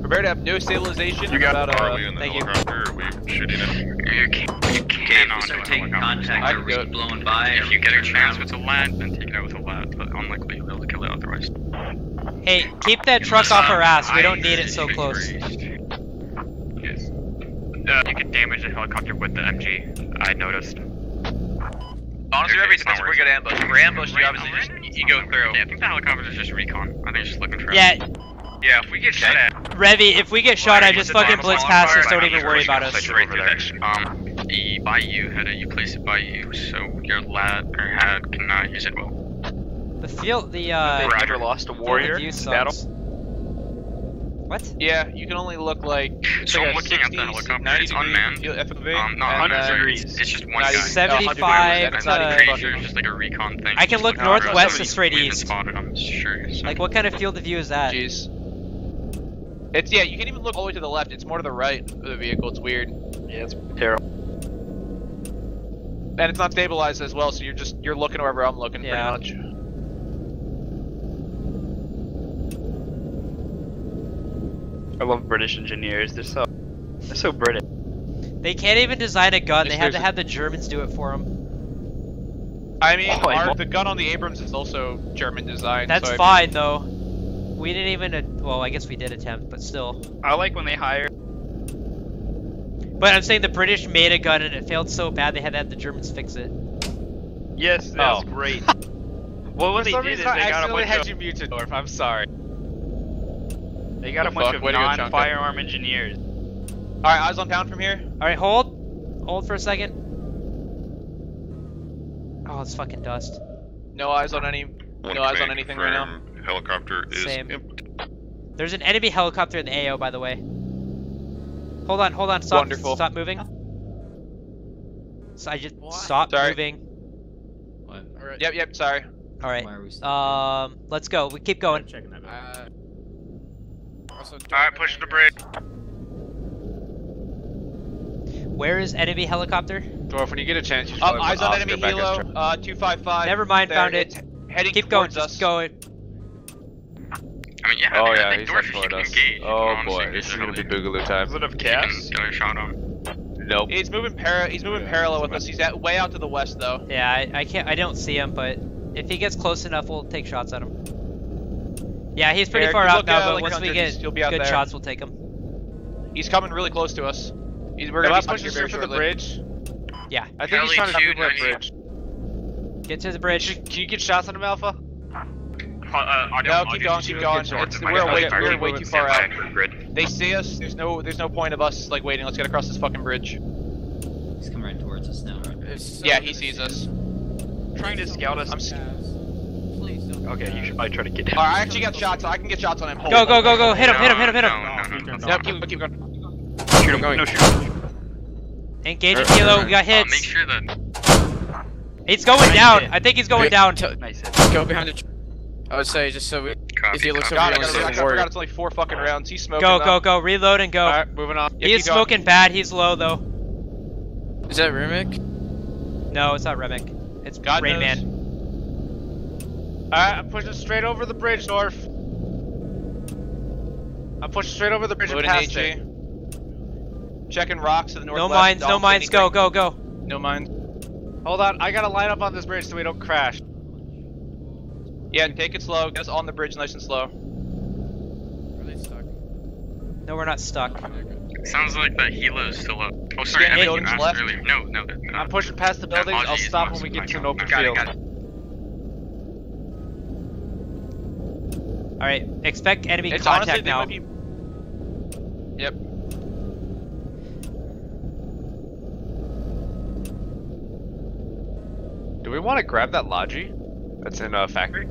Speaker 5: Prepare to have no stabilization.
Speaker 9: You got
Speaker 5: about,
Speaker 9: Are
Speaker 5: uh,
Speaker 9: we in the
Speaker 5: thank you.
Speaker 9: helicopter or are we shooting it?
Speaker 1: You, can't. you cannot do a helicopter.
Speaker 5: I can do
Speaker 15: blown by.
Speaker 1: If you get a chance with a lad, then take it out with a lad, but unlikely you'll be able to kill it otherwise.
Speaker 3: Hey, keep that truck off our ass. We don't need it so close.
Speaker 10: Yes. Uh, you can damage the helicopter with the MG. I noticed.
Speaker 2: Honestly,
Speaker 1: Okay,
Speaker 2: every
Speaker 1: it's
Speaker 2: if we
Speaker 1: worth
Speaker 2: get
Speaker 1: it.
Speaker 2: ambushed. If we're ambushed, you obviously just you go through.
Speaker 1: Yeah, I think the helicopter is just recon. I think it's just looking for.
Speaker 3: Yeah,
Speaker 2: Yeah, if we get shot at,
Speaker 3: Revy, if we get shot, I just fucking blitz past us. Don't even worry about us.
Speaker 1: Right through that. Um, the by you had it. You place it by you, so your lad or had cannot use it well.
Speaker 3: The field, the uh,
Speaker 14: They've never lost a warrior
Speaker 3: view
Speaker 14: in battle.
Speaker 3: What?
Speaker 5: Yeah, you can only look like. it's
Speaker 1: So
Speaker 5: like
Speaker 1: I'm
Speaker 5: a
Speaker 1: looking at the helicopter.
Speaker 5: 90
Speaker 1: It's
Speaker 5: degree
Speaker 1: unmanned.
Speaker 5: field FOV,
Speaker 1: Um, not
Speaker 5: and
Speaker 1: 100
Speaker 5: then-
Speaker 1: degrees. It's just one
Speaker 5: Not
Speaker 1: guy.
Speaker 5: even-
Speaker 3: Seventy-five
Speaker 5: no, 100
Speaker 1: That's
Speaker 5: degrees,
Speaker 1: I'm
Speaker 5: not even
Speaker 1: sure it's just like a recon thing.
Speaker 3: I can look
Speaker 1: looking
Speaker 3: northwest to
Speaker 1: Somebody-
Speaker 3: straight east.
Speaker 1: Spotted, I'm sure. so-
Speaker 3: Like, what kind of field of view is that?
Speaker 5: Jeez. It's yeah. You can even look all the way to the left. It's more to the right of the vehicle. It's weird,
Speaker 14: Yeah, it's terrible.
Speaker 5: and it's not stabilized as well. So you're just you're looking wherever I'm looking,
Speaker 3: Yeah.
Speaker 5: pretty much.
Speaker 14: I love British engineers. They're so they're so British.
Speaker 3: They can't even design a gun. They
Speaker 5: Yes,
Speaker 3: have to have the Germans do it for them.
Speaker 5: I mean,
Speaker 14: Oh,
Speaker 5: our, the gun on the Abrams is also German design.
Speaker 3: That's
Speaker 5: so I mean-
Speaker 3: fine though. We didn't even. Well, I guess we did attempt, but still.
Speaker 14: I like when they hire.
Speaker 3: But I'm saying the British made a gun and it failed so bad they had to have the Germans fix it.
Speaker 14: Yes, that's
Speaker 5: Oh.
Speaker 14: great. well, what
Speaker 5: For
Speaker 14: they
Speaker 5: some
Speaker 14: did is
Speaker 5: reason,
Speaker 14: they
Speaker 5: I
Speaker 14: got a
Speaker 5: accidentally
Speaker 14: bunch
Speaker 5: had
Speaker 14: of
Speaker 5: you muted, Dorf. I'm sorry.
Speaker 14: They got a bunch
Speaker 5: fuck?
Speaker 14: of
Speaker 5: Way to go, Chunka.
Speaker 14: non-firearm engineers.
Speaker 5: All right, eyes on town from here.
Speaker 3: All right, hold, hold for a second. Oh, it's fucking dust.
Speaker 5: No eyes on any.
Speaker 9: One
Speaker 5: No eyes on
Speaker 9: command
Speaker 5: anything right now.
Speaker 9: confirmed. Helicopter is
Speaker 3: Same.
Speaker 9: empty.
Speaker 3: There's an enemy helicopter in the AO, by the way. Hold on, hold on, stop,
Speaker 5: Wonderful.
Speaker 3: stop moving. So I just stop
Speaker 5: Sorry.
Speaker 3: moving.
Speaker 8: What?
Speaker 5: Yep, yep. Sorry.
Speaker 3: All right.
Speaker 8: Why are we
Speaker 3: Um, let's go. We keep going.
Speaker 8: checking that?
Speaker 17: Uh, also,
Speaker 2: Alright, push the bridge.
Speaker 3: Where is enemy helicopter?
Speaker 5: Dorf, when you get a chance, you
Speaker 3: should probably
Speaker 5: eyes on enemy
Speaker 3: back
Speaker 5: helo. Uh, two five five.
Speaker 3: Never mind, found it.
Speaker 5: Heading
Speaker 3: Keep going.
Speaker 5: us.
Speaker 3: Just go.
Speaker 1: I I mean, yeah.
Speaker 20: Oh yeah, he's
Speaker 1: Dorf,
Speaker 20: heading toward us.
Speaker 1: engage.
Speaker 20: Oh
Speaker 1: honestly,
Speaker 20: boy,
Speaker 1: engage
Speaker 20: this is gonna be
Speaker 1: heli.
Speaker 20: Boogaloo time.
Speaker 5: Bit of
Speaker 1: You
Speaker 5: chaos.
Speaker 1: can get a shot on.
Speaker 20: Nope.
Speaker 13: He's moving para. He's moving parallel with us. He's at way out to the west though.
Speaker 3: Yeah, I, I can't. I don't see him, but if he gets close enough, we'll take shots at him. Yeah, he's pretty
Speaker 13: Eric,
Speaker 3: far out now, but
Speaker 13: like
Speaker 3: once we get
Speaker 13: he'll be out
Speaker 3: good
Speaker 13: there.
Speaker 3: shots, we'll take him.
Speaker 13: He's coming really close to us. He's we're
Speaker 20: Am
Speaker 13: gonna
Speaker 20: I
Speaker 13: be punching
Speaker 20: pushing
Speaker 13: here
Speaker 20: for the bridge?
Speaker 3: Yeah.
Speaker 20: I think he's trying to shoot that
Speaker 1: 290.
Speaker 20: bridge.
Speaker 3: Get to the bridge.
Speaker 20: Can you get shots on him, Alpha?
Speaker 10: Uh, audio,
Speaker 13: No,
Speaker 10: audio,
Speaker 13: keep going, keep going. It's, we're way, we're
Speaker 10: team
Speaker 13: way too far out. They see us. There's no, there's no point of us like waiting. Let's get across this fucking bridge.
Speaker 8: He's coming right towards us now.
Speaker 13: Yeah, he sees us.
Speaker 10: Trying to scout us.
Speaker 13: I'm. S-
Speaker 14: Okay, you should probably try to get
Speaker 13: Alright, I actually got shots. I can get shots on him. Hold
Speaker 3: Go, go, go, go! Hit him! Hit him! Hit him! Hit him!
Speaker 1: No, no, no, no.
Speaker 13: No, keep, keep going.
Speaker 20: Shoot him, no shoot.
Speaker 3: Engage
Speaker 20: Er,
Speaker 3: him, Kilo. We got
Speaker 1: Uh, make sure that
Speaker 3: He's going down. I think he's going down.
Speaker 14: Nice hit.
Speaker 5: Go behind the. I would say just so we,
Speaker 1: Copy,
Speaker 5: if he looks over,
Speaker 13: God, I,
Speaker 5: he
Speaker 13: gotta, I, forgot, I
Speaker 5: to
Speaker 13: forgot it's only four fucking rounds. He's smoking.
Speaker 3: Go,
Speaker 13: though.
Speaker 3: go, go! Reload and go.
Speaker 13: Alright, moving on. Yeah,
Speaker 3: He
Speaker 13: keep
Speaker 3: is
Speaker 13: going.
Speaker 3: smoking bad. He's low though.
Speaker 5: Is that Remick?
Speaker 3: No, it's not Remick. It's
Speaker 13: God
Speaker 3: Rain
Speaker 13: knows.
Speaker 3: Man.
Speaker 20: Alright, I'm pushing straight over the bridge, North. I'm pushing straight over the bridge and
Speaker 13: Loading
Speaker 20: past
Speaker 13: HE.
Speaker 20: it.
Speaker 13: Checking rocks to the
Speaker 3: north.
Speaker 13: No
Speaker 3: mines. No mines. Go,
Speaker 13: anything.
Speaker 3: go, go.
Speaker 13: No mines.
Speaker 20: Hold on, I gotta line up on this bridge so we don't crash.
Speaker 13: Yeah, and take it slow. Get us on the bridge nice and slow.
Speaker 5: Are they stuck?
Speaker 3: No, we're not stuck.
Speaker 1: Sounds like the helo's still up. Oh, sorry,
Speaker 13: Scan
Speaker 1: I meant you
Speaker 13: buildings
Speaker 1: asked
Speaker 13: left.
Speaker 1: earlier. No, no, no.
Speaker 20: I'm pushing past the
Speaker 1: That
Speaker 20: buildings. I'll stop when we get to an
Speaker 1: Got
Speaker 20: open
Speaker 1: it,
Speaker 20: field.
Speaker 1: got it.
Speaker 3: All right. Expect enemy
Speaker 13: It's honestly
Speaker 3: contact
Speaker 13: they
Speaker 3: now.
Speaker 13: might be. Yep.
Speaker 20: Do we want to grab that Logi? That's in uh, factory.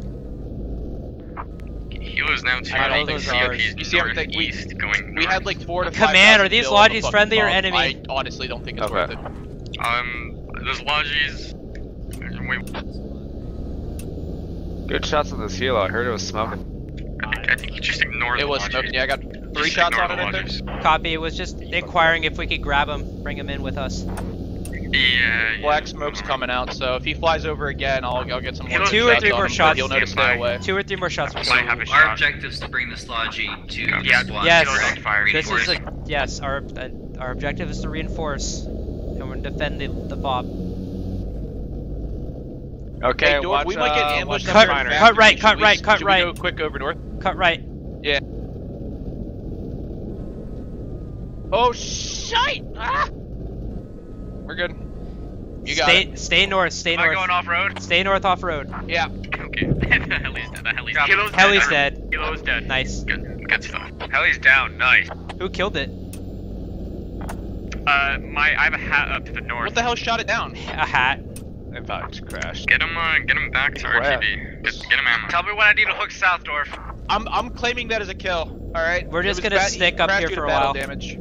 Speaker 1: Helo's now two.
Speaker 3: I know
Speaker 1: I think
Speaker 3: those are ours.
Speaker 1: COP's
Speaker 13: You see everything- we-
Speaker 1: northeast going
Speaker 13: We
Speaker 1: north.
Speaker 13: had like four to five.
Speaker 3: Command, are these
Speaker 13: kills on the
Speaker 3: lodges
Speaker 13: fucking
Speaker 3: friendly or
Speaker 13: bomb.
Speaker 3: enemy?
Speaker 13: I honestly don't think it's
Speaker 20: Okay.
Speaker 13: worth it.
Speaker 1: Um, those lodges. Wait,
Speaker 20: Good shots on this helo. I heard it was smoking.
Speaker 1: I think, I think you just ignore the
Speaker 13: It was
Speaker 1: lodges.
Speaker 13: smoking. Yeah, I got three
Speaker 1: Just
Speaker 13: shots on it. I think.
Speaker 3: Copy. It was just inquiring if we could grab him, bring him in with us.
Speaker 1: Yeah, yeah.
Speaker 13: Black smoke's coming out, so if he flies over again, I'll, I'll get some more
Speaker 3: Two or
Speaker 13: shots
Speaker 3: three
Speaker 13: on
Speaker 3: more
Speaker 13: him,
Speaker 3: shots.
Speaker 13: He'll know to stay away.
Speaker 3: Two or three more shots.
Speaker 10: Might have a
Speaker 15: Our
Speaker 10: shot.
Speaker 15: objective is to bring this logi to
Speaker 1: Yeah,
Speaker 15: the
Speaker 10: yeah,
Speaker 15: squad.
Speaker 3: Yes.
Speaker 10: Kilo's fire.
Speaker 3: This is a yes. Our uh, our objective is to reinforce and we're defend the the fob.
Speaker 20: Okay,
Speaker 13: Hey,
Speaker 20: watch,
Speaker 13: we might get
Speaker 20: uh,
Speaker 13: ambushed
Speaker 20: watch
Speaker 3: Cut-
Speaker 13: up
Speaker 20: refinery.
Speaker 3: cut right, cut right, cut
Speaker 13: should we
Speaker 3: right.
Speaker 13: go quick over north.
Speaker 3: Cut right. Yeah.
Speaker 13: Oh shit! Ah! We're good. You got
Speaker 3: stay
Speaker 13: it.
Speaker 3: stay north. Stay
Speaker 17: Am I
Speaker 3: north.
Speaker 17: going off road?
Speaker 3: Stay north off road.
Speaker 13: Yeah.
Speaker 1: Okay. the heli's dead. The heli's dead.
Speaker 10: Kilo's
Speaker 3: Heli's
Speaker 10: dead.
Speaker 3: dead.
Speaker 10: Kilo's dead.
Speaker 3: Nice.
Speaker 1: Good, good stuff.
Speaker 17: Heli's down. Nice.
Speaker 3: Who killed it?
Speaker 10: Uh, my I have a hat up to the north.
Speaker 13: What the hell shot it down?
Speaker 3: A hat.
Speaker 20: I thought it just crashed.
Speaker 1: Get him, uh, get him back to
Speaker 20: Crap.
Speaker 1: RTB. Get, get him ammo.
Speaker 17: Tell me when I need to hook South Dorf.
Speaker 13: I'm I'm claiming that as a kill. All right.
Speaker 3: We're just gonna stick up here for a while.
Speaker 13: Damage.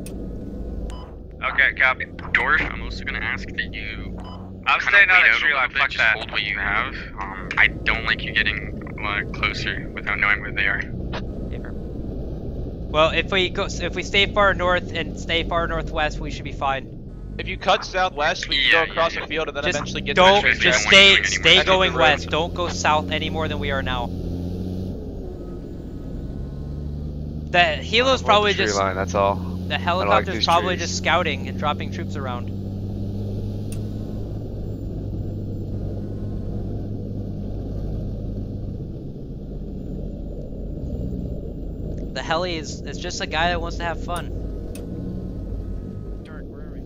Speaker 17: Okay, copy.
Speaker 1: Dorf, I'm also gonna ask that you.
Speaker 17: I'm
Speaker 1: kinda
Speaker 17: staying on
Speaker 1: wait
Speaker 17: that tree line. Fuck
Speaker 1: just
Speaker 17: that.
Speaker 1: hold what you have. Um, I don't like you getting uh, closer without knowing where they are.
Speaker 3: Well, if we go, if we stay far north and stay far northwest, we should be fine.
Speaker 13: If you cut southwest, we can
Speaker 1: Yeah,
Speaker 13: go across
Speaker 1: yeah,
Speaker 13: the field and then
Speaker 3: Just
Speaker 13: eventually get
Speaker 3: don't
Speaker 13: the
Speaker 3: just
Speaker 1: don't
Speaker 3: stay
Speaker 1: want you going
Speaker 3: stay going
Speaker 13: That's the road.
Speaker 3: west. Don't go south any more than we are now. The helo's
Speaker 20: Avoid
Speaker 3: probably
Speaker 20: the
Speaker 3: just
Speaker 20: line, that's all.
Speaker 3: the helicopter's
Speaker 20: these
Speaker 3: probably
Speaker 20: trees.
Speaker 3: just scouting and dropping troops around. The heli is, is just a guy that wants to have fun.
Speaker 5: Dark, where are we?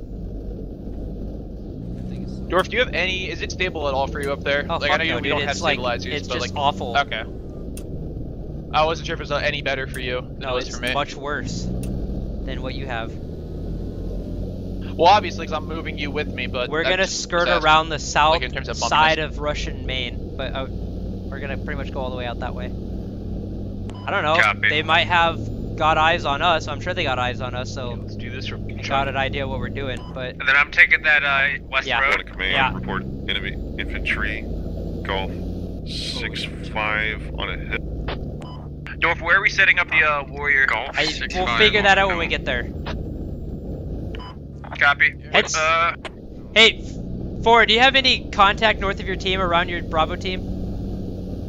Speaker 13: Dorf, do you have any? Is it stable at all for you up there?
Speaker 3: Oh
Speaker 13: like I know you,
Speaker 3: no,
Speaker 13: we
Speaker 3: dude.
Speaker 13: don't have
Speaker 3: It's like
Speaker 13: stabilizers,
Speaker 3: it's
Speaker 13: but
Speaker 3: just
Speaker 13: like
Speaker 3: awful.
Speaker 13: okay. I wasn't sure if it was uh, any better for you than
Speaker 3: No,
Speaker 13: it was
Speaker 3: it's
Speaker 13: for me.
Speaker 3: much worse than what you have.
Speaker 13: Well, obviously, because I'm moving you with me, but
Speaker 3: We're gonna skirt
Speaker 13: asking.
Speaker 3: around the south
Speaker 13: Like, in terms of
Speaker 3: side of Russian Main, but out, we're gonna pretty much go all the way out that way. I don't know.
Speaker 17: Copy.
Speaker 3: They might have got eyes on us. I'm sure they got eyes on us, so
Speaker 14: Let's do this from
Speaker 3: they got an idea what we're doing. But
Speaker 17: And then I'm taking that uh, west
Speaker 3: Yeah.
Speaker 17: Road.
Speaker 9: command.
Speaker 3: Yeah.
Speaker 9: Report enemy infantry. Golf six five on a hit.
Speaker 17: Dorf, where are we setting up the uh, warrior?
Speaker 1: Golf.
Speaker 3: I, we'll figure that out when we get there.
Speaker 17: Copy.
Speaker 3: Heads-
Speaker 17: Uh,
Speaker 3: Hey, Ford, do you have any contact north of your team around your Bravo team?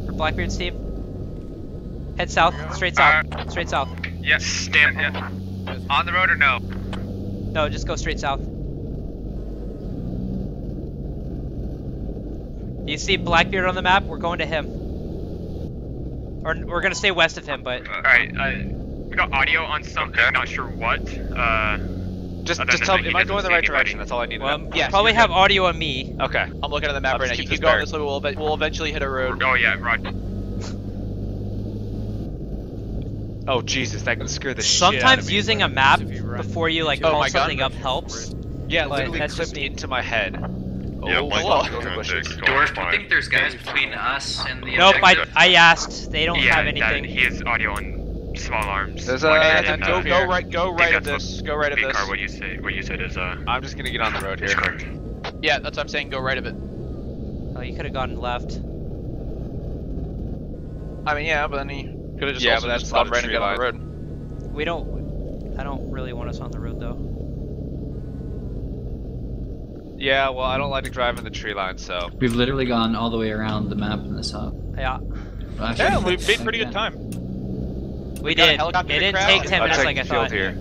Speaker 3: Or Blackbeard's team? Head south, straight south, straight south.
Speaker 17: Yes, stand. Yeah. On the road or no?
Speaker 3: No, just go straight south. You see Blackbeard on the map? We're going to him. Or we're gonna stay west of him, but
Speaker 10: Alright, uh, we got audio on something, not sure what. Uh,
Speaker 20: Just, just tell
Speaker 10: that
Speaker 20: me. Am I
Speaker 10: doesn't
Speaker 20: going the right
Speaker 10: anybody.
Speaker 20: direction? That's all I need to
Speaker 3: well,
Speaker 20: know.
Speaker 3: you probably have audio on me.
Speaker 20: Okay.
Speaker 13: I'm looking at the map
Speaker 20: I'll
Speaker 13: right now.
Speaker 20: just
Speaker 13: You
Speaker 20: keep
Speaker 13: keep
Speaker 20: this
Speaker 13: going
Speaker 20: bear.
Speaker 13: this way, we'll, we'll eventually hit a road.
Speaker 10: oh yeah, right.
Speaker 20: Oh Jesus, that can scare the shit out of
Speaker 3: Sometimes
Speaker 20: me.
Speaker 3: using a map before you like
Speaker 20: Oh
Speaker 3: call
Speaker 20: my
Speaker 3: something up helps.
Speaker 20: Yeah, it
Speaker 3: but
Speaker 20: literally
Speaker 3: that's just
Speaker 20: clipped
Speaker 3: me.
Speaker 20: into my head.
Speaker 9: Yeah,
Speaker 20: oh,
Speaker 9: Mike
Speaker 20: whoa.
Speaker 9: was trying to
Speaker 20: bushes.
Speaker 9: take
Speaker 15: Dorf,
Speaker 9: off
Speaker 15: do you think there's guys between us and the
Speaker 3: Nope, I. I asked. They don't
Speaker 10: yeah,
Speaker 3: have
Speaker 10: that-
Speaker 3: anything.
Speaker 10: he has audio on small arms.
Speaker 20: There's a-
Speaker 10: Like,
Speaker 20: that's
Speaker 10: uh,
Speaker 20: go-
Speaker 13: Go right, go right of this. Go right of this.
Speaker 10: car, what you say? What you said is uh.
Speaker 20: I'm just gonna get on the road here.
Speaker 10: Discord.
Speaker 13: Yeah, that's what I'm saying. Go right of it.
Speaker 3: Oh, you could have gone left.
Speaker 13: I mean, yeah, but then he could have just
Speaker 20: Yeah,
Speaker 13: also
Speaker 20: but that's
Speaker 13: just
Speaker 20: not
Speaker 13: right and
Speaker 20: tree
Speaker 13: got on the road.
Speaker 3: We don't. I don't really want us on the road though.
Speaker 20: Yeah, well, I don't like to drive in the tree line, so.
Speaker 8: We've literally gone all the way around the map in this hub.
Speaker 3: Yeah,
Speaker 8: Well, actually,
Speaker 13: Yeah, we made pretty
Speaker 8: think
Speaker 13: good time.
Speaker 3: we
Speaker 13: got a
Speaker 3: did. It didn't
Speaker 13: crowd.
Speaker 3: take 10
Speaker 20: I'll
Speaker 3: minutes
Speaker 20: take
Speaker 3: like I
Speaker 20: the field
Speaker 3: thought.
Speaker 20: here.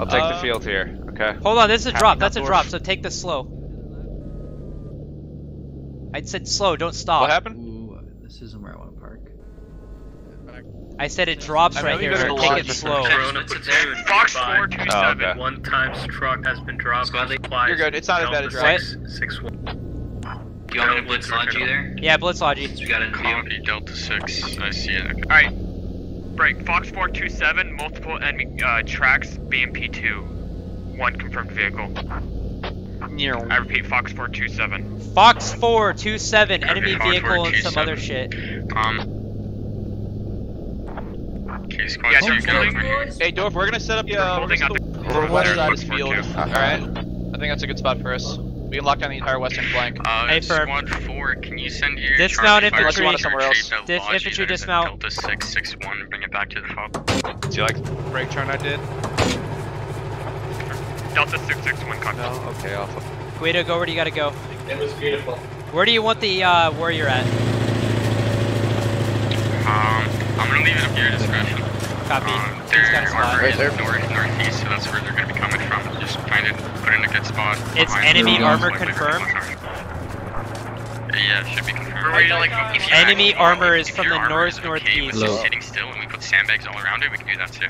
Speaker 20: I'll take the
Speaker 13: Uh,
Speaker 20: field here. Okay.
Speaker 3: Hold on, this is a
Speaker 20: Happy
Speaker 3: drop. That's a drop. So take this slow. I said slow. Don't stop.
Speaker 13: What happened?
Speaker 8: Ooh, this isn't where I want to park.
Speaker 3: I said it drops right here. So take it slow.
Speaker 4: Corona
Speaker 15: What's it
Speaker 4: platoon
Speaker 15: there?
Speaker 10: Fox
Speaker 4: nearby.
Speaker 10: four two
Speaker 20: Oh,
Speaker 10: seven.
Speaker 20: okay.
Speaker 4: One times truck has been dropped.
Speaker 15: Squad lead.
Speaker 4: Supplies
Speaker 13: You're good, it's not as bad a
Speaker 4: Delta
Speaker 13: drop.
Speaker 4: Six, six one.
Speaker 15: Do you want me to blitz lodge you there?
Speaker 3: Yeah, Blitz Logi.
Speaker 15: Since we got in view.
Speaker 1: Copy Delta Six. I see it. Okay.
Speaker 10: Alright. Break. Fox 427, multiple enemy uh, tracks, BMP 2. One confirmed vehicle. Near I repeat, Fox 427.
Speaker 3: Fox 427, enemy
Speaker 1: Fox
Speaker 3: vehicle and some
Speaker 1: 427.
Speaker 3: other shit.
Speaker 1: Um. Okay, squad
Speaker 10: Yeah,
Speaker 1: two, go
Speaker 10: holding-
Speaker 1: over here.
Speaker 13: Hey, Dorf, we're gonna set up the,
Speaker 10: We're
Speaker 13: uh, we're gonna
Speaker 10: the-
Speaker 13: the the west side of this field.
Speaker 10: for two.
Speaker 13: Alright? I think that's a good spot for us. We can lock down the entire western flank.
Speaker 1: Uh,
Speaker 3: Hey, firm.
Speaker 1: squad four, can you send your
Speaker 3: Dismount
Speaker 1: Charlie
Speaker 3: infantry.
Speaker 1: fire
Speaker 3: Unless you
Speaker 13: somewhere else.
Speaker 3: Dis- infantry
Speaker 1: that is at
Speaker 3: dismount.
Speaker 1: Delta six six one bring it back to the fob.
Speaker 20: Do you like the brake turn I did?
Speaker 10: Delta 661 contact.
Speaker 20: No? Okay, I'll.
Speaker 3: Guido, go where do you gotta go?
Speaker 12: It was beautiful.
Speaker 3: Where do you want the uh, warrior at?
Speaker 1: Um, I'm gonna leave it up to your discretion.
Speaker 3: Copy.
Speaker 1: Um,
Speaker 3: He's
Speaker 1: their
Speaker 3: got a spot.
Speaker 1: armor is north northeast, so that's where they're gonna be coming from. Just find it, put it in a good spot.
Speaker 3: It's enemy armor confirmed?
Speaker 1: Yeah, it should be confirmed.
Speaker 17: Where like,
Speaker 1: If
Speaker 3: Enemy
Speaker 1: actually-
Speaker 3: armor is
Speaker 1: if
Speaker 3: from the
Speaker 1: armor
Speaker 3: north
Speaker 1: is okay
Speaker 3: northeast.
Speaker 8: Low.
Speaker 1: just sitting still and we put sandbags all around it, we can do that too.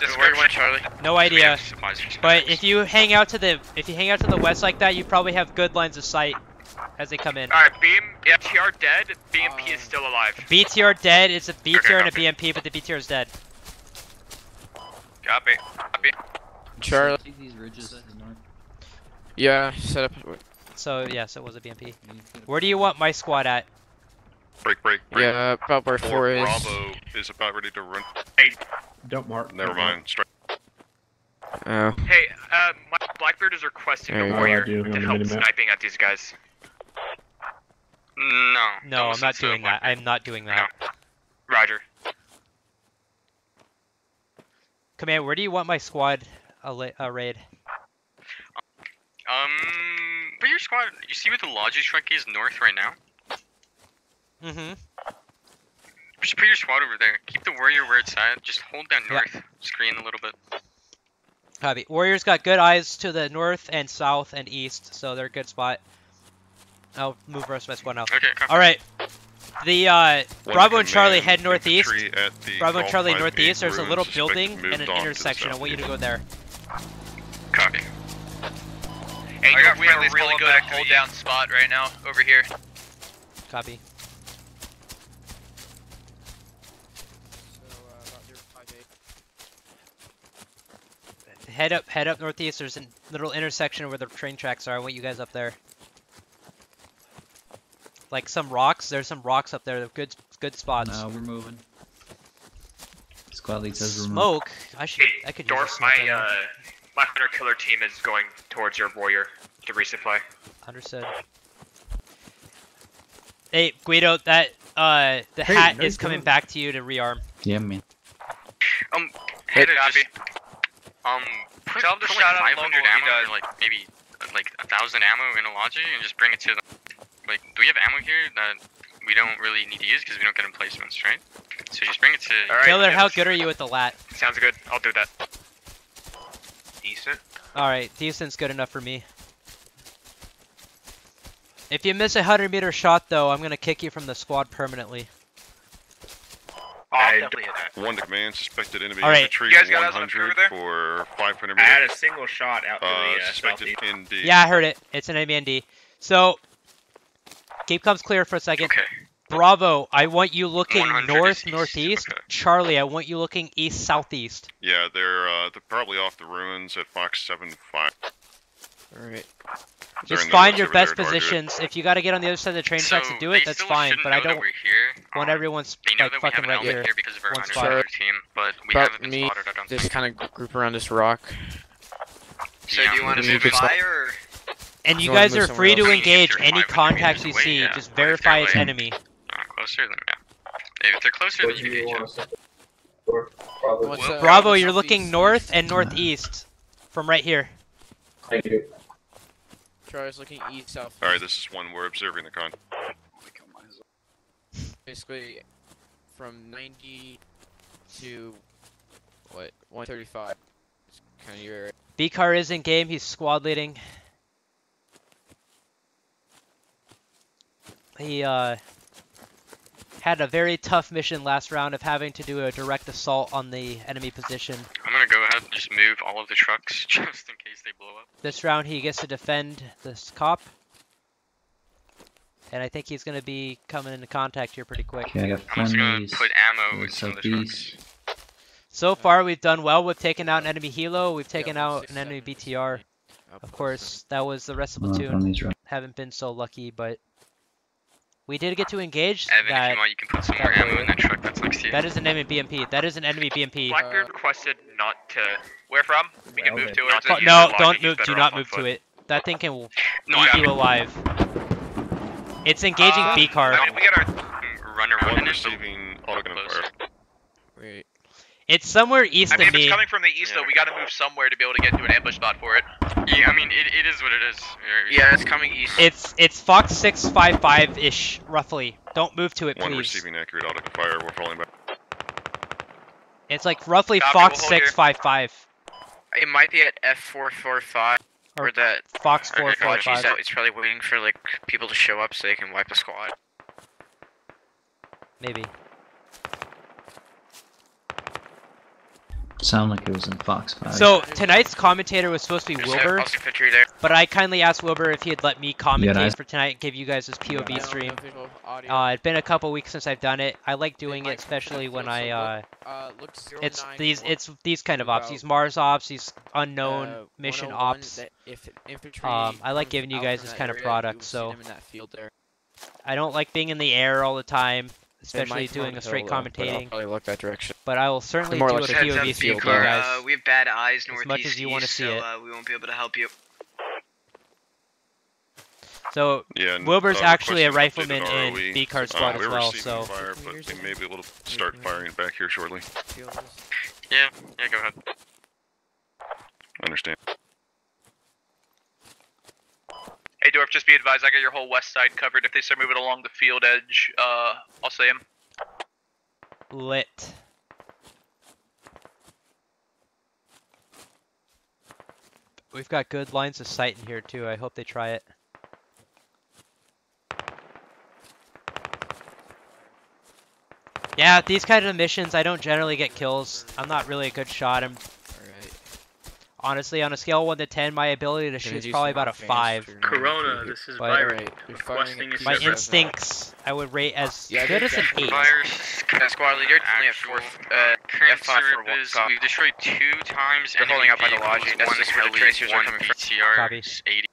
Speaker 17: Just where you want Charlie?
Speaker 3: No idea.
Speaker 1: have
Speaker 3: But if you hang out to the if you hang out to the west like that, you probably have good lines of sight as they come in.
Speaker 10: Alright, BM, BTR dead, BMP is still alive.
Speaker 3: BTR dead. It's a BTR and a. BMP, but the BTR is dead.
Speaker 17: Copy. Copy.
Speaker 5: Charlie.
Speaker 8: See these ridges north?
Speaker 5: Yeah, set up.
Speaker 3: So yes, it was a BMP. Where do you want my squad at?
Speaker 9: Break, break, break.
Speaker 5: Yeah, about where
Speaker 9: Four
Speaker 5: four is.
Speaker 9: Bravo is about ready to run.
Speaker 19: Don't mark.
Speaker 9: Never
Speaker 19: don't
Speaker 9: mind. Straight.
Speaker 5: Oh.
Speaker 10: Hey, uh, my Blackbeard is requesting
Speaker 5: There
Speaker 10: a
Speaker 5: you
Speaker 10: warrior to help sniping at these guys.
Speaker 1: No.
Speaker 3: No, I'm not doing that. I'm not doing that.
Speaker 10: Roger.
Speaker 3: Command, where do you want my squad a uh, raid?
Speaker 1: Um, but your squad, you see where the Logi truck is north right now?
Speaker 3: Mm-hmm.
Speaker 1: Just put your squad over there. Keep the warrior where it's at. Just hold that
Speaker 3: Yeah.
Speaker 1: north screen a little bit.
Speaker 3: Copy. Warriors got good eyes to the north and south and east, so they're a good spot. I'll move the rest of my squad now.
Speaker 1: Okay, copy.
Speaker 3: All right. The uh,
Speaker 9: One
Speaker 3: Bravo and Charlie head northeast.
Speaker 9: infantry at the
Speaker 3: Bravo and Charlie northeast. There's a little building and an intersection. I want you to go there.
Speaker 1: Copy.
Speaker 17: Hey,
Speaker 2: I got
Speaker 17: we have a really good
Speaker 2: back
Speaker 17: hold
Speaker 2: the
Speaker 17: down spot right now over here.
Speaker 3: Copy. Head up, head up northeast. There's a little intersection where the train tracks are. I want you guys up there. Like some rocks. There's some rocks up there. They're good, good spots.
Speaker 8: No, we're moving. Squad lead says we're moving.
Speaker 3: Smoke. I should.
Speaker 10: Hey,
Speaker 3: I could use
Speaker 10: Dorf, my
Speaker 3: right now.
Speaker 10: uh, my hunter killer team is going towards your warrior to resupply.
Speaker 3: Understood. Hey, Guido, that uh, the
Speaker 19: Hey,
Speaker 3: hat is coming
Speaker 19: going.
Speaker 3: back to you to rearm.
Speaker 8: Yeah, man.
Speaker 1: Um,
Speaker 17: Hey,
Speaker 1: Heather,
Speaker 17: copy.
Speaker 1: just, um, put,
Speaker 17: Tell 'em to shout out
Speaker 1: like
Speaker 17: local
Speaker 1: 500
Speaker 17: he
Speaker 1: ammo
Speaker 17: does.
Speaker 1: or like maybe uh, like a thousand ammo in a Logi and just bring it to them. Like, do we have ammo here that we don't really need to use because we don't get emplacements, right? So just bring it to.
Speaker 3: Killer, how good are you with the lat?
Speaker 10: Sounds good. I'll do that.
Speaker 17: Decent.
Speaker 3: Alright, decent's good enough for me. If you miss a 100 meter shot though, I'm gonna kick you from the squad permanently.
Speaker 17: I'll definitely hit that.
Speaker 9: One to command, suspected enemy
Speaker 3: All right.
Speaker 9: infantry
Speaker 17: You guys got us on
Speaker 9: 100
Speaker 17: there?
Speaker 9: for 500
Speaker 6: I had a single shot out to
Speaker 9: uh,
Speaker 6: the uh,
Speaker 9: suspected
Speaker 6: southeast.
Speaker 9: ND.
Speaker 3: Yeah, I heard it. It's an MND. So, keep comes clear for a second.
Speaker 1: Okay.
Speaker 3: Bravo, I want you looking north
Speaker 1: east,
Speaker 3: northeast.
Speaker 1: okay.
Speaker 3: Charlie, I want you looking east southeast.
Speaker 9: Yeah, they're uh, they're probably off the ruins at Fox 75.
Speaker 5: Alright.
Speaker 3: Just find your best
Speaker 9: there at Argo.
Speaker 3: positions. If you got to get on the other side of the train
Speaker 1: So
Speaker 3: tracks to do it, that's fine. But I don't
Speaker 1: we're here.
Speaker 3: want
Speaker 1: Um,
Speaker 3: everyone's
Speaker 1: They know
Speaker 3: like
Speaker 1: that we
Speaker 3: fucking right here.
Speaker 1: here because of our
Speaker 3: One
Speaker 1: 100
Speaker 3: spot.
Speaker 1: team, but we
Speaker 5: About
Speaker 1: haven't been
Speaker 5: me,
Speaker 1: spotted. I don't
Speaker 5: just kind of group around this rock.
Speaker 7: So
Speaker 1: Yeah.
Speaker 7: do you want to move
Speaker 5: could stop-
Speaker 7: fire or?
Speaker 3: And you guys are
Speaker 5: somewhere
Speaker 3: free to engage any contacts you see.
Speaker 1: yeah.
Speaker 3: Just
Speaker 1: But if they're
Speaker 3: verify it's
Speaker 1: like-
Speaker 3: enemy.
Speaker 1: Uh, closer than yeah. If they're closer, then
Speaker 12: What
Speaker 1: you
Speaker 12: do you
Speaker 1: engage.
Speaker 12: want to send? Or probably.
Speaker 5: What's up?
Speaker 3: Bravo, you're
Speaker 5: southeast,
Speaker 3: looking north and northeast from right here.
Speaker 12: Thank you.
Speaker 5: Charlie's looking east south.
Speaker 9: Alright, this is one. We're observing the con.
Speaker 5: Basically, from 90 to what 135. It's kind of your.
Speaker 3: B car is in game. He's squad leading. He uh, had a very tough mission last round of having to do a direct assault on the enemy position.
Speaker 1: I'm gonna go ahead and just move all of the trucks just in case they blow up.
Speaker 3: This round he gets to defend this cop. And I think he's going to be coming into contact here pretty quick.
Speaker 8: Okay, I got
Speaker 1: I'm just gonna put ammo in some of the trucks.
Speaker 3: So far we've done well. We've taken out an enemy helo. We've taken
Speaker 5: Yeah,
Speaker 3: out an enemy BTR. Of course, that was the rest of the platoon. Haven't been so lucky, but we did get to engage
Speaker 1: Evan, if you want, you can put some more ammo in that truck that's next to you.
Speaker 3: That is an enemy BMP. That is an enemy BMP.
Speaker 10: Blackbeard requested not to.
Speaker 17: Where from? We can move to it.
Speaker 10: to
Speaker 3: Oh, no, don't move. Do not move to it. That thing can eat
Speaker 1: No, I
Speaker 3: you alive. It's engaging
Speaker 17: Uh,
Speaker 3: B car.
Speaker 17: I mean, we got our.
Speaker 1: Run around
Speaker 9: One receiving autogun fire.
Speaker 5: Wait.
Speaker 3: It's somewhere east
Speaker 17: I mean,
Speaker 3: of
Speaker 17: if it's coming from the east, though, we got to move somewhere to be able to get to an ambush spot for it.
Speaker 1: Yeah, I mean, it, it is what it is.
Speaker 7: Yeah, it's coming east.
Speaker 3: It's it's Fox six five five ish roughly. Don't move to it,
Speaker 9: One
Speaker 3: please.
Speaker 9: receiving accurate autogun fire. We're falling back.
Speaker 3: It's like roughly
Speaker 17: Copy,
Speaker 3: Fox
Speaker 17: we'll hold
Speaker 3: six
Speaker 17: here.
Speaker 3: five five
Speaker 7: It might be at F445
Speaker 3: or
Speaker 7: or that.
Speaker 3: Fox
Speaker 1: Okay,
Speaker 3: four four
Speaker 1: gotcha.
Speaker 3: five.
Speaker 7: It's probably waiting for like people to show up so they can wipe the squad.
Speaker 3: Maybe.
Speaker 8: Sound like it was in Fox 5.
Speaker 3: So tonight's commentator was supposed to be
Speaker 7: There's
Speaker 3: Wilbur,
Speaker 7: there.
Speaker 3: but I kindly asked Wilbur if he'd let me commentate
Speaker 8: eyes?
Speaker 3: for tonight and give you guys this POV
Speaker 5: No, no
Speaker 3: stream. Uh, it's been a couple weeks since I've done it. I like doing it, especially when I uh,
Speaker 5: look, uh, look
Speaker 3: it's these it's these kind of ops, these Mars ops, these unknown
Speaker 5: uh,
Speaker 3: mission ops.
Speaker 5: if infantry
Speaker 3: Um, I like giving you guys this kind of product,
Speaker 5: you will see
Speaker 3: so-
Speaker 5: them in that field there.
Speaker 3: I don't like being in the air all the time,
Speaker 5: They
Speaker 3: especially doing a straight
Speaker 5: hill, though, but I'll
Speaker 3: commentating.
Speaker 5: probably look that direction.
Speaker 3: But I will certainly
Speaker 5: more
Speaker 3: do
Speaker 5: like
Speaker 3: a
Speaker 5: heads
Speaker 7: Heads
Speaker 3: POV stream you guys.
Speaker 7: Uh, we have bad eyes
Speaker 3: As
Speaker 7: northeast
Speaker 3: much as you wanna see
Speaker 7: so
Speaker 3: it.
Speaker 7: uh, we won't be able to help you.
Speaker 3: So
Speaker 9: Yeah, and,
Speaker 3: Wilbur's
Speaker 9: uh,
Speaker 3: actually a rifleman
Speaker 9: updated
Speaker 3: in
Speaker 9: ROE.
Speaker 3: B car
Speaker 9: Uh,
Speaker 3: squad
Speaker 9: we
Speaker 3: as well. So
Speaker 9: Fire, but they may be able to start firing back here shortly.
Speaker 1: Yeah, yeah, go ahead.
Speaker 9: Understand.
Speaker 2: Hey, Dorf, just be advised, I got your whole west side covered. If they start moving along the field edge, uh, I'll see him.
Speaker 3: lit. We've got good lines of sight in here too. I hope they try it. Yeah, these kind of missions, I don't generally get kills. I'm not really a good shot. I'm. Honestly on a scale of one to ten, my ability to shoot is probably about a five.
Speaker 4: Corona, this is
Speaker 3: But-
Speaker 4: Byron.
Speaker 5: Alright, you're firing
Speaker 4: Requesting
Speaker 5: at
Speaker 3: My instincts, I would rate as
Speaker 5: Yeah, I
Speaker 3: good as an eight.
Speaker 1: Virus,
Speaker 7: Yeah, squad leader, it's only at
Speaker 1: actual,
Speaker 7: fourth, uh,
Speaker 1: current
Speaker 7: F5 for
Speaker 1: sitrep
Speaker 7: one
Speaker 1: is
Speaker 7: cop.
Speaker 1: we've destroyed two times
Speaker 7: They're holding out by the
Speaker 1: vehicles,
Speaker 7: lodging, that's
Speaker 1: one
Speaker 7: just where the tracers are
Speaker 1: one
Speaker 7: coming from.
Speaker 1: BTR,
Speaker 3: Copy.
Speaker 1: 80.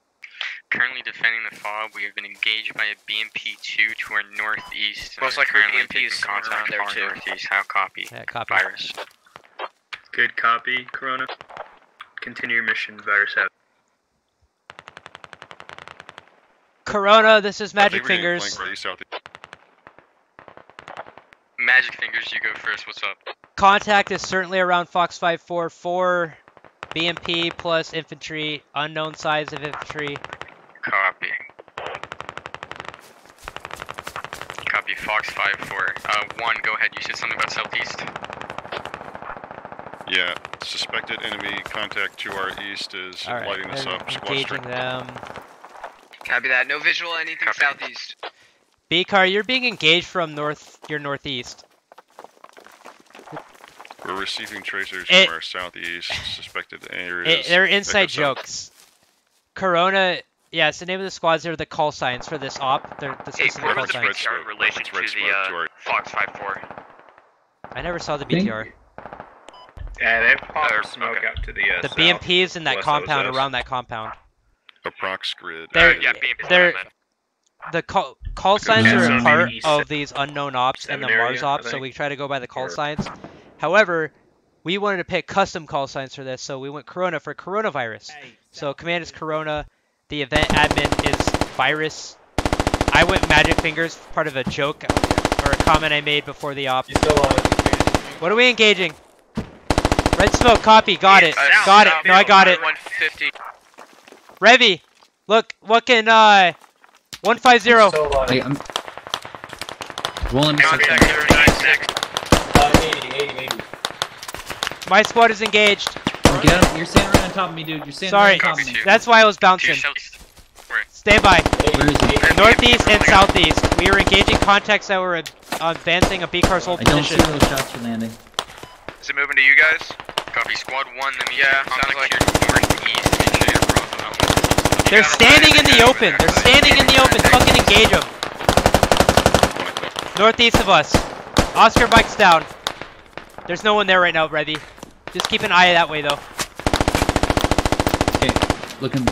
Speaker 1: Currently defending the fob, we have been engaged by a BMP-2 to our northeast. and
Speaker 7: Most
Speaker 1: are
Speaker 7: likely
Speaker 1: currently
Speaker 7: BMP is
Speaker 1: taking
Speaker 7: somewhere
Speaker 1: contact
Speaker 7: around there, too.
Speaker 1: Northeast. How copy?
Speaker 3: Yeah, copy.
Speaker 1: Virus.
Speaker 4: Good copy, Corona. Continue your mission, Virus out.
Speaker 3: Corona, this is Magic
Speaker 9: think we're getting
Speaker 3: Fingers.
Speaker 9: flanked ready south.
Speaker 1: Magic Fingers, you go first. What's up?
Speaker 3: Contact is certainly around Fox 544. BMP plus infantry, unknown size of infantry.
Speaker 1: Copy. Copy. Fox 5-4. Uh, 1, go ahead. You said something about southeast.
Speaker 9: Yeah, suspected enemy contact to our east is
Speaker 3: Alright,
Speaker 9: lighting us up.
Speaker 3: Engaging them.
Speaker 7: Copy that. No visual anything southeast.
Speaker 3: B car, you're being engaged from north your northeast.
Speaker 9: We're receiving tracers
Speaker 3: It-
Speaker 9: from our southeast. Suspected areas.
Speaker 3: It, they're inside
Speaker 9: Echo South.
Speaker 3: jokes. Corona, yeah, it's the name of the squads. They're the call signs for this op. They're the
Speaker 10: Hey,
Speaker 3: specific call signs.
Speaker 10: BTR in relation
Speaker 9: It's
Speaker 10: to the uh,
Speaker 9: to our-
Speaker 10: Fox 5-4?
Speaker 3: I never saw the
Speaker 4: Think-
Speaker 3: BTR.
Speaker 17: Yeah, they have popped
Speaker 10: Or-
Speaker 17: smoke
Speaker 10: okay.
Speaker 17: out to the uh,
Speaker 3: The
Speaker 17: south.
Speaker 3: BMP is in that
Speaker 17: west
Speaker 3: compound,
Speaker 17: OSS.
Speaker 3: around that compound.
Speaker 9: Approx grid.
Speaker 3: They're,
Speaker 10: yeah, BMP
Speaker 3: they're, the call, call signs
Speaker 17: Yeah,
Speaker 3: are a
Speaker 17: so
Speaker 3: part
Speaker 17: maybe
Speaker 3: of these unknown ops and the
Speaker 17: seven area,
Speaker 3: Mars
Speaker 17: I
Speaker 3: ops, so
Speaker 17: think.
Speaker 3: we try to go by the call
Speaker 17: Or-
Speaker 3: signs. However, we wanted to pick custom call signs for this, so we went Corona for coronavirus. So command is Corona, the event admin is virus. I went Magic Fingers, part of a joke or a comment I made before the op. What are we engaging? Red smoke, copy, got it,
Speaker 10: Uh,
Speaker 3: got it.
Speaker 10: south,
Speaker 3: No, I got it.
Speaker 10: 150.
Speaker 3: Revy, look, what can uh, 150?
Speaker 8: Hey, I'm. Rolling
Speaker 10: Contact 096.
Speaker 3: My squad is engaged.
Speaker 8: Oh, get up. You're standing right on top of me, dude. You're standing
Speaker 3: Sorry,
Speaker 8: right on top of me.
Speaker 3: that's why I was bouncing. Stay by.
Speaker 8: Where is he?
Speaker 3: Northeast and southeast. We are engaging contacts that were uh, advancing a B-car's hold
Speaker 8: I don't see
Speaker 3: position.
Speaker 8: those shots are landing.
Speaker 2: Is it moving to you guys?
Speaker 1: Copy. Squad 1, that means
Speaker 2: Yeah, sounds
Speaker 1: contact
Speaker 2: like-
Speaker 1: your northeast. Make sure you're across on that.
Speaker 3: They're standing in the open. They're standing in the open. Fucking engage them. Northeast of us. Oscar bikes down. There's no one there right now, Revy. Just keep an eye that way though.
Speaker 8: Okay, looking.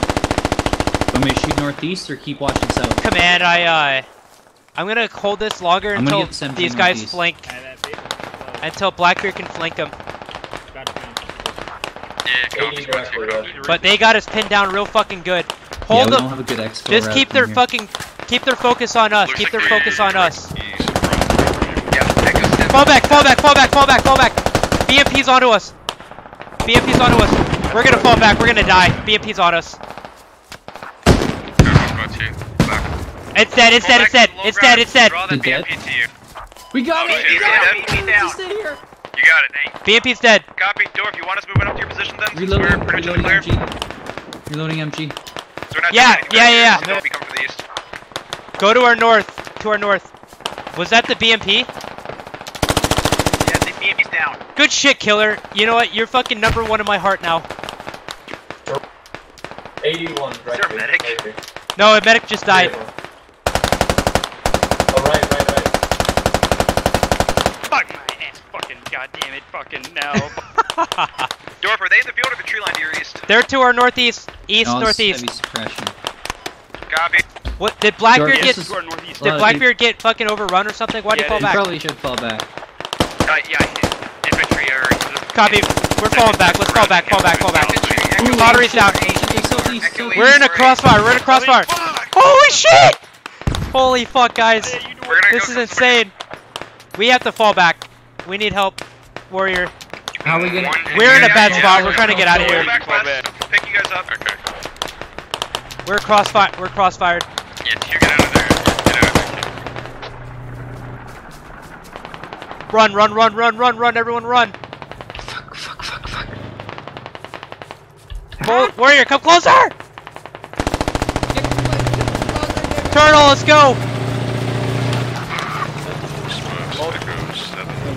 Speaker 8: Want me to shoot northeast or keep watching south?
Speaker 3: Command, I uh, I'm gonna hold this longer
Speaker 8: I'm
Speaker 3: until these guys
Speaker 8: northeast.
Speaker 3: flank. Until Blackbeard can flank them.
Speaker 1: Yeah, copy. Squad 2, copy.
Speaker 3: But they got us pinned down real fucking good. Hold
Speaker 8: we
Speaker 3: them.
Speaker 8: have a good
Speaker 3: Just keep their
Speaker 8: here.
Speaker 3: fucking keep their focus on us.
Speaker 1: Looks
Speaker 3: keep
Speaker 1: like
Speaker 3: their focus on us.
Speaker 2: Yeah,
Speaker 3: Fall back, fall back, fall back, fall back, fall back. BMP's onto us. BMP's onto us. We're gonna fall back. We're gonna die. BMP's on us.
Speaker 1: Copy. Squad 2. Back.
Speaker 3: It's dead. It's dead. It's dead. It's dead. It's dead.
Speaker 17: Draw the
Speaker 8: Dead?
Speaker 17: BMP to you.
Speaker 8: We got it! We got it! Stay here!
Speaker 17: You got it, Nate.
Speaker 3: BMP's dead.
Speaker 2: Copy. Dorf, you want us moving up to your position then?
Speaker 8: Reloading,
Speaker 2: We're pretty
Speaker 8: reloading
Speaker 2: clear.
Speaker 8: MG. Reloading MG.
Speaker 2: So we're not
Speaker 3: Yeah,
Speaker 2: doing anything
Speaker 3: yeah, yeah, yeah.
Speaker 2: so Don't be coming from the east.
Speaker 3: Go to our north. To our north. Was that the BMP?
Speaker 17: Yeah, the BMP's down.
Speaker 3: Good shit, killer. You know what? You're fucking number one in my heart now.
Speaker 12: 81
Speaker 2: Is there a medic?
Speaker 3: No, a medic just died.
Speaker 12: Oh, right, right, right.
Speaker 14: Fuck my damn it. Fucking no.
Speaker 2: Dorf, are they in the field or the tree line to your east?
Speaker 3: They're to our northeast, east,
Speaker 8: it's
Speaker 3: northeast.
Speaker 8: Heavy suppression.
Speaker 2: Copy.
Speaker 3: What did Blackbeard
Speaker 8: Dark-
Speaker 3: get?
Speaker 8: This is-
Speaker 14: Go northeast.
Speaker 3: Did Blackbeard get fucking overrun or something? Why would
Speaker 14: Yeah,
Speaker 3: he fall
Speaker 14: they-
Speaker 8: You
Speaker 3: back?
Speaker 8: probably should fall back.
Speaker 10: Uh, yeah, infantry are.
Speaker 3: Copy. We're falling back. Let's fall back. Fall back. Fall back. Tottery's down. We're in a crossfire. We're in a crossfire. Holy shit! Holy fuck, guys. This is insane. We have to fall back. We need help, warrior.
Speaker 8: How are we gonna?
Speaker 3: We're in a bad spot. We're trying to get out of here.
Speaker 2: back. Pick you guys up.
Speaker 1: Okay.
Speaker 3: We're crossfire. We're crossfired.
Speaker 1: Yeah, you get out of there. Get out of there.
Speaker 3: Run, run, run, run, run, run. Everyone run.
Speaker 8: Fuck, fuck, fuck, fuck.
Speaker 3: Bull- warrior, come closer. Turtle, let's go.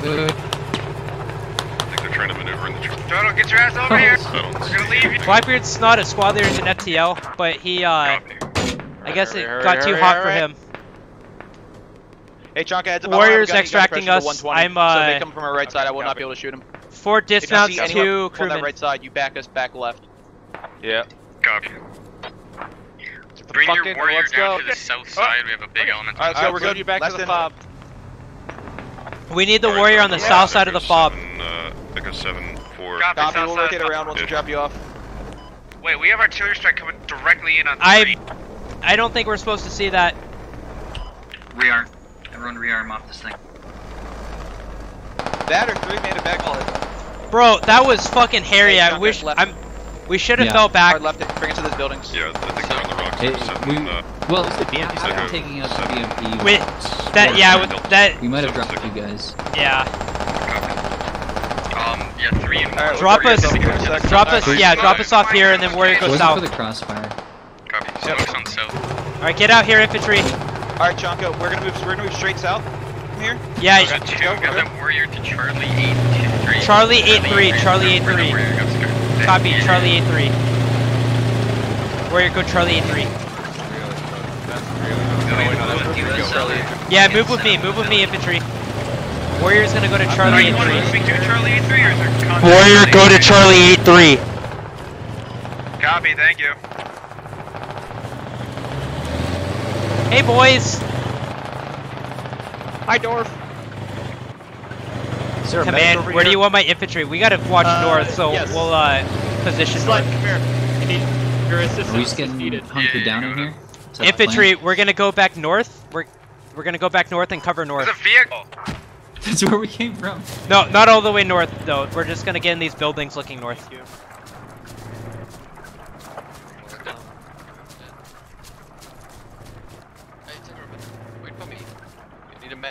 Speaker 9: 7.
Speaker 8: Good.
Speaker 9: I think they're trying to maneuver in the truck.
Speaker 2: Turtle, get your ass over here.
Speaker 9: I don't
Speaker 2: We're gonna leave you.
Speaker 3: Blackbeard's not a squad leader in FTL, but he, uh, I guess it
Speaker 13: Hurry,
Speaker 3: got
Speaker 13: hurry,
Speaker 3: too
Speaker 13: hurry,
Speaker 3: hot
Speaker 13: hurry.
Speaker 3: for him.
Speaker 13: Hey, Chonka, heads up.
Speaker 3: Warriors
Speaker 13: I don't have a gun, you
Speaker 3: extracting us.
Speaker 13: the 120.
Speaker 3: I'm, uh...
Speaker 13: So if they come from our right side, I will not be able to shoot them.
Speaker 3: Four
Speaker 13: If you
Speaker 3: dismounts
Speaker 13: see anyone
Speaker 3: to
Speaker 13: on that right side, you back us back left.
Speaker 17: Yeah.
Speaker 1: Copy. Bring your
Speaker 13: Fucking-
Speaker 1: warrior down
Speaker 13: go.
Speaker 1: to the south side. We have a big element.
Speaker 13: Alright, so
Speaker 1: us.
Speaker 13: we're
Speaker 20: Send
Speaker 13: good.
Speaker 20: you back
Speaker 13: Less
Speaker 20: to the
Speaker 13: than-
Speaker 20: fob.
Speaker 3: We need the
Speaker 9: Alright,
Speaker 3: warrior on the south side of the fob.
Speaker 9: 7, uh, Echo 7, 4.
Speaker 17: Copy,
Speaker 13: Copy, we'll
Speaker 17: side.
Speaker 13: rotate around once we drop you off.
Speaker 17: Wait, we have artillery strike coming directly in on
Speaker 3: I,
Speaker 17: three.
Speaker 3: I don't think we're supposed to see that.
Speaker 15: Rearm. Everyone rearm off this thing.
Speaker 13: That or three made it back all
Speaker 3: Bro, that was fucking hairy.
Speaker 13: Hey,
Speaker 3: I wish
Speaker 13: left.
Speaker 3: I'm. We should have
Speaker 8: Yeah.
Speaker 3: fell back.
Speaker 13: Hard left it, bring it to those buildings.
Speaker 9: Yeah, I think they're on the rocks.
Speaker 8: Hey,
Speaker 9: Seven,
Speaker 8: we,
Speaker 9: uh,
Speaker 8: well,
Speaker 9: the BMP
Speaker 8: after
Speaker 9: sector.
Speaker 8: taking out the BMP.
Speaker 3: Wait, that yeah, with that
Speaker 8: We might have dropped you guys.
Speaker 3: yeah.
Speaker 1: Um, yeah, three and
Speaker 13: Alright,
Speaker 3: Drop us,
Speaker 13: up here in
Speaker 3: drop us,
Speaker 13: Alright,
Speaker 3: yeah,
Speaker 13: please.
Speaker 3: drop us off here, and then Warrior goes
Speaker 8: wasn't
Speaker 3: south.
Speaker 8: for the crossfire.
Speaker 1: Copy. Smokes on south.
Speaker 3: All right, get out here, infantry.
Speaker 13: Alright, Chonko, we're gonna move. We're gonna move straight south from here.
Speaker 3: Yeah,
Speaker 1: Got two. Got that warrior to Charlie eight two three.
Speaker 3: Charlie eight three, Charlie eight three. Copy, Charlie eight three. Warrior, go Charlie eight three. Yeah, move with me, move with me, infantry. Warrior's gonna go to Charlie eight three.
Speaker 17: Speak to Charlie eight three or is there contact?
Speaker 3: Warrior, go to Charlie eight three.
Speaker 17: Copy. Thank you.
Speaker 3: Hey boys.
Speaker 20: Hi, Dorf. Is there a medic
Speaker 3: Command,
Speaker 20: over
Speaker 3: where do you want my infantry? We gotta watch
Speaker 20: Uh,
Speaker 3: north, so
Speaker 20: yes.
Speaker 3: we'll uh position
Speaker 20: Slug,
Speaker 3: north.
Speaker 20: come here. You need your assistance.
Speaker 8: Are we just
Speaker 20: is
Speaker 8: getting
Speaker 20: needed.
Speaker 8: hunkered down in here? Is that the
Speaker 3: Infantry, we're gonna go back north. We're we're gonna go back north and cover north.
Speaker 17: There's a vehicle.
Speaker 8: That's where we came from.
Speaker 3: No, not all the way north though. We're just gonna get in these buildings looking north.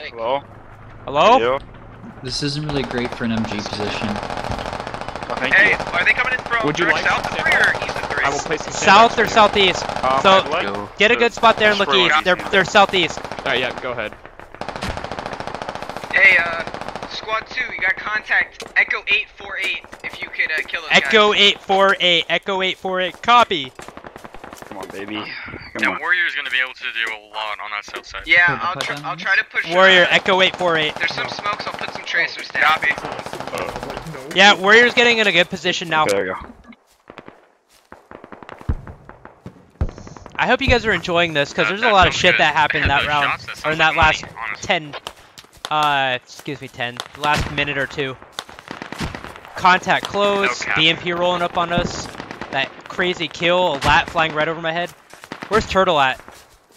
Speaker 14: Hello?
Speaker 3: Hello?
Speaker 8: This isn't really great for an MG position.
Speaker 14: Oh, thank
Speaker 17: Hey,
Speaker 14: you.
Speaker 17: are they coming in from
Speaker 20: Would you like
Speaker 17: south of three or east of three?
Speaker 20: I will place some
Speaker 3: South or southeast.
Speaker 14: Um,
Speaker 3: So get a good spot there and look east.
Speaker 14: one.
Speaker 3: They're they're southeast.
Speaker 20: Alright, yeah, go ahead.
Speaker 7: Hey, uh, squad two, you got contact Echo eight four eight. If you could uh, kill those
Speaker 3: Echo
Speaker 7: guys.
Speaker 3: eight four eight. Echo eight four eight. Copy.
Speaker 14: Come on, baby.
Speaker 1: Yeah,
Speaker 14: Come on.
Speaker 1: warrior's gonna be able to do a lot on that south side.
Speaker 7: Yeah, I'll
Speaker 8: put
Speaker 7: try. I'll try to push.
Speaker 3: Warrior
Speaker 7: Uh,
Speaker 3: Echo eight four eight.
Speaker 7: there's some smokes. I'll put some tracers down.
Speaker 17: Copy.
Speaker 3: Yeah, Warrior's getting in a good position now.
Speaker 14: There you go.
Speaker 3: I hope you guys are enjoying this because there's a lot of shit
Speaker 1: good.
Speaker 3: that happened
Speaker 1: Man,
Speaker 3: that round
Speaker 1: that
Speaker 3: or in that
Speaker 1: like
Speaker 3: last
Speaker 1: money,
Speaker 3: ten. Uh, excuse me, ten. Last minute or two. Contact close.
Speaker 1: No.
Speaker 3: BMP rolling up on us. That crazy kill. A lat flying right over my head. Where's Turtle at?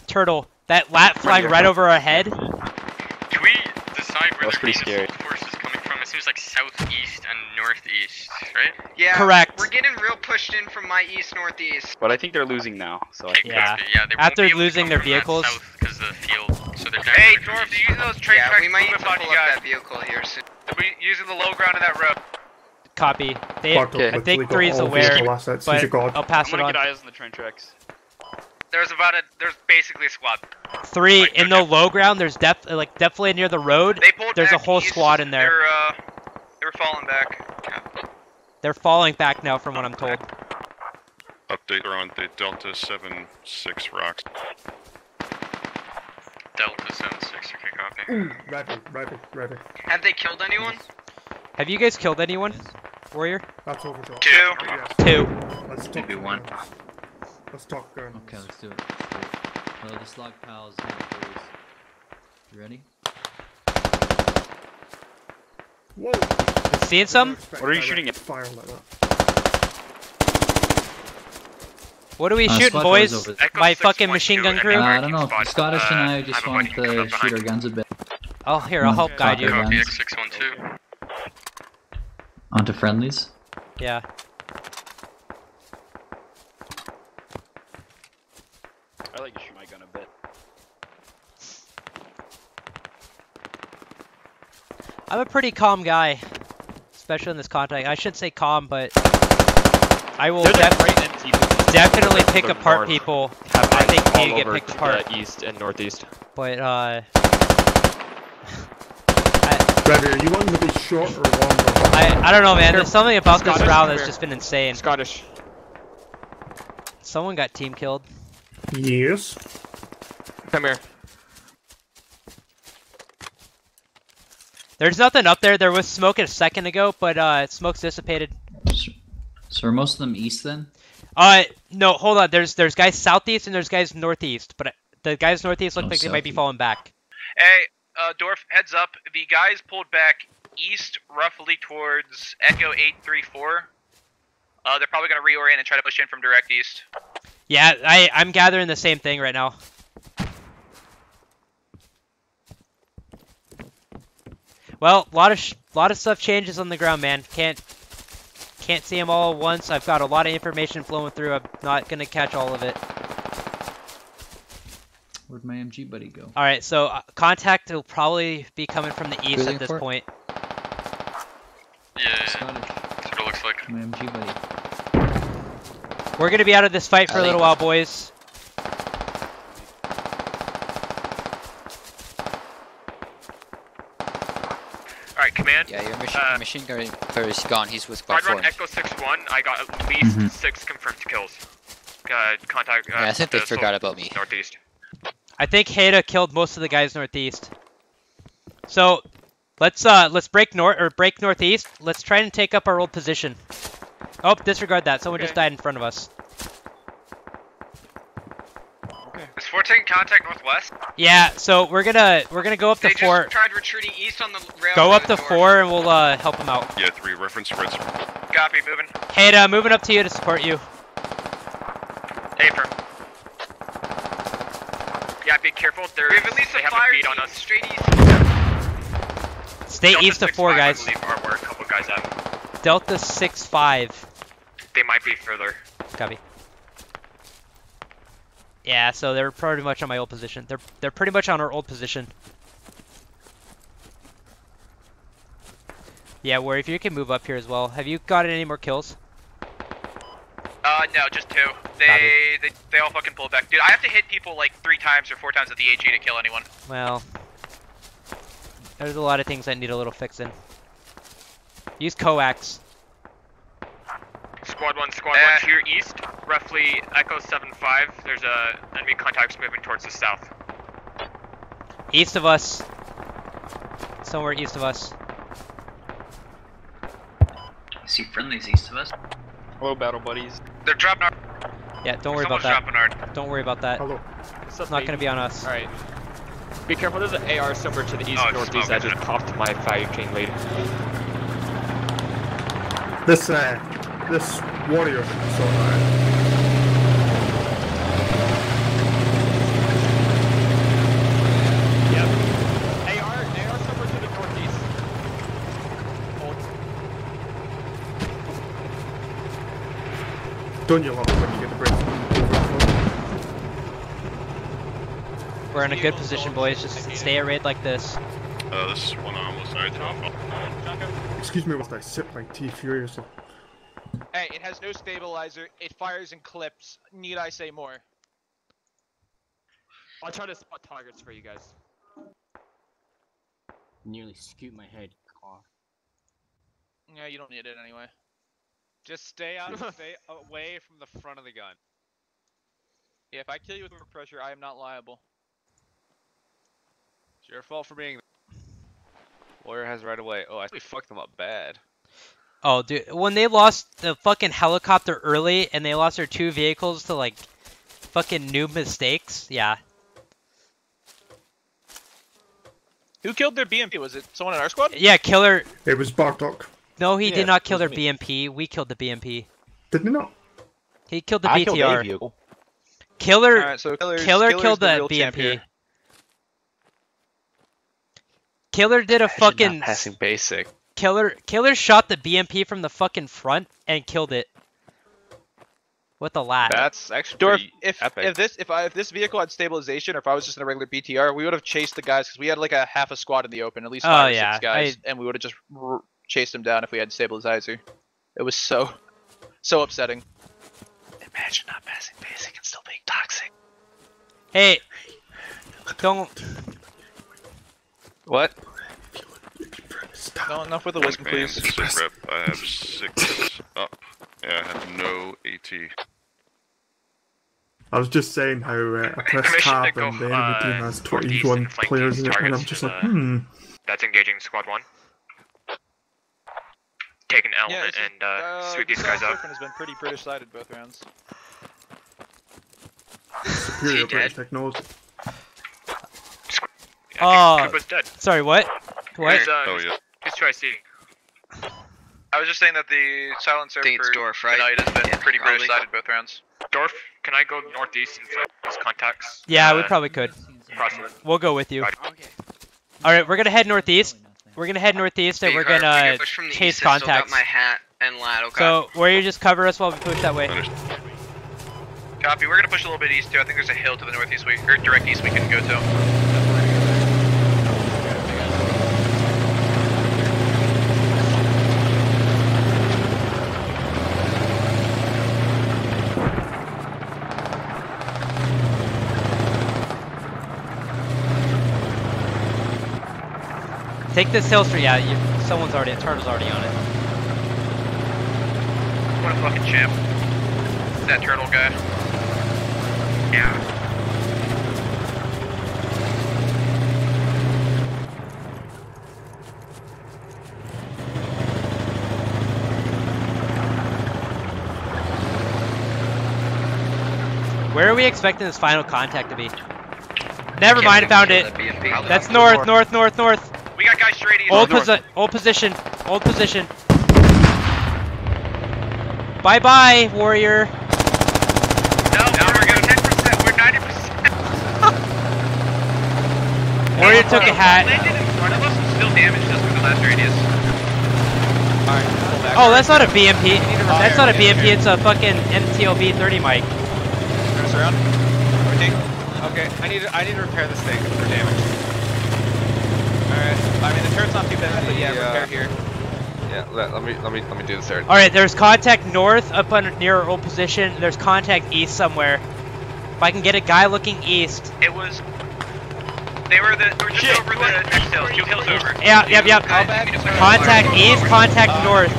Speaker 3: Turtle. That lat flying
Speaker 14: here.
Speaker 3: right over our head.
Speaker 1: Can we decide where
Speaker 14: was
Speaker 1: the
Speaker 14: pretty
Speaker 1: main
Speaker 14: scary.
Speaker 1: assault force is coming from? It seems like southeast and northeast, right?
Speaker 7: Yeah.
Speaker 3: Correct.
Speaker 7: We're getting real pushed in from my east northeast.
Speaker 14: But I think they're losing now, so I
Speaker 1: Okay,
Speaker 14: think
Speaker 3: Yeah.
Speaker 1: copy. Yeah, they won't
Speaker 3: After
Speaker 1: be able to
Speaker 3: losing
Speaker 1: come
Speaker 3: their
Speaker 1: from that
Speaker 3: vehicles.
Speaker 1: south because of the field, so they're
Speaker 17: Hey,
Speaker 1: directly
Speaker 17: Dorf,
Speaker 1: east.
Speaker 17: you using those train
Speaker 7: Yeah,
Speaker 17: tracks
Speaker 7: we might need
Speaker 17: moving
Speaker 7: to
Speaker 17: on
Speaker 7: pull
Speaker 17: you
Speaker 7: up
Speaker 17: guys?
Speaker 7: that vehicle here soon.
Speaker 17: They'll be using the low ground of that road.
Speaker 3: Copy. They,
Speaker 19: Fuck,
Speaker 3: I think
Speaker 19: got
Speaker 3: three's
Speaker 19: all
Speaker 3: aware,
Speaker 19: assets.
Speaker 3: But. I'll pass
Speaker 14: I'm
Speaker 3: it
Speaker 14: gonna
Speaker 3: on.
Speaker 14: get eyes on the train tracks.
Speaker 17: There's about a. There's basically a squad.
Speaker 3: Three
Speaker 17: Like,
Speaker 3: in the low ground. There's def like definitely near the road.
Speaker 17: They pulled
Speaker 3: There's a whole
Speaker 17: east.
Speaker 3: squad in there.
Speaker 17: They're uh, they were falling back.
Speaker 3: They're falling back now, from what I'm told.
Speaker 9: Update are on the Delta 7-6 rocks.
Speaker 1: Delta 76, okay, copy.
Speaker 19: Ready, ready, ready.
Speaker 7: Have they killed anyone?
Speaker 3: Have you guys killed anyone, Warrior?
Speaker 19: That's overdraw.
Speaker 17: Two.
Speaker 19: Yes.
Speaker 3: Two.
Speaker 19: Let's talk.
Speaker 18: Maybe one.
Speaker 19: guns. Let's talk guns.
Speaker 8: Okay, let's do it. Let's do it. Well, the slug pals. You ready?
Speaker 19: Whoa!
Speaker 3: Seeing some?
Speaker 14: What are you shooting at?
Speaker 19: Fire like that.
Speaker 3: What are we
Speaker 8: Uh,
Speaker 3: shooting, boys?
Speaker 8: goes over
Speaker 17: Echo
Speaker 3: My fucking machine gun crew?
Speaker 8: Uh, I don't know.
Speaker 17: Spot.
Speaker 8: Scottish and
Speaker 17: Uh,
Speaker 8: I just want to shoot our guns a bit.
Speaker 3: Oh, here, I'll help guide you.
Speaker 1: Copy. X612.
Speaker 8: Onto friendlies.
Speaker 3: Yeah.
Speaker 14: I like to shoot my gun a bit.
Speaker 3: I'm a pretty calm guy, especially in this contact. I should say calm, but I will
Speaker 20: There's a
Speaker 3: def-
Speaker 20: great
Speaker 3: definitely pick apart
Speaker 20: north.
Speaker 3: people. I think
Speaker 20: all
Speaker 3: they get picked apart.
Speaker 20: east and northeast.
Speaker 3: But uh,
Speaker 19: Ready, are you wanting to be short or long? Or
Speaker 3: I I don't know, man. There's something about this
Speaker 20: Scottish,
Speaker 3: round that's just been insane.
Speaker 20: Scottish.
Speaker 3: Someone got team killed.
Speaker 19: Yes.
Speaker 20: Come here.
Speaker 3: There's nothing up there. There was smoke a second ago, but uh, smoke's dissipated.
Speaker 8: So are most of them east then?
Speaker 3: Uh, no, hold on. There's there's guys southeast and there's guys northeast, but uh, the guys northeast look
Speaker 8: Oh,
Speaker 3: like they might be falling back.
Speaker 17: Hey, uh, Dorf, heads up. The guys pulled back east, roughly towards Echo 834. Uh, they're probably going to reorient and try to push in from direct east.
Speaker 3: Yeah, I I'm gathering the same thing right now. Well, a lot of lot of stuff changes on the ground, man. Can't can't see them all at once. I've got a lot of information flowing through. I'm not gonna catch all of it.
Speaker 8: Where'd my MG buddy go?
Speaker 3: All right, so uh, contact will probably be coming from the east
Speaker 8: Cruising
Speaker 3: at this
Speaker 8: for
Speaker 3: point.
Speaker 1: Yeah, that's what it looks like.
Speaker 8: My MG buddy.
Speaker 3: We're gonna be out of this fight for a little while, boys.
Speaker 10: Alright, command.
Speaker 21: Yeah, your machine,
Speaker 10: Uh,
Speaker 21: machine gun is gone. He's with squad
Speaker 10: Squad
Speaker 21: four.
Speaker 10: 1 Echo 6-1, I got at least
Speaker 21: Mhm.
Speaker 10: six confirmed kills. Uh, contact. Uh,
Speaker 21: Yeah, I think they
Speaker 10: the sol-
Speaker 21: forgot about me.
Speaker 10: Northeast.
Speaker 3: I think Haida killed most of the guys northeast. So let's uh let's break north or break northeast. Let's try and take up our old position. Oh, disregard that. Someone just died in front of us. Okay.
Speaker 7: Is 14 contact northwest?
Speaker 3: Yeah, so we're gonna we're gonna go up
Speaker 7: They
Speaker 3: to
Speaker 7: just
Speaker 3: four.
Speaker 7: tried retreating east on the railroad.
Speaker 3: Go up to
Speaker 7: door.
Speaker 3: four and we'll uh help them out.
Speaker 9: Yeah, three reference reds.
Speaker 2: Copy, moving.
Speaker 3: Haida, moving up to you to support you.
Speaker 10: Hey, firm. Yeah, be careful. They're,
Speaker 7: We have at least
Speaker 10: they
Speaker 7: a
Speaker 10: have
Speaker 7: fire
Speaker 10: a beat on us.
Speaker 7: straight east.
Speaker 3: Stay
Speaker 10: Delta
Speaker 3: east of four guys.
Speaker 10: I believe are where a couple guys at.
Speaker 3: Delta six five.
Speaker 10: They might be further.
Speaker 3: Copy. Yeah, so they're pretty much on my old position. They're they're pretty much on our old position. Yeah, where if you can move up here as well. Have you gotten any more kills?
Speaker 2: Uh, no, just two. They, they they all fucking pulled back. Dude, I have to hit people like three times or four times at the AG to kill anyone.
Speaker 3: Well, there's a lot of things that need a little fixing. Use coax.
Speaker 10: Squad 1, Squad
Speaker 2: Eh.
Speaker 10: 1 here east, roughly Echo 7-5. There's a enemy contacts moving towards the south.
Speaker 3: East of us. Somewhere east of us.
Speaker 15: I see friendlies east of us.
Speaker 14: Hello, battle buddies.
Speaker 2: They're dropping our.
Speaker 3: Yeah, don't worry about that.
Speaker 2: dropping our.
Speaker 3: Don't worry about that.
Speaker 19: Hello.
Speaker 3: It's not gonna be on us.
Speaker 22: Alright. Be careful, there's an AR somewhere to the east
Speaker 10: Oh,
Speaker 22: northeast
Speaker 10: smoke,
Speaker 22: that just popped my fire chain lead.
Speaker 19: This uh, this warrior. So uh,
Speaker 22: Yep. AR, AR somewhere to the northeast.
Speaker 19: Don't you love it when you get the break?
Speaker 3: We're in a good position, boys. Just stay arrayed like this.
Speaker 9: Uh, this is one almost died off.
Speaker 19: Excuse me whilst I sip my tea furiously.
Speaker 13: Hey, it has no stabilizer. It fires in clips. Need I say more?
Speaker 22: I'll try to spot targets for you guys.
Speaker 18: Nearly scooped my head. Cough.
Speaker 13: Yeah, you don't need it anyway.
Speaker 20: Just stay out, stay away from the front of the gun.
Speaker 13: Yeah, if I kill you with more pressure, I am not liable.
Speaker 20: It's your fault for being. Warrior has right away. Oh, I we fucked them up bad.
Speaker 3: Oh, dude, when they lost the fucking helicopter early and they lost their two vehicles to like fucking new mistakes, yeah.
Speaker 13: Who killed their BMP? Was it someone in our squad?
Speaker 3: Yeah, killer.
Speaker 19: It was Bartok.
Speaker 3: No, he
Speaker 13: Yeah,
Speaker 3: did not kill their
Speaker 13: me.
Speaker 3: BMP. We killed the BMP.
Speaker 19: Did he not?
Speaker 3: He killed the
Speaker 13: I killed a
Speaker 3: BTR.
Speaker 13: vehicle.
Speaker 3: Killer.
Speaker 13: Alright, so Killer's-
Speaker 3: Killer
Speaker 13: Killer's
Speaker 3: killed
Speaker 13: the
Speaker 3: the, BMP. Killer did a fucking
Speaker 22: passing basic.
Speaker 3: killer. Killer shot the BMP from the fucking front and killed it with a lat.
Speaker 22: That's actually
Speaker 13: Dorf, if
Speaker 22: epic.
Speaker 13: if this if I, if this vehicle had stabilization, or if I was just in a regular BTR, we would have chased the guys because we had like a half a squad in the open, at least
Speaker 3: Oh,
Speaker 13: five or
Speaker 3: yeah,
Speaker 13: six guys,
Speaker 3: I-
Speaker 13: and we would have just r- chased them down if we had stabilizer. It was so so upsetting. Imagine not passing basic and still being toxic.
Speaker 3: Hey, don't.
Speaker 22: What?
Speaker 13: No, enough with the wisdom, please.
Speaker 9: Rep. I have six up. Yeah, I have no AT.
Speaker 19: I was just saying how uh, I pressed
Speaker 10: Commission
Speaker 19: tab
Speaker 10: to
Speaker 19: and the enemy team
Speaker 10: uh,
Speaker 19: has 21 players in it, and I'm just like, hmm.
Speaker 10: That's engaging Squad 1. Take an element
Speaker 13: this is-
Speaker 10: and uh, sweep these guys
Speaker 13: South
Speaker 10: out.
Speaker 13: Serpent has been pretty British-sided both rounds.
Speaker 19: Superior British technology.
Speaker 3: Oh,
Speaker 10: Kuba's dead.
Speaker 3: sorry. What? What?
Speaker 10: Who's, uh,
Speaker 9: Oh,
Speaker 10: who's-
Speaker 9: yeah.
Speaker 10: Who's try C?
Speaker 2: I was just saying that the silencer
Speaker 7: think it's
Speaker 2: for
Speaker 7: Dorf, right?
Speaker 2: tonight has been
Speaker 7: Yeah,
Speaker 2: pretty
Speaker 7: probably.
Speaker 2: British-sided both rounds.
Speaker 10: Dorf, can I go northeast and flank these contacts?
Speaker 3: Yeah, we
Speaker 10: Uh,
Speaker 3: probably could.
Speaker 10: Crossing.
Speaker 3: We'll go with you.
Speaker 7: Okay.
Speaker 3: All right, we're gonna head northeast. We're gonna head northeast and we're
Speaker 7: Big heart, we
Speaker 3: gonna
Speaker 7: get from the
Speaker 3: chase
Speaker 7: east, I still got
Speaker 3: contacts.
Speaker 7: my hat and lat, okay?
Speaker 3: So, where you just cover us while we push that way.
Speaker 13: Copy. We're gonna push a little bit east too. I think there's a hill to the northeast we or direct east we can go to.
Speaker 3: Take this hill street. Yeah, you, someone's already. Turtle's already on it.
Speaker 13: What a fucking champ. That turtle guy. Yeah.
Speaker 3: Where are we expecting this final contact to be? Never mind, I found it. That's north, north, north, north.
Speaker 13: We got guys straight east.
Speaker 3: Old,
Speaker 13: North.
Speaker 3: posi old position. Old position. Bye bye, warrior.
Speaker 13: No, we're good. 10%. We're 90%.
Speaker 3: Warrior took a hat.
Speaker 13: Landed in front of us and still damaged us with the last radius.
Speaker 3: Oh, that's not a BMP. That's not a BMP. It's a fucking MTLB 30 mic.
Speaker 20: Turn us around. Okay, I need to, I need to repair this thing for damage. Alright. I mean the turret's not too bad, but yeah, repair here.
Speaker 23: Yeah, let, let me let me let me do this there.
Speaker 3: All right, there's contact north up on near our old position. There's contact east somewhere. If I can get a guy looking east.
Speaker 13: It was. They were the. They were just over the next hill. Two hills over.
Speaker 3: Yeah, yep, yep. Contact east, contact north.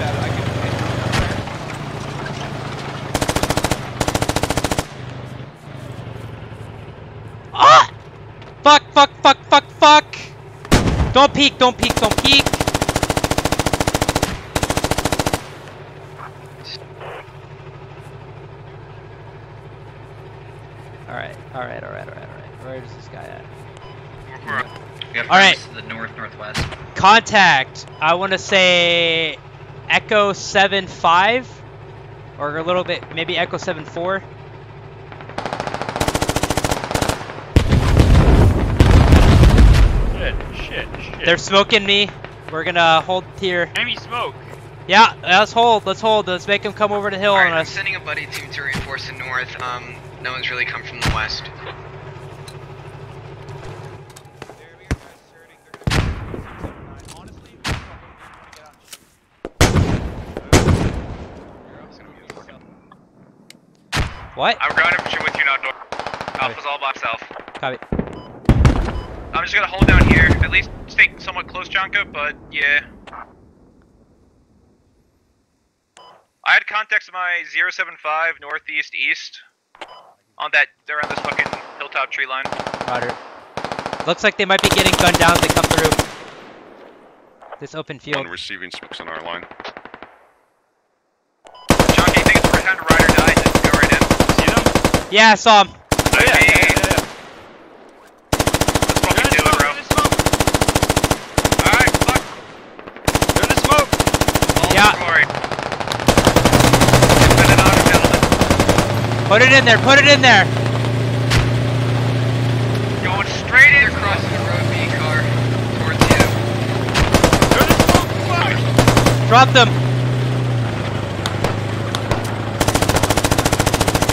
Speaker 3: Ah! Fuck, fuck, fuck, fuck, fuck! Don't peek, don't peek, don't peek! Alright, alright, alright, alright, alright. Where is this guy at? All right.
Speaker 8: the north northwest.
Speaker 3: Contact. I want to say Echo 7-5 or a little bit maybe Echo 7-4.
Speaker 14: Shit, shit, shit.
Speaker 3: They're smoking me. We're gonna hold here.
Speaker 14: Enemy smoke.
Speaker 3: Yeah, let's hold. Let's hold. Let's make them come over the hill on
Speaker 7: Alright, I'm
Speaker 3: us.
Speaker 7: sending a buddy team to reinforce the north. Um, no one's really come from the west.
Speaker 3: What?
Speaker 13: I'm ground infantry with you now, North. Alpha's all by south.
Speaker 3: Copy.
Speaker 13: I'm just gonna hold down here. At least stay somewhat close, Jonka, but yeah. I had contacts of my 075 northeast east on that around this fucking hilltop tree line.
Speaker 3: Roger. Looks like they might be getting gunned down as they come through. This open field.
Speaker 9: On receiving smokes on our line.
Speaker 13: Jonka, you think it's time to ride or die? Just go right in. See them?
Speaker 3: Yeah, I saw him.
Speaker 13: Oh, yeah, yeah, yeah, yeah. Let's fucking do it, bro. Alright, fuck.
Speaker 14: They're in the smoke.
Speaker 13: All
Speaker 3: Yeah.
Speaker 13: for glory. Infinite honor, gentlemen.
Speaker 3: Put it in there. Put it in there.
Speaker 13: Going straight in.
Speaker 7: They're crossing the road, B car, towards you.
Speaker 14: They're in the smoke. Fuck.
Speaker 3: Drop them.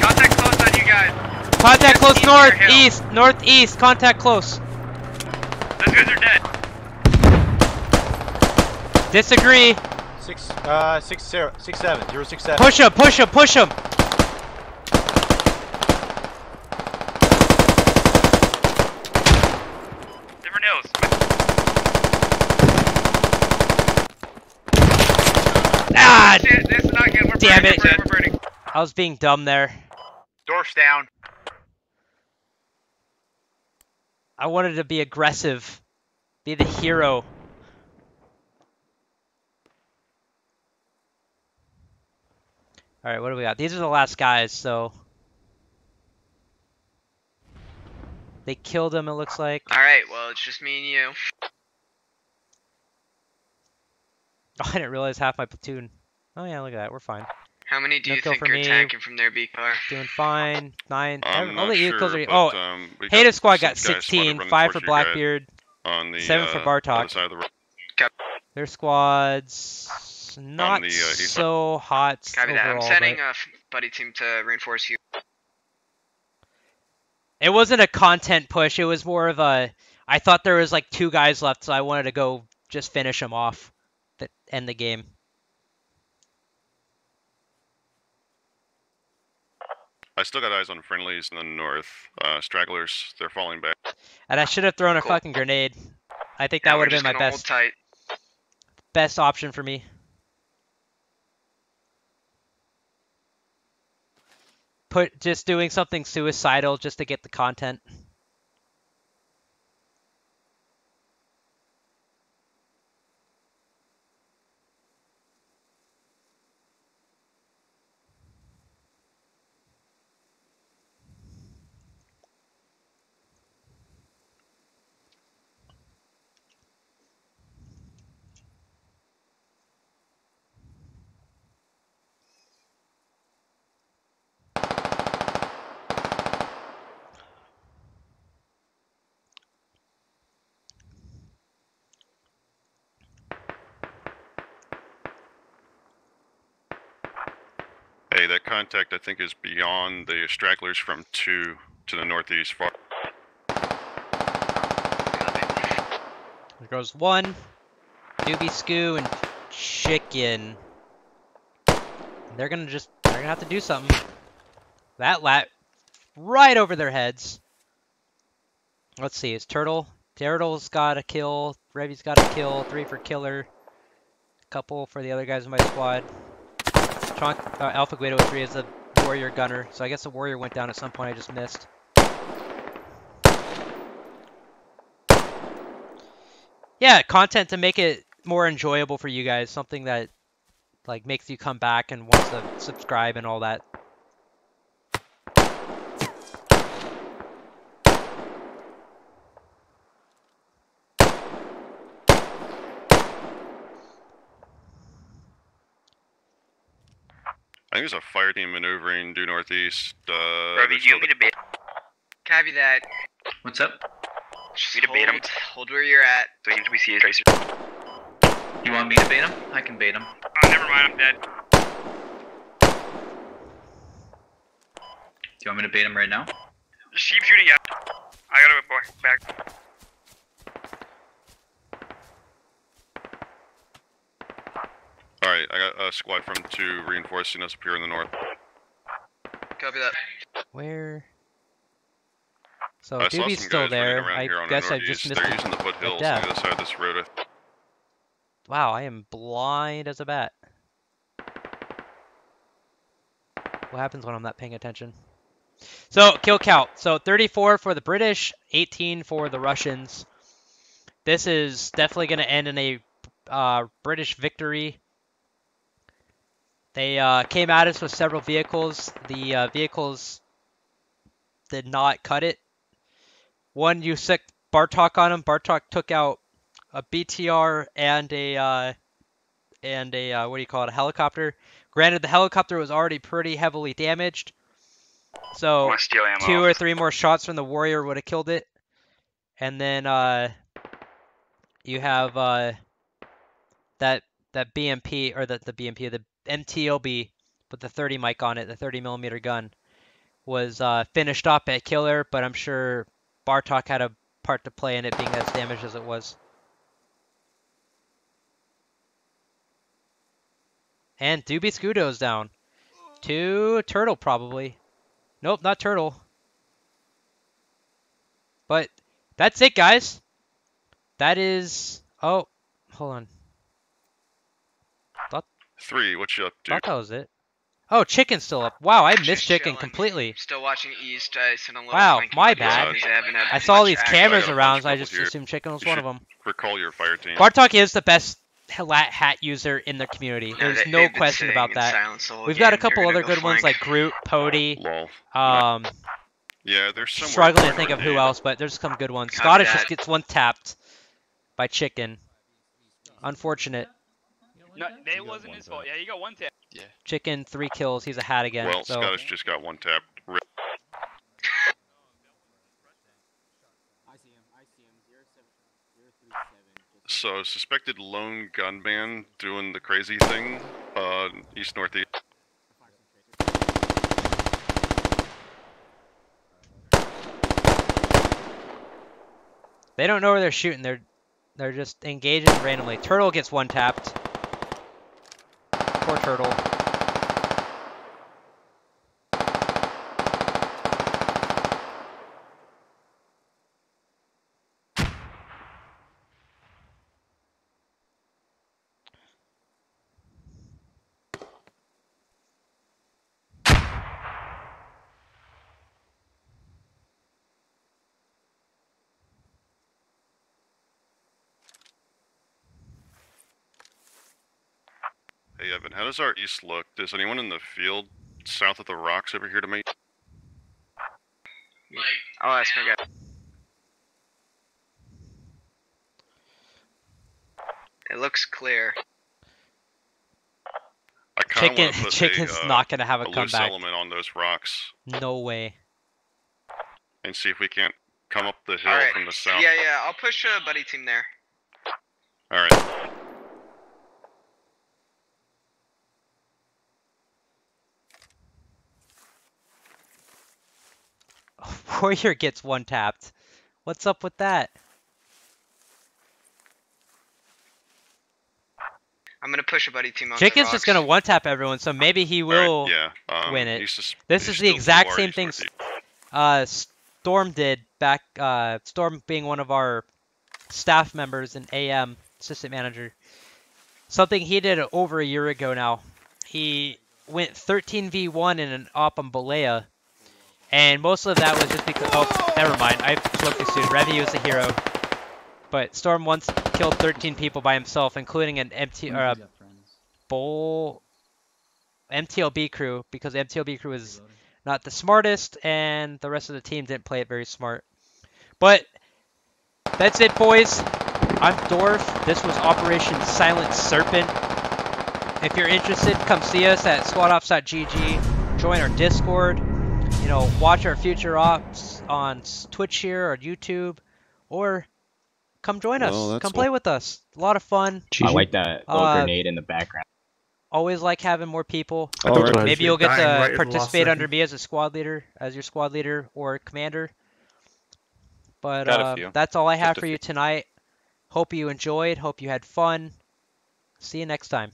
Speaker 13: Contact close on you guys.
Speaker 3: Contact close
Speaker 13: East
Speaker 3: north, east, northeast. Contact close.
Speaker 13: Those guys are dead.
Speaker 3: Disagree.
Speaker 11: Six, uh, six zero, six seven, zero six seven.
Speaker 3: Push him. Push him. Push him.
Speaker 13: Different hills. Shit, this is not good. We're
Speaker 3: Damn
Speaker 13: burning,
Speaker 3: it.
Speaker 13: We're burning, we're burning.
Speaker 3: I was being dumb there.
Speaker 13: Dorf's down.
Speaker 3: I wanted to be aggressive. Be the hero. Alright, what do we got? These are the last guys, so. They killed him, it looks like.
Speaker 7: Alright, well, it's just me and you.
Speaker 3: Oh, I didn't realize half my platoon. Oh yeah, look at that. We're fine.
Speaker 7: How many do
Speaker 3: No
Speaker 7: you
Speaker 3: kill
Speaker 7: think
Speaker 3: for
Speaker 7: are
Speaker 3: me.
Speaker 7: attacking from their B car?
Speaker 3: Doing fine. Nine.
Speaker 9: I'm
Speaker 3: All
Speaker 9: not
Speaker 3: the
Speaker 9: sure,
Speaker 3: kills are.
Speaker 9: but,
Speaker 3: Oh,
Speaker 9: um, we
Speaker 3: Hated
Speaker 9: got
Speaker 3: Squad got 16. Five for
Speaker 9: towards you guys
Speaker 3: Blackbeard.
Speaker 9: On the,
Speaker 3: Seven for
Speaker 9: uh,
Speaker 3: Bartok.
Speaker 9: other side of the road.
Speaker 3: Their squad's not
Speaker 9: the, uh,
Speaker 3: so hot
Speaker 7: Copy that. I'm sending
Speaker 3: but-
Speaker 7: a f- buddy team to reinforce you.
Speaker 3: It wasn't a content push. It was more of a. I thought there was like two guys left, so I wanted to go just finish them off, that end the game.
Speaker 9: I still got eyes on friendlies in the north. Uh, stragglers, they're falling back.
Speaker 3: And I should have thrown a fucking grenade. I think that would have been my best
Speaker 7: tight.
Speaker 3: best option for me. Put just doing something suicidal just to get the content.
Speaker 9: Hey, that contact I think is beyond the stragglers from two to the northeast. Far.
Speaker 3: There goes one. Doobie Scoo and Chicken. They're gonna just they're gonna have to do something. That lat right over their heads. Let's see, is Turtle Turtle's got a kill, Revy's got a kill, three for killer. Couple for the other guys in my squad. Uh, Alpha Guido 3 is a warrior gunner, so I guess the warrior went down at some point I just missed. Yeah, content to make it more enjoyable for you guys, something that like makes you come back and wants to subscribe and all that.
Speaker 9: Think there's a fire team maneuvering due northeast. Uh,
Speaker 7: Robbie, do you want me to bait? Copy that.
Speaker 15: What's up?
Speaker 7: Just me to bait him. Hold where you're at.
Speaker 10: So we see a tracer.
Speaker 15: You want me to bait him? I can bait him.
Speaker 10: Oh, never mind, I'm dead.
Speaker 15: Do you want me to bait him right now?
Speaker 10: Just keep shooting, yeah. I gotta go back.
Speaker 9: Right, I got a squad from two reinforcing us up here in the north.
Speaker 7: Copy that.
Speaker 3: Where? So
Speaker 9: I saw
Speaker 3: Doobie's
Speaker 9: some
Speaker 3: still
Speaker 9: guys
Speaker 3: there.
Speaker 9: around
Speaker 3: I
Speaker 9: here
Speaker 3: guess
Speaker 9: the
Speaker 3: I just missed
Speaker 9: They're
Speaker 3: the-
Speaker 9: using the
Speaker 3: the
Speaker 9: foothills on the other side of this road.
Speaker 3: Wow, I am blind as a bat. What happens when I'm not paying attention? So, kill count. So, 34 for the British, 18 for the Russians. This is definitely going to end in a uh, British victory. They uh, came at us with several vehicles. The uh, vehicles did not cut it. One, you sick Bartok on him. Bartok took out a BTR and a uh, and a uh, what do you call it? A helicopter. Granted, the helicopter was already pretty heavily damaged, so two or three more shots from the warrior would have killed it. And then uh, you have uh, that that BMP or the the BMP the MTLB with the 30 mic on it, the 30 millimeter gun, was uh, finished up at killer, but I'm sure Bartok had a part to play in it being as damaged as it was. And Doobie Scudo's down. To Turtle, probably. Nope, not Turtle. But that's it, guys. That is. Oh, hold on. Thought,
Speaker 9: Three, what you up to?
Speaker 3: thought that was it. Oh, Chicken's still up. Wow, I missed Chicken completely.
Speaker 7: Still watching East. I sent a little
Speaker 3: Wow, my bad.
Speaker 7: Zab
Speaker 3: I saw all these cameras
Speaker 9: I
Speaker 3: around, so I just
Speaker 9: here.
Speaker 3: assumed Chicken was
Speaker 9: You
Speaker 3: one of them.
Speaker 9: Recall your fire team.
Speaker 3: Bartok is the best hat hat user in the community.
Speaker 7: No,
Speaker 3: There's
Speaker 7: they-
Speaker 3: no question about that.
Speaker 7: silence the whole
Speaker 3: We've got a couple other
Speaker 7: go
Speaker 3: good ones like Groot, Pody.
Speaker 9: Lol.
Speaker 3: Um,
Speaker 9: Yeah, there's somewhere
Speaker 3: struggling to think of who
Speaker 9: grenade.
Speaker 3: else, but there's some good ones.
Speaker 7: Copy
Speaker 3: Scottish
Speaker 7: that.
Speaker 3: just gets one tapped by Chicken. Unfortunate.
Speaker 20: No, it wasn't his fault. Yeah, you got one tap.
Speaker 13: Yeah.
Speaker 3: Chicken three kills. He's a hat again.
Speaker 9: Well,
Speaker 3: so
Speaker 9: Scottish just got one tap. Rip. So, suspected lone gunman doing the crazy thing, uh, east northeast.
Speaker 3: They don't know where they're shooting. They're they're just engaging randomly. Turtle gets one tapped. Poor turtle.
Speaker 9: Does our east look? Does anyone in the field south of the rocks over here to me?
Speaker 7: I'll ask my guy. It looks clear.
Speaker 9: I kind
Speaker 3: Chicken
Speaker 9: of want to put
Speaker 3: Chicken's
Speaker 9: a, uh,
Speaker 3: not gonna have a,
Speaker 9: a loose
Speaker 3: comeback.
Speaker 9: element on those rocks
Speaker 3: No way.
Speaker 9: and see if we can't come up the hill
Speaker 7: Alright.
Speaker 9: from the south.
Speaker 7: Yeah, yeah. I'll push a buddy team there.
Speaker 9: All right.
Speaker 3: Warrior gets one tapped. What's up with that?
Speaker 7: I'm gonna push a buddy team on.
Speaker 3: Chicken's
Speaker 7: the
Speaker 3: just gonna one tap everyone, so maybe he
Speaker 9: All right,
Speaker 3: will
Speaker 9: yeah, um,
Speaker 3: win it.
Speaker 9: he's just-
Speaker 3: this is the exact same thing uh, Storm did back. Uh, Storm being one of our staff members in AM, assistant manager. Something he did over a year ago now. He went 13v1 in an op on Belaya, and most of that was just because. Oh, never mind. I spoke too soon. Revy was the hero, but Storm once killed 13 people by himself, including an MT or a Bull MTLB crew because MTLB crew is not the smartest, and the rest of the team didn't play it very smart. But that's it, boys. I'm Dorf. This was Operation Silent Serpent. If you're interested, come see us at squadops.gg. Join our Discord. You know, watch our future ops on Twitch here or YouTube, or come join us.
Speaker 18: Well,
Speaker 3: come play
Speaker 18: what-
Speaker 3: with us. A lot of fun.
Speaker 18: I like that little
Speaker 3: Uh,
Speaker 18: grenade in the background.
Speaker 3: Always like having more people.
Speaker 18: I thought
Speaker 3: Maybe you'll get to
Speaker 18: right at the last
Speaker 3: participate under
Speaker 18: second.
Speaker 3: me as a squad leader, as your squad leader or commander. But uh, that's all I have
Speaker 20: Just
Speaker 3: for you tonight. Hope you enjoyed. Hope you had fun. See you next time.